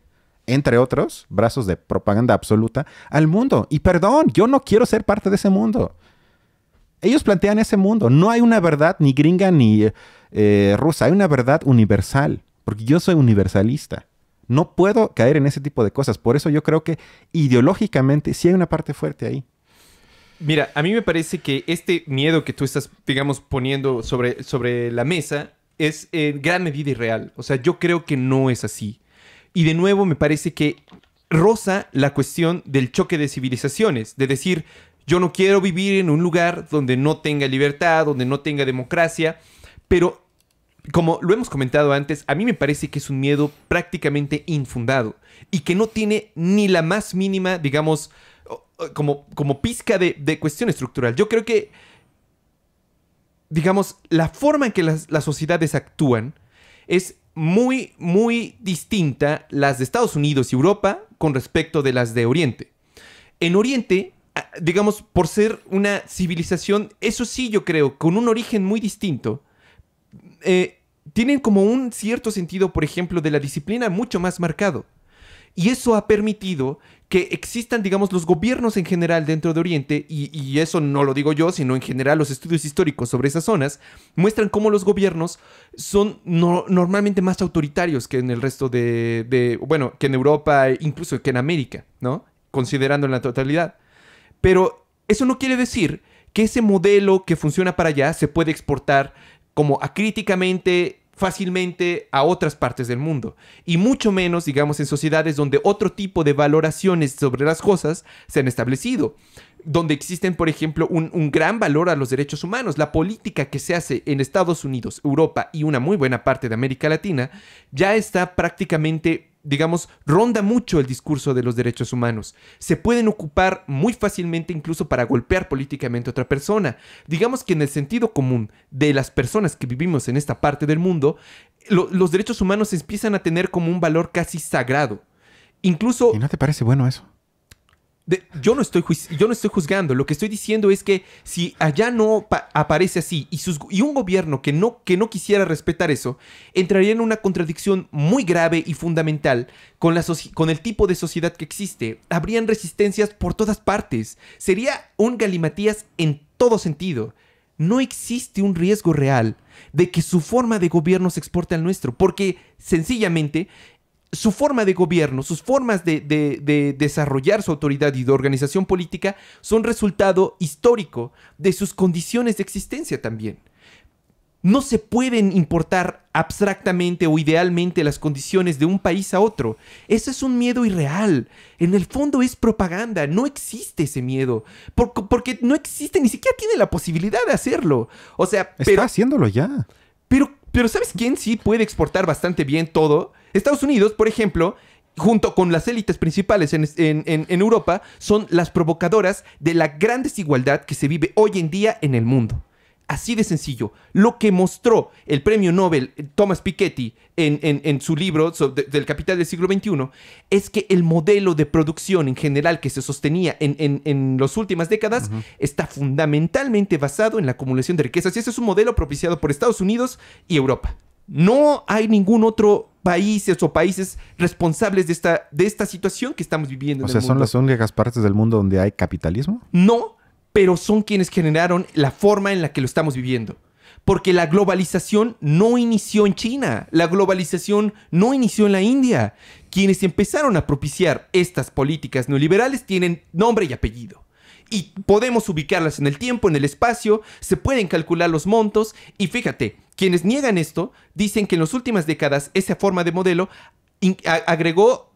entre otros brazos de propaganda absoluta, al mundo. Y perdón, yo no quiero ser parte de ese mundo. Ellos plantean ese mundo. No hay una verdad ni gringa ni eh, rusa. Hay una verdad universal. Porque yo soy universalista. No puedo caer en ese tipo de cosas. Por eso yo creo que ideológicamente sí hay una parte fuerte ahí. Mira, a mí me parece que este miedo que tú estás, digamos, poniendo sobre, sobre la mesa es en gran medida irreal. O sea, yo creo que no es así. Y de nuevo me parece que roza la cuestión del choque de civilizaciones, de decir, yo no quiero vivir en un lugar donde no tenga libertad, donde no tenga democracia, pero como lo hemos comentado antes, a mí me parece que es un miedo prácticamente infundado y que no tiene ni la más mínima, digamos, como, como pizca de, de cuestión estructural. Yo creo que, digamos, la forma en que las, las sociedades actúan es muy, muy distinta las de Estados Unidos y Europa con respecto de las de Oriente. En Oriente, ah, digamos, por ser una civilización, eso sí yo creo, con un origen muy distinto, eh, tienen como un cierto sentido, por ejemplo, de la disciplina mucho más marcado. Y eso ha permitido que existan, digamos, los gobiernos en general dentro de Oriente, y, eso no lo digo yo, sino en general los estudios históricos sobre esas zonas, muestran cómo los gobiernos son no- normalmente más autoritarios que en el resto de, de- bueno, que en Europa, incluso que en América, ¿no? Considerando en la totalidad. Pero eso no quiere decir que ese modelo que funciona para allá se puede exportar como acríticamente, fácilmente a otras partes del mundo. Y mucho menos, digamos, en sociedades donde otro tipo de valoraciones sobre las cosas se han establecido. Donde existen, por ejemplo, un, un gran valor a los derechos humanos. La política que se hace en Estados Unidos, Europa y una muy buena parte de América Latina ya está prácticamente digamos, ronda mucho el discurso de los derechos humanos. Se pueden ocupar muy fácilmente incluso para golpear políticamente a otra persona. Digamos que en el sentido común de las personas que vivimos en esta parte del mundo, lo- los derechos humanos empiezan a tener como un valor casi sagrado. Incluso... ¿Y no te parece bueno eso? Yo, no estoy yo no estoy juzgando, lo que estoy diciendo es que si allá no pa- aparece así y, sus- un gobierno que no, que no quisiera respetar eso, entraría en una contradicción muy grave y fundamental con, la con el tipo de sociedad que existe. Habrían resistencias por todas partes. Sería un galimatías en todo sentido. No existe un riesgo real de que su forma de gobierno se exporte al nuestro, porque sencillamente su forma de gobierno, sus formas de, de- de desarrollar su autoridad y de organización política son resultado histórico de sus condiciones de existencia también. No se pueden importar abstractamente o idealmente las condiciones de un país a otro. Eso es un miedo irreal. En el fondo es propaganda. No existe ese miedo. Por- porque no existe, ni siquiera tiene la posibilidad de hacerlo. O sea, Está haciéndolo ya. pero, pero ¿sabes quién sí puede exportar bastante bien todo? Estados Unidos, por ejemplo, junto con las élites principales en, en- Europa, son las provocadoras de la gran desigualdad que se vive hoy en día en el mundo. Así de sencillo. Lo que mostró el premio Nobel eh, Thomas Piketty en, en- en su libro so- de- del capital del siglo XXI es que el modelo de producción en general que se sostenía en, las últimas décadas está fundamentalmente basado en la acumulación de riquezas. Y ese es un modelo propiciado por Estados Unidos y Europa. No hay ningún otro país o países responsables de esta, de esta situación que estamos viviendo. O en sea, el son las únicas partes del mundo donde hay capitalismo. No, pero son quienes generaron la forma en la que lo estamos viviendo. Porque la globalización no inició en China, la globalización no inició en la India. Quienes empezaron a propiciar estas políticas neoliberales tienen nombre y apellido. Y podemos ubicarlas en el tiempo, en el espacio, se pueden calcular los montos. Y fíjate, quienes niegan esto dicen que en las últimas décadas esa forma de modelo agregó,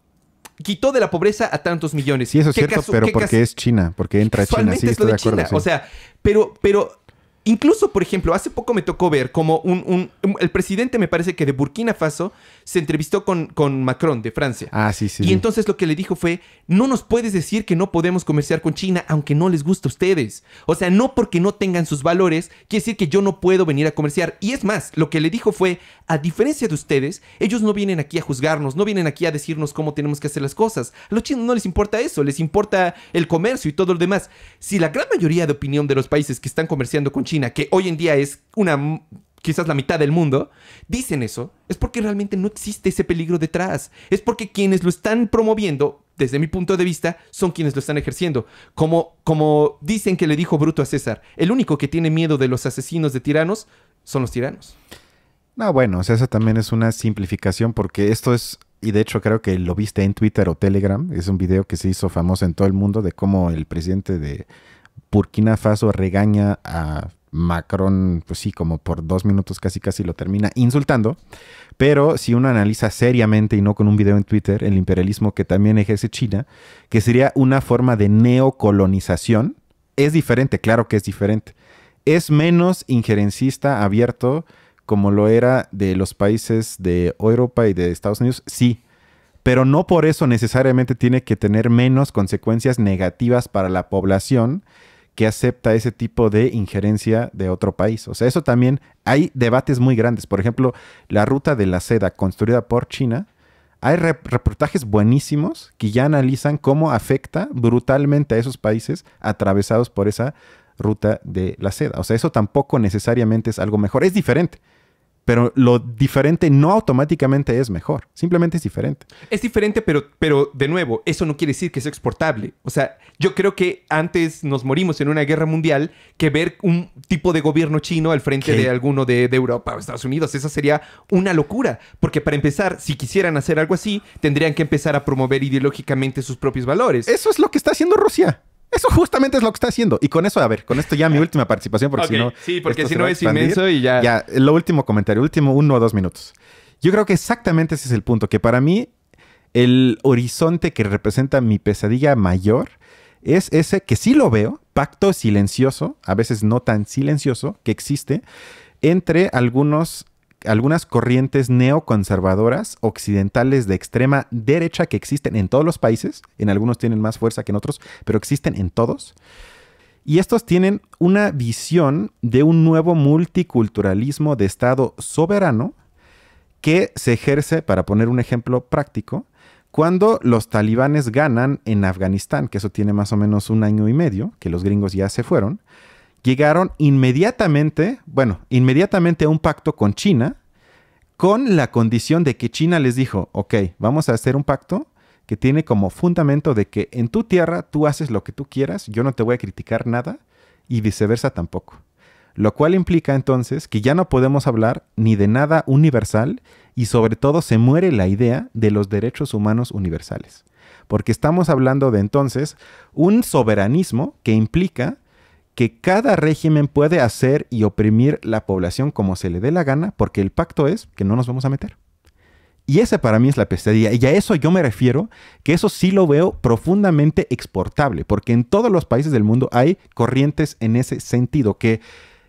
quitó de la pobreza a tantos millones. Sí, eso es ¿Qué cierto, caso- pero porque es China, porque entra China, sí, es lo estoy de de acuerdo. China. sí. O sea, pero, pero incluso, por ejemplo, hace poco me tocó ver como un, un- un- el presidente, me parece que de Burkina Faso, se entrevistó con, con Macron de Francia. Ah, sí, sí. y entonces lo que le dijo fue, no nos puedes decir que no podemos comerciar con China aunque no les guste a ustedes. O sea, no porque no tengan sus valores, quiere decir que yo no puedo venir a comerciar. Y es más, lo que le dijo fue, a diferencia de ustedes, ellos no vienen aquí a juzgarnos, no vienen aquí a decirnos cómo tenemos que hacer las cosas. A los chinos no les importa eso, les importa el comercio y todo lo demás. Si la gran mayoría de opinión de los países que están comerciando con China, que hoy en día es una quizás la mitad del mundo, dicen eso, es porque realmente no existe ese peligro detrás. Es porque quienes lo están promoviendo, desde mi punto de vista, son quienes lo están ejerciendo. Como, como dicen que le dijo Bruto a César, el único que tiene miedo de los asesinos de tiranos son los tiranos. No, bueno, o sea, esa también es una simplificación porque esto es, y de hecho creo que lo viste en Twitter o Telegram, es un video que se hizo famoso en todo el mundo de cómo el presidente de Burkina Faso regaña a Macron, pues sí, como por dos minutos casi casi lo termina insultando. Pero si uno analiza seriamente y no con un video en Twitter, el imperialismo que también ejerce China, que sería una forma de neocolonización, es diferente, claro que es diferente. Es menos injerencista, abierto, como lo era de los países de Europa y de Estados Unidos, sí. Pero no por eso necesariamente tiene que tener menos consecuencias negativas para la población que acepta ese tipo de injerencia de otro país. O sea, eso también hay debates muy grandes. Por ejemplo, la ruta de la seda construida por China, hay rep- reportajes buenísimos que ya analizan cómo afecta brutalmente a esos países atravesados por esa ruta de la seda. O sea, eso tampoco necesariamente es algo mejor. Es diferente. Pero lo diferente no automáticamente es mejor. Simplemente es diferente. Es diferente, pero, pero de nuevo, eso no quiere decir que sea exportable. O sea, yo creo que antes nos morimos en una guerra mundial que ver un tipo de gobierno chino al frente ¿Qué? de alguno de, de Europa o Estados Unidos. Eso sería una locura. Porque para empezar, si quisieran hacer algo así, tendrían que empezar a promover ideológicamente sus propios valores. Eso es lo que está haciendo Rusia. Eso justamente es lo que está haciendo. Y con eso, a ver, con esto ya mi última participación, porque si no. sí, porque si no es inmenso y ya- Ya, lo último comentario, último uno o dos minutos. Yo creo que exactamente ese es el punto, que para mí el horizonte que representa mi pesadilla mayor es ese que sí lo veo, pacto silencioso, a veces no tan silencioso, que existe entre algunos, algunas corrientes neoconservadoras occidentales de extrema derecha que existen en todos los países, en algunos tienen más fuerza que en otros, pero existen en todos. Y estos tienen una visión de un nuevo multiculturalismo de Estado soberano que se ejerce, para poner un ejemplo práctico, cuando los talibanes ganan en Afganistán, que eso tiene más o menos un año y medio, que los gringos ya se fueron, llegaron inmediatamente, bueno, inmediatamente a un pacto con China, con la condición de que China les dijo, ok, vamos a hacer un pacto que tiene como fundamento de que en tu tierra tú haces lo que tú quieras, yo no te voy a criticar nada, y viceversa tampoco. Lo cual implica entonces que ya no podemos hablar ni de nada universal y sobre todo se muere la idea de los derechos humanos universales. Porque estamos hablando de entonces un soberanismo que implica que cada régimen puede hacer y oprimir la población como se le dé la gana porque el pacto es que no nos vamos a meter. Y ese para mí es la pesadilla. Y a eso yo me refiero, que eso sí lo veo profundamente exportable, porque en todos los países del mundo hay corrientes en ese sentido, que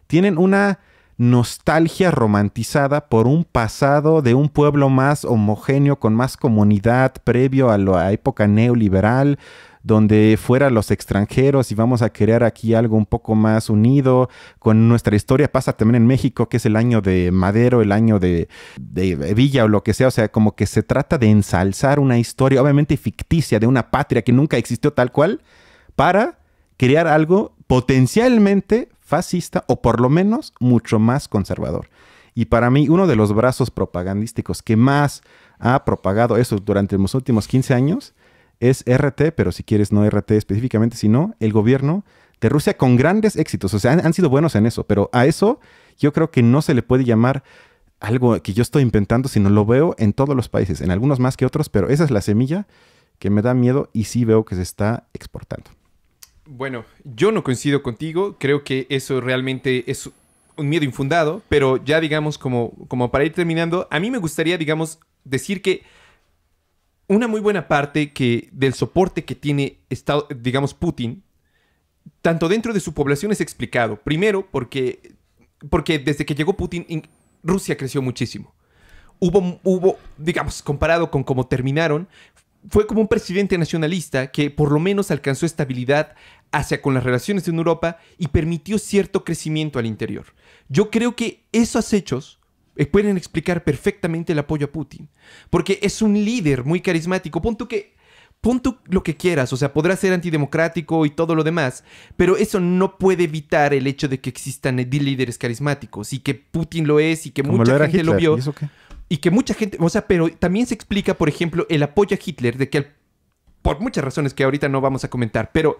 tienen una nostalgia romantizada por un pasado de un pueblo más homogéneo, con más comunidad previo a la época neoliberal, donde fuera los extranjeros y vamos a crear aquí algo un poco más unido con nuestra historia. Pasa también en México, que es el año de Madero, el año de, de Villa o lo que sea. O sea, como que se trata de ensalzar una historia, obviamente ficticia, de una patria que nunca existió tal cual, para crear algo potencialmente fascista o por lo menos mucho más conservador. Y para mí, uno de los brazos propagandísticos que más ha propagado eso durante los últimos 15 años es RT, pero si quieres no RT específicamente, sino el gobierno de Rusia con grandes éxitos. O sea, han, han, sido buenos en eso, pero a eso yo creo que no se le puede llamar algo que yo estoy inventando, sino lo veo en todos los países, en algunos más que otros, pero esa es la semilla que me da miedo y sí veo que se está exportando. Bueno, yo no coincido contigo, creo que eso realmente es un miedo infundado, pero ya digamos como, como para ir terminando, a mí me gustaría, digamos, decir que una muy buena parte que, del soporte que tiene, Estado, digamos, Putin, tanto dentro de su población es explicado. Primero, porque, porque desde que llegó Putin, Rusia creció muchísimo. Hubo, hubo, digamos, comparado con cómo terminaron, fue como un presidente nacionalista que por lo menos alcanzó estabilidad hacia con las relaciones en Europa y permitió cierto crecimiento al interior. Yo creo que esos hechos eh, pueden explicar perfectamente el apoyo a Putin. Porque es un líder muy carismático. Punto que. Punto lo que quieras, o sea, podrá ser antidemocrático y todo lo demás, pero eso no puede evitar el hecho de que existan líderes carismáticos y que Putin lo es y que Como mucha lo gente lo vio. ¿y eso qué? Y que mucha gente, o sea, pero también se explica, por ejemplo, el apoyo a Hitler, de que por muchas razones que ahorita no vamos a comentar, pero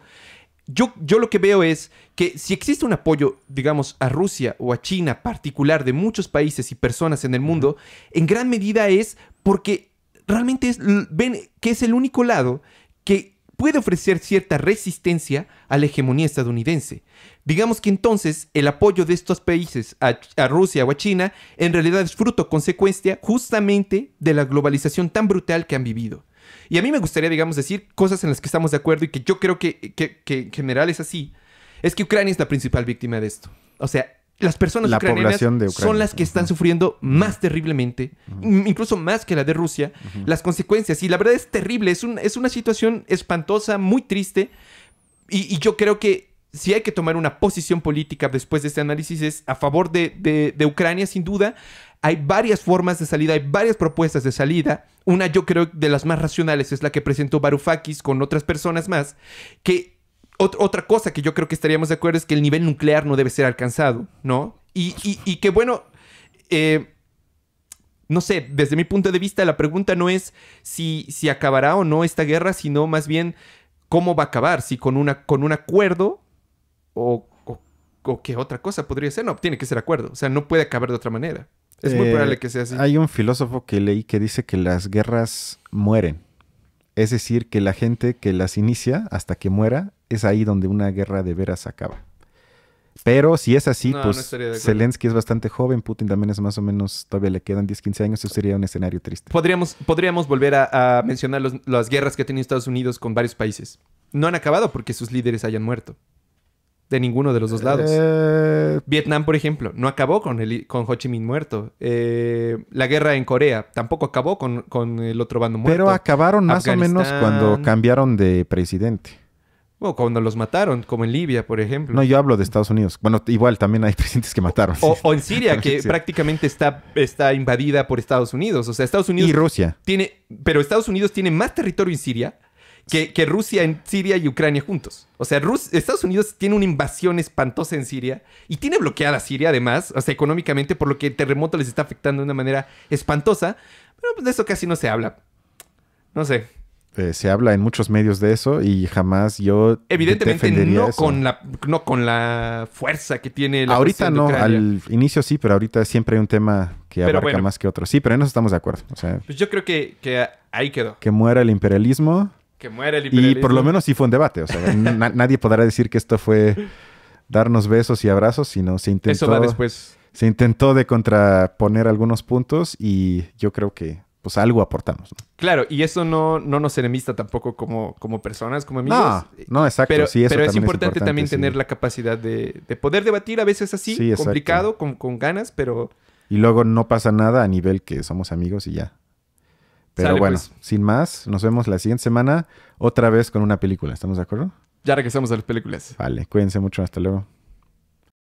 yo, yo lo que veo es que si existe un apoyo, digamos, a Rusia o a China particular de muchos países y personas en el mundo, en gran medida es porque realmente es, ven que es el único lado que puede ofrecer cierta resistencia a la hegemonía estadounidense. Digamos que entonces el apoyo de estos países a, a Rusia o a China en realidad es fruto, consecuencia justamente de la globalización tan brutal que han vivido. Y a mí me gustaría, digamos, decir cosas en las que estamos de acuerdo y que yo creo que, que- que en general es así. Es que Ucrania es la principal víctima de esto. O sea, las personas La ucranianas población de Ucrania. son las que están sufriendo más terriblemente, in- incluso más que la de Rusia, las consecuencias. Y la verdad es terrible, es, un- es una situación espantosa, muy triste. Y, y yo creo que si hay que tomar una posición política después de este análisis es a favor de, de- de Ucrania, sin duda. Hay varias formas de salida, hay varias propuestas de salida. Una, yo creo, de las más racionales es la que presentó Varoufakis con otras personas más, que ot- otra cosa que yo creo que estaríamos de acuerdo es que el nivel nuclear no debe ser alcanzado, ¿no? Y que bueno, eh, no sé, desde mi punto de vista la pregunta no es si, si acabará o no esta guerra, sino más bien cómo va a acabar, si con, una, con un acuerdo o, o, o qué otra cosa podría ser. No, tiene que ser acuerdo, o sea, no puede acabar de otra manera. Es muy Eh, probable que sea así. Hay un filósofo que leí que dice que las guerras mueren. Es decir, que la gente que las inicia hasta que muera es ahí donde una guerra de veras acaba. Pero si es así, No, pues. Zelensky es bastante joven, Putin también es más o menos, todavía le quedan 10, 15 años, eso sería un escenario triste. Podríamos, podríamos volver a, a mencionar los- las guerras que ha tenido Estados Unidos con varios países. No han acabado porque sus líderes hayan muerto. De ninguno de los dos lados. Eh, Vietnam, por ejemplo, no acabó con, el, con Ho Chi Minh muerto. Eh, la guerra en Corea tampoco acabó con, con el otro bando muerto. pero acabaron más o menos cuando cambiaron de presidente. O cuando los mataron, como en Libia, por ejemplo. No, yo hablo de Estados Unidos. Bueno, igual también hay presidentes que mataron. o, o en Siria, que Sí. prácticamente está, está invadida por Estados Unidos. O sea, Estados Unidos Y Rusia. tiene... Pero Estados Unidos tiene más territorio en Siria que, que Rusia en Siria y Ucrania juntos. O sea, Rus- Estados Unidos tiene una invasión espantosa en Siria y tiene bloqueada Siria además, o sea, económicamente, por lo que el terremoto les está afectando de una manera espantosa. Pero pues de eso casi no se habla. No sé. Eh, se habla en muchos medios de eso y jamás yo Evidentemente no eso. con, la, no con la fuerza que tiene la ahorita de no, al inicio sí, pero ahorita siempre hay un tema que Pero abarca bueno. más que otro. Sí, pero en eso estamos de acuerdo. O sea, Pues yo creo que, que ahí quedó. que muera el imperialismo. Que muera el Y por lo menos sí fue un debate. O sea, na- nadie podrá decir que esto fue darnos besos y abrazos, sino se intentó. Eso va después. Se intentó de contraponer algunos puntos y yo creo que pues algo aportamos. ¿no? Claro, y eso no, no nos enemista tampoco como, como personas, como amigos. No, no, exacto. Pero, sí, eso pero es también importante, también sí. tener la capacidad de, de poder debatir a veces así, Sí, complicado, con, con ganas, pero Y luego no pasa nada a nivel que somos amigos y ya. Pero Sale, bueno, pues. sin más, nos vemos la siguiente semana otra vez con una película. ¿Estamos de acuerdo? ya regresamos a las películas. Vale, cuídense mucho. Hasta luego.